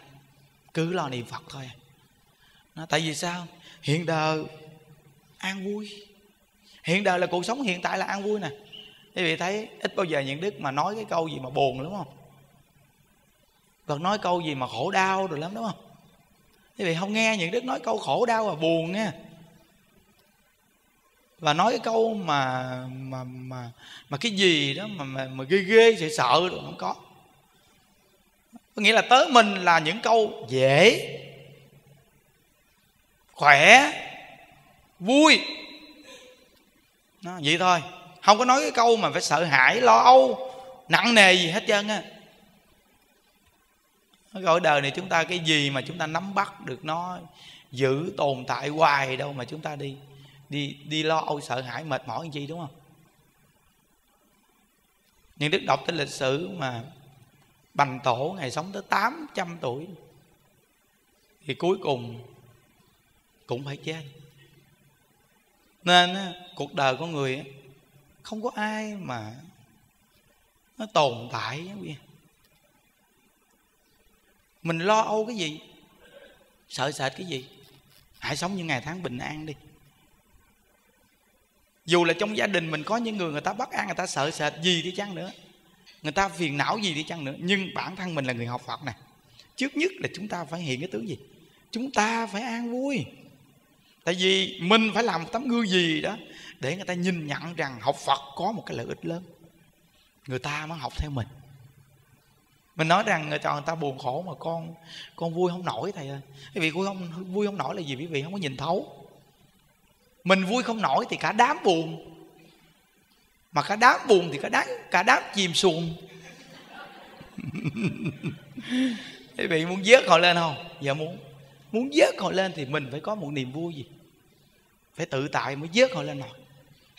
Cứ lo niệm phật thôi à. nó, tại vì sao? Hiện đời an vui. Hiện đời là cuộc sống hiện tại là an vui nè. Quý vị thấy ít bao giờ những đức mà nói cái câu gì mà buồn đúng không? Còn nói câu gì mà khổ đau rồi lắm đúng không? Quý vị không nghe những đức nói câu khổ đau và buồn nha. Và nói cái câu mà mà mà mà cái gì đó mà mà, mà ghê ghê sợ sợ rồi không có có nghĩa là tới mình là những câu dễ khỏe vui. Đó, vậy thôi. Không có nói cái câu mà phải sợ hãi lo âu nặng nề gì hết trơn á. Gọi đời này chúng ta cái gì mà chúng ta nắm bắt được nó giữ tồn tại hoài đâu mà chúng ta đi đi đi lo âu sợ hãi mệt mỏi gì đúng không? Nhưng đức đọc tới lịch sử mà bành tổ ngày sống tới 800 tuổi. Thì cuối cùng cũng phải chết. Nên cuộc đời con người không có ai mà nó tồn tại mình lo âu cái gì? Sợ sệt cái gì? Hãy sống những ngày tháng bình an đi. Dù là trong gia đình mình có những người người ta bất an, người ta sợ sệt gì đi chăng nữa người ta phiền não gì đi chăng nữa, nhưng bản thân mình là người học phật này trước nhất là chúng ta phải hiện cái tướng gì? Chúng ta phải an vui. Tại vì mình phải làm một tấm gương gì đó để người ta nhìn nhận rằng học phật có một cái lợi ích lớn. Người ta mới học theo mình. Mình nói rằng người cho người ta buồn khổ mà con con vui không nổi thầy ơi. Quý vị vui không vui không nổi là gì? Quý vị không có nhìn thấu. Mình vui không nổi thì cả đám buồn mà cả đám buồn thì cả đám cả đám chìm xuồng. Quý vị muốn vớt họ lên không? Dạ muốn. Muốn vớt họ lên thì mình phải có một niềm vui gì? Phải tự tại mới vớt họ lên nổi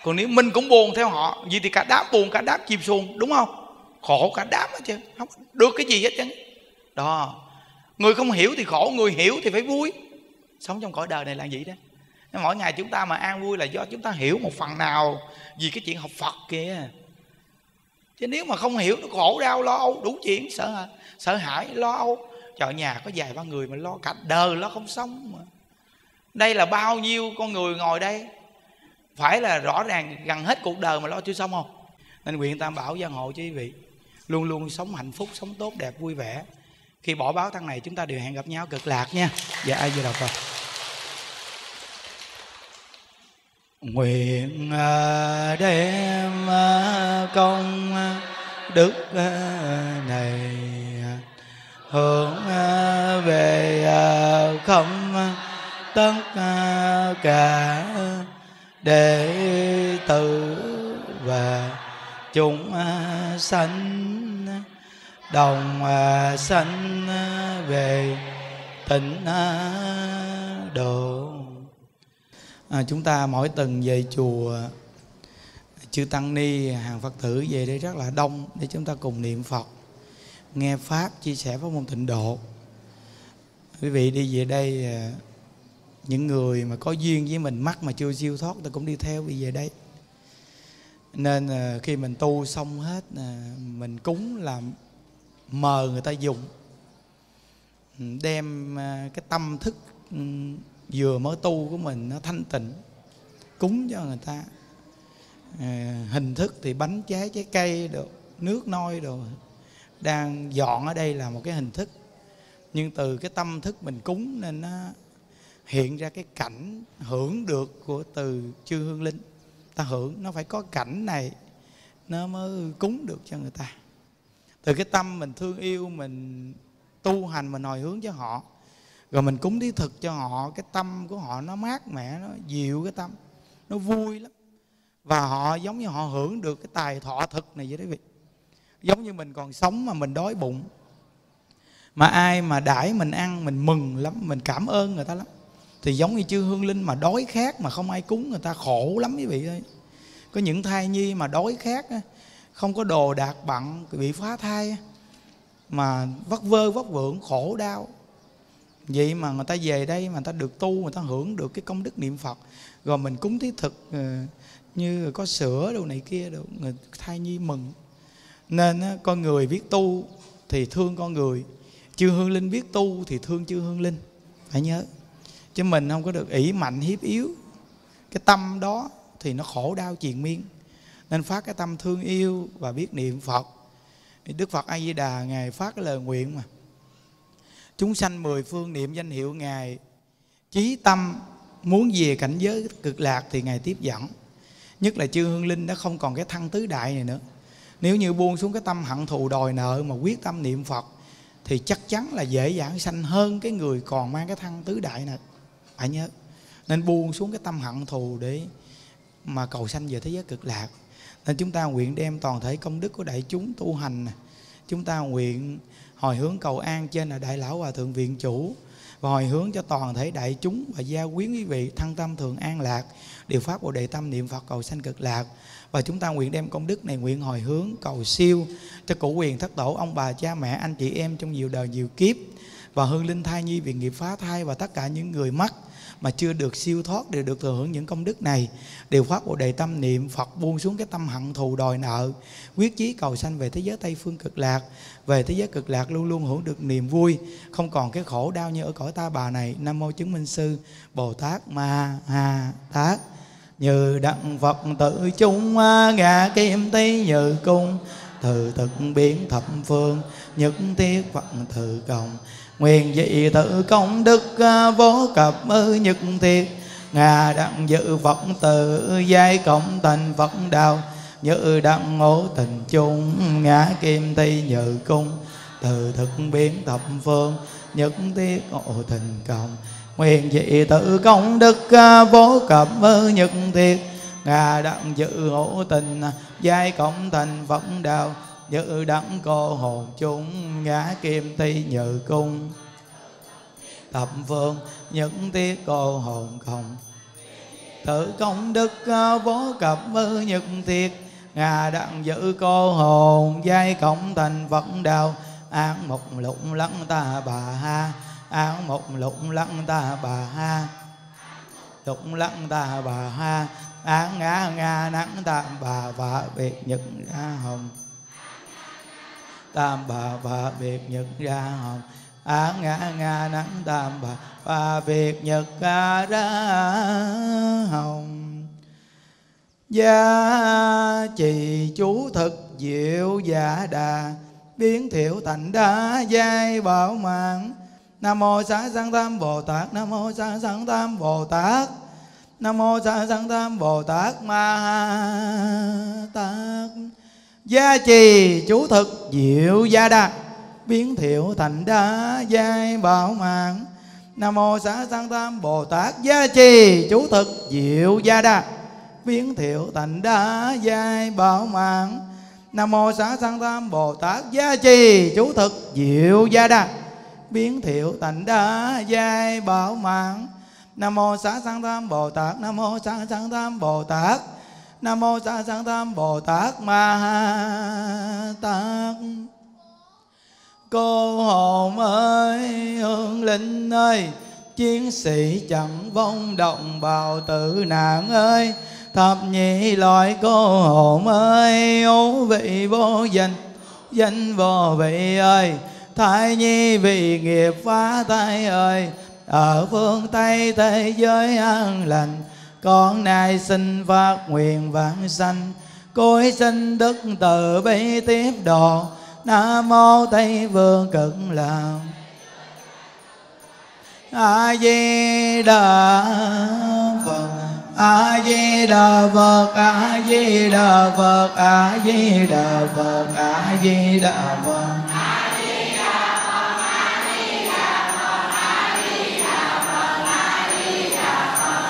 còn nếu mình cũng buồn theo họ, vậy thì cả đám buồn cả đám chìm xuồng, đúng không? Khổ cả đám hết chứ không được cái gì hết chứ đó. Người không hiểu thì khổ, người hiểu thì phải vui. Sống trong cõi đời này là gì đó mỗi ngày chúng ta mà an vui là do chúng ta hiểu một phần nào vì cái chuyện học phật kìa. Chứ nếu mà không hiểu, nó khổ đau, lo âu, đủ chuyện, sợ sợ hãi, lo âu. Trời, nhà có vài ba người mà lo cả đời lo không xong mà. Đây là bao nhiêu con người ngồi đây? Phải là rõ ràng gần hết cuộc đời mà lo chưa xong không? Nên nguyện tam bảo gia hộ cho quý vị. Luôn luôn sống hạnh phúc, sống tốt, đẹp, vui vẻ. Khi bỏ báo thân này, chúng ta đều hẹn gặp nhau cực lạc nha. Dạ ai vừa đọc rồi nguyện à, đem à, công à, đức này hướng về không tất cả để tử và chúng sanh, đồng sanh về tịnh độ à, chúng ta mỗi tuần về chùa chư tăng ni hàng phật tử về đây rất là đông để chúng ta cùng niệm phật nghe pháp chia sẻ pháp môn tịnh độ. Quý vị đi về đây à, những người mà có duyên với mình mắc mà chưa siêu thoát ta cũng đi theo đi về đây. Nên à, khi mình tu xong hết à, mình cúng là mờ người ta dùng ừ, đem cái tâm thức ừ, vừa mới tu của mình nó thanh tịnh cúng cho người ta. À, hình thức thì bánh trái trái cây được nước nôi đồ đang dọn ở đây là một cái hình thức. Nhưng từ cái tâm thức mình cúng nên nó hiện ra cái cảnh hưởng được của từ chư hương linh. Ta hưởng nó phải có cảnh này nó mới cúng được cho người ta. Từ cái tâm mình thương yêu mình tu hành mình hồi hướng cho họ rồi mình cúng thí thực cho họ, cái tâm của họ nó mát mẻ, nó dịu cái tâm, nó vui lắm. Và họ giống như họ hưởng được cái tài thọ thực này vậy đấy vị. Giống như mình còn sống mà mình đói bụng. Mà ai mà đãi mình ăn, mình mừng lắm, mình cảm ơn người ta lắm. Thì giống như chư hương linh mà đói khát mà không ai cúng người ta khổ lắm quý vị ơi. Có những thai nhi mà đói khát không có đồ đạc bận bị phá thai mà vất vơ vất vưởng, khổ đau vậy mà người ta về đây mà người ta được tu, người ta hưởng được cái công đức niệm phật. Rồi mình cúng thí thực ờ, như có sữa đồ này kia đồ, người thai nhi mừng. Nên con người biết tu thì thương con người, chư hương linh biết tu thì thương chư hương linh. Phải nhớ. Chứ mình không có được ỷ mạnh, hiếp yếu. Cái tâm đó thì nó khổ đau triền miên. Nên phát cái tâm thương yêu và biết niệm phật. Đức phật a di đà, ngài phát cái lời nguyện mà chúng sanh mười phương niệm danh hiệu ngài. Chí tâm muốn về cảnh giới cực lạc thì ngài tiếp dẫn. Nhất là chư hương linh đã không còn cái thân tứ đại này nữa. Nếu như buông xuống cái tâm hận thù đòi nợ mà quyết tâm niệm phật, thì chắc chắn là dễ dàng sanh hơn cái người còn mang cái thân tứ đại này. Phải nhớ. Nên buông xuống cái tâm hận thù để mà cầu sanh về thế giới cực lạc. Nên chúng ta nguyện đem toàn thể công đức của đại chúng tu hành chúng ta nguyện hồi hướng cầu an trên là đại lão hòa thượng viện chủ, và hồi hướng cho toàn thể đại chúng và gia quyến quý vị thăng tâm thường an lạc, điều pháp bồ đề tâm niệm phật cầu sanh cực lạc. Và chúng ta nguyện đem công đức này nguyện hồi hướng cầu siêu cho cụ quyền thất tổ ông bà cha mẹ anh chị em trong nhiều đời nhiều kiếp, và hương linh thai nhi vì nghiệp phá thai và tất cả những người mắc mà chưa được siêu thoát, đều được thừa hưởng những công đức này, đều phát bộ đề tâm niệm, Phật buông xuống cái tâm hận thù đòi nợ, quyết chí cầu sanh về thế giới Tây phương cực lạc, về thế giới cực lạc luôn luôn hưởng được niềm vui, không còn cái khổ đau như ở cõi ta bà này. Nam mô chứng minh sư Bồ Tát Ma Ha Tát. Như đặng Phật tự chung ngã kim tý như cung từ thực biến thập phương, nhất thiết Phật tự cộng nguyện dị tự công đức à, vô cập ư nhật thiết ngà đặng dự phật tự, giai cộng thành phật đạo. Như đặng ngộ tình chung, ngã kim thi nhự cung. Từ thực biến thập phương nhất thiết ngộ tình cộng. Nguyện dị tự công đức à, vô cập ư nhật thiết ngà đặng dự ngộ tình, giai cộng thành phật đạo như đắng cô hồn chúng, ngã kim thi nhự cung. Thập phương, những tiết cô hồn không. Tự công đức à, vô cập à, với nhật thiệt. Ngà đặng giữ cô hồn giai cộng thành phật đạo án một lụng lắng ta bà ha, án một lụng lắng ta bà ha. Lụng lắng ta bà ha, án ngã ngà nắng ta bà và việc nhật ra hồng tam bà và biệt nhật ra hồng. Á ngã nga nắng tam bà và biệt nhật ca ra hồng. Gia trì chú thực diệu giả đà. Biến thiểu thành đá giai bảo mạng. Nam mô xá sanh tam bồ tát. Nam mô xá sanh tam bồ tát. Nam mô xá sanh tam bồ tát ma tát gia trì chú thực diệu gia đa, biến thiệu thành đa giai bảo mạng. Nam mô xá sang tam bồ tát. Gia trì chú thực diệu gia đa, biến thiệu thành đa giai bảo mạng. Nam mô xá sang tam bồ tát. Gia trì chú thực diệu gia đa, biến thiệu thành đa giai bảo mạng. Nam mô xá sang tam bồ tát. Nam mô xá sang tam bồ tát nam mô sa sanh tam bồ tát ma tát. Cô hồn ơi, hương linh ơi, chiến sĩ chẳng vong động bào tử nạn ơi. Thập nhị loại cô hồn ơi ấu vị vô danh danh vô vị ơi. Thai nhi vì nghiệp phá thai ơi, ở phương tây thế giới an lành con nay xin phát nguyện vãng sanh, cõi xin đức từ bi tiếp độ nam mô tây vương cực lạc a di đà phật a di đà phật a di đà phật a di đà phật a di đà phật.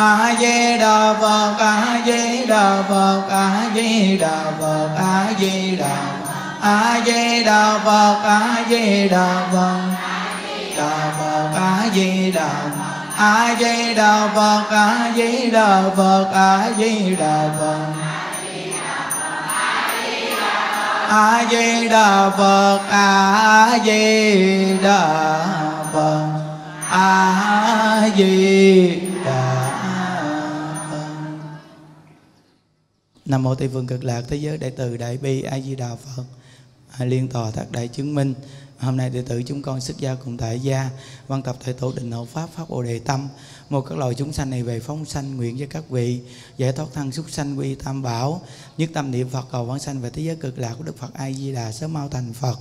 a di đà phật a di đà phật a di đà phật a di đà a di đà phật a di đà phật đà phật a di đà a di đà phật a di đà phật a di đà phật a di đà phật a di đà phật a di đà nam mô tây phương cực lạc thế giới đại từ đại bi a di đà phật. À, liên tòa thác đại chứng minh. Hôm nay đệ tử chúng con xuất gia cùng tại gia văn tập thể tổ định hộ pháp pháp bồ đề tâm. Một các loài chúng sanh này về phóng sanh nguyện với các vị giải thoát thân súc sanh quy tam bảo nhất tâm niệm phật cầu vãng sanh về thế giới cực lạc của đức phật a di đà sớm mau thành phật.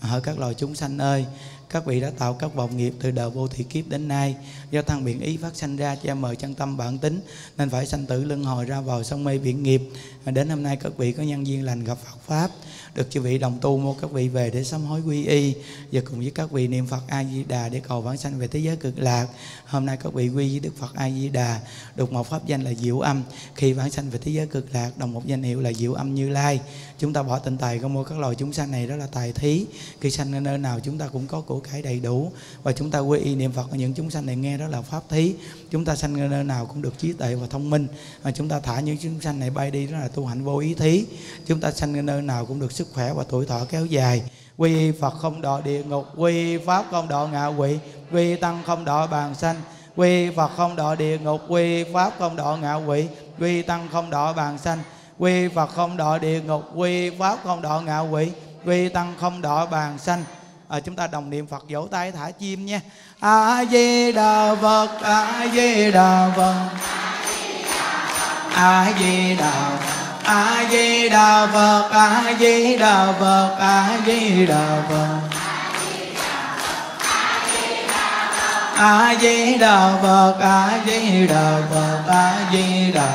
À, hỡi các loài chúng sanh ơi các vị đã tạo các vọng nghiệp từ đời vô thị kiếp đến nay. Do thăng biện ý phát sanh ra cha mời chân tâm bản tính, nên phải sanh tử luân hồi ra vào sông mê biển nghiệp. Đến hôm nay, các vị có nhân duyên lành gặp Phật pháp được chư vị đồng tu mua các vị về để sám hối quy y và cùng với các vị niệm Phật A Di Đà để cầu vãng sanh về thế giới cực lạc. Hôm nay các vị quy với Đức Phật A Di Đà được một pháp danh là Diệu Âm. Khi vãng sanh về thế giới cực lạc, đồng một danh hiệu là Diệu Âm Như Lai. Chúng ta bỏ tình tài có mua các loài chúng sanh này, đó là tài thí. Khi sanh ở nơi nào, chúng ta cũng có của cải đầy đủ và chúng ta quy y niệm Phật những chúng sanh này nghe, đó là pháp thí. Chúng ta sanh ở nơi nào cũng được trí tuệ và thông minh. Và chúng ta thả những chúng sanh này bay đi, đó là tu hạnh vô ý thí. Chúng ta sanh ở nơi nào cũng được sức khỏe và tuổi thọ kéo dài. Quy phật không đọa địa ngục quy pháp không đọa ngạ quỷ quy tăng không đọa bàn sanh. Quy phật không đọa địa ngục quy pháp không đọa ngạ quỷ quy tăng không đọa bàn sanh. Quy phật không đọa địa ngục quy pháp không đọa ngạ quỷ quy tăng không đọa bàn sanh. À, chúng ta đồng niệm phật vỗ tay thả chim nha a di đà phật a di đà phật. A di đà phật a di đà phật a di đà phật a di đà phật a di đà phật a di đà phật a di đà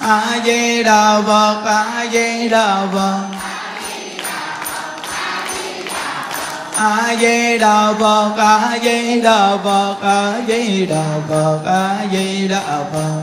a di đà phật a di đà phật a di đà phật a di đà phật a di đà phật a di đà phật a di đà phật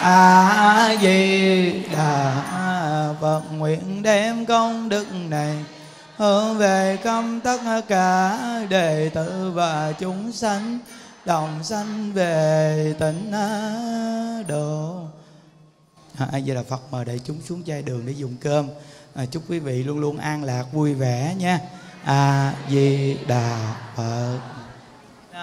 a di đà phật. Nguyện đem công đức này hướng về công tất cả đệ tử và chúng sanh đồng sanh về tịnh độ. A di đà phật mời đại chúng xuống chai đường để dùng cơm. À, chúc quý vị luôn luôn an lạc vui vẻ nha. A di đà phật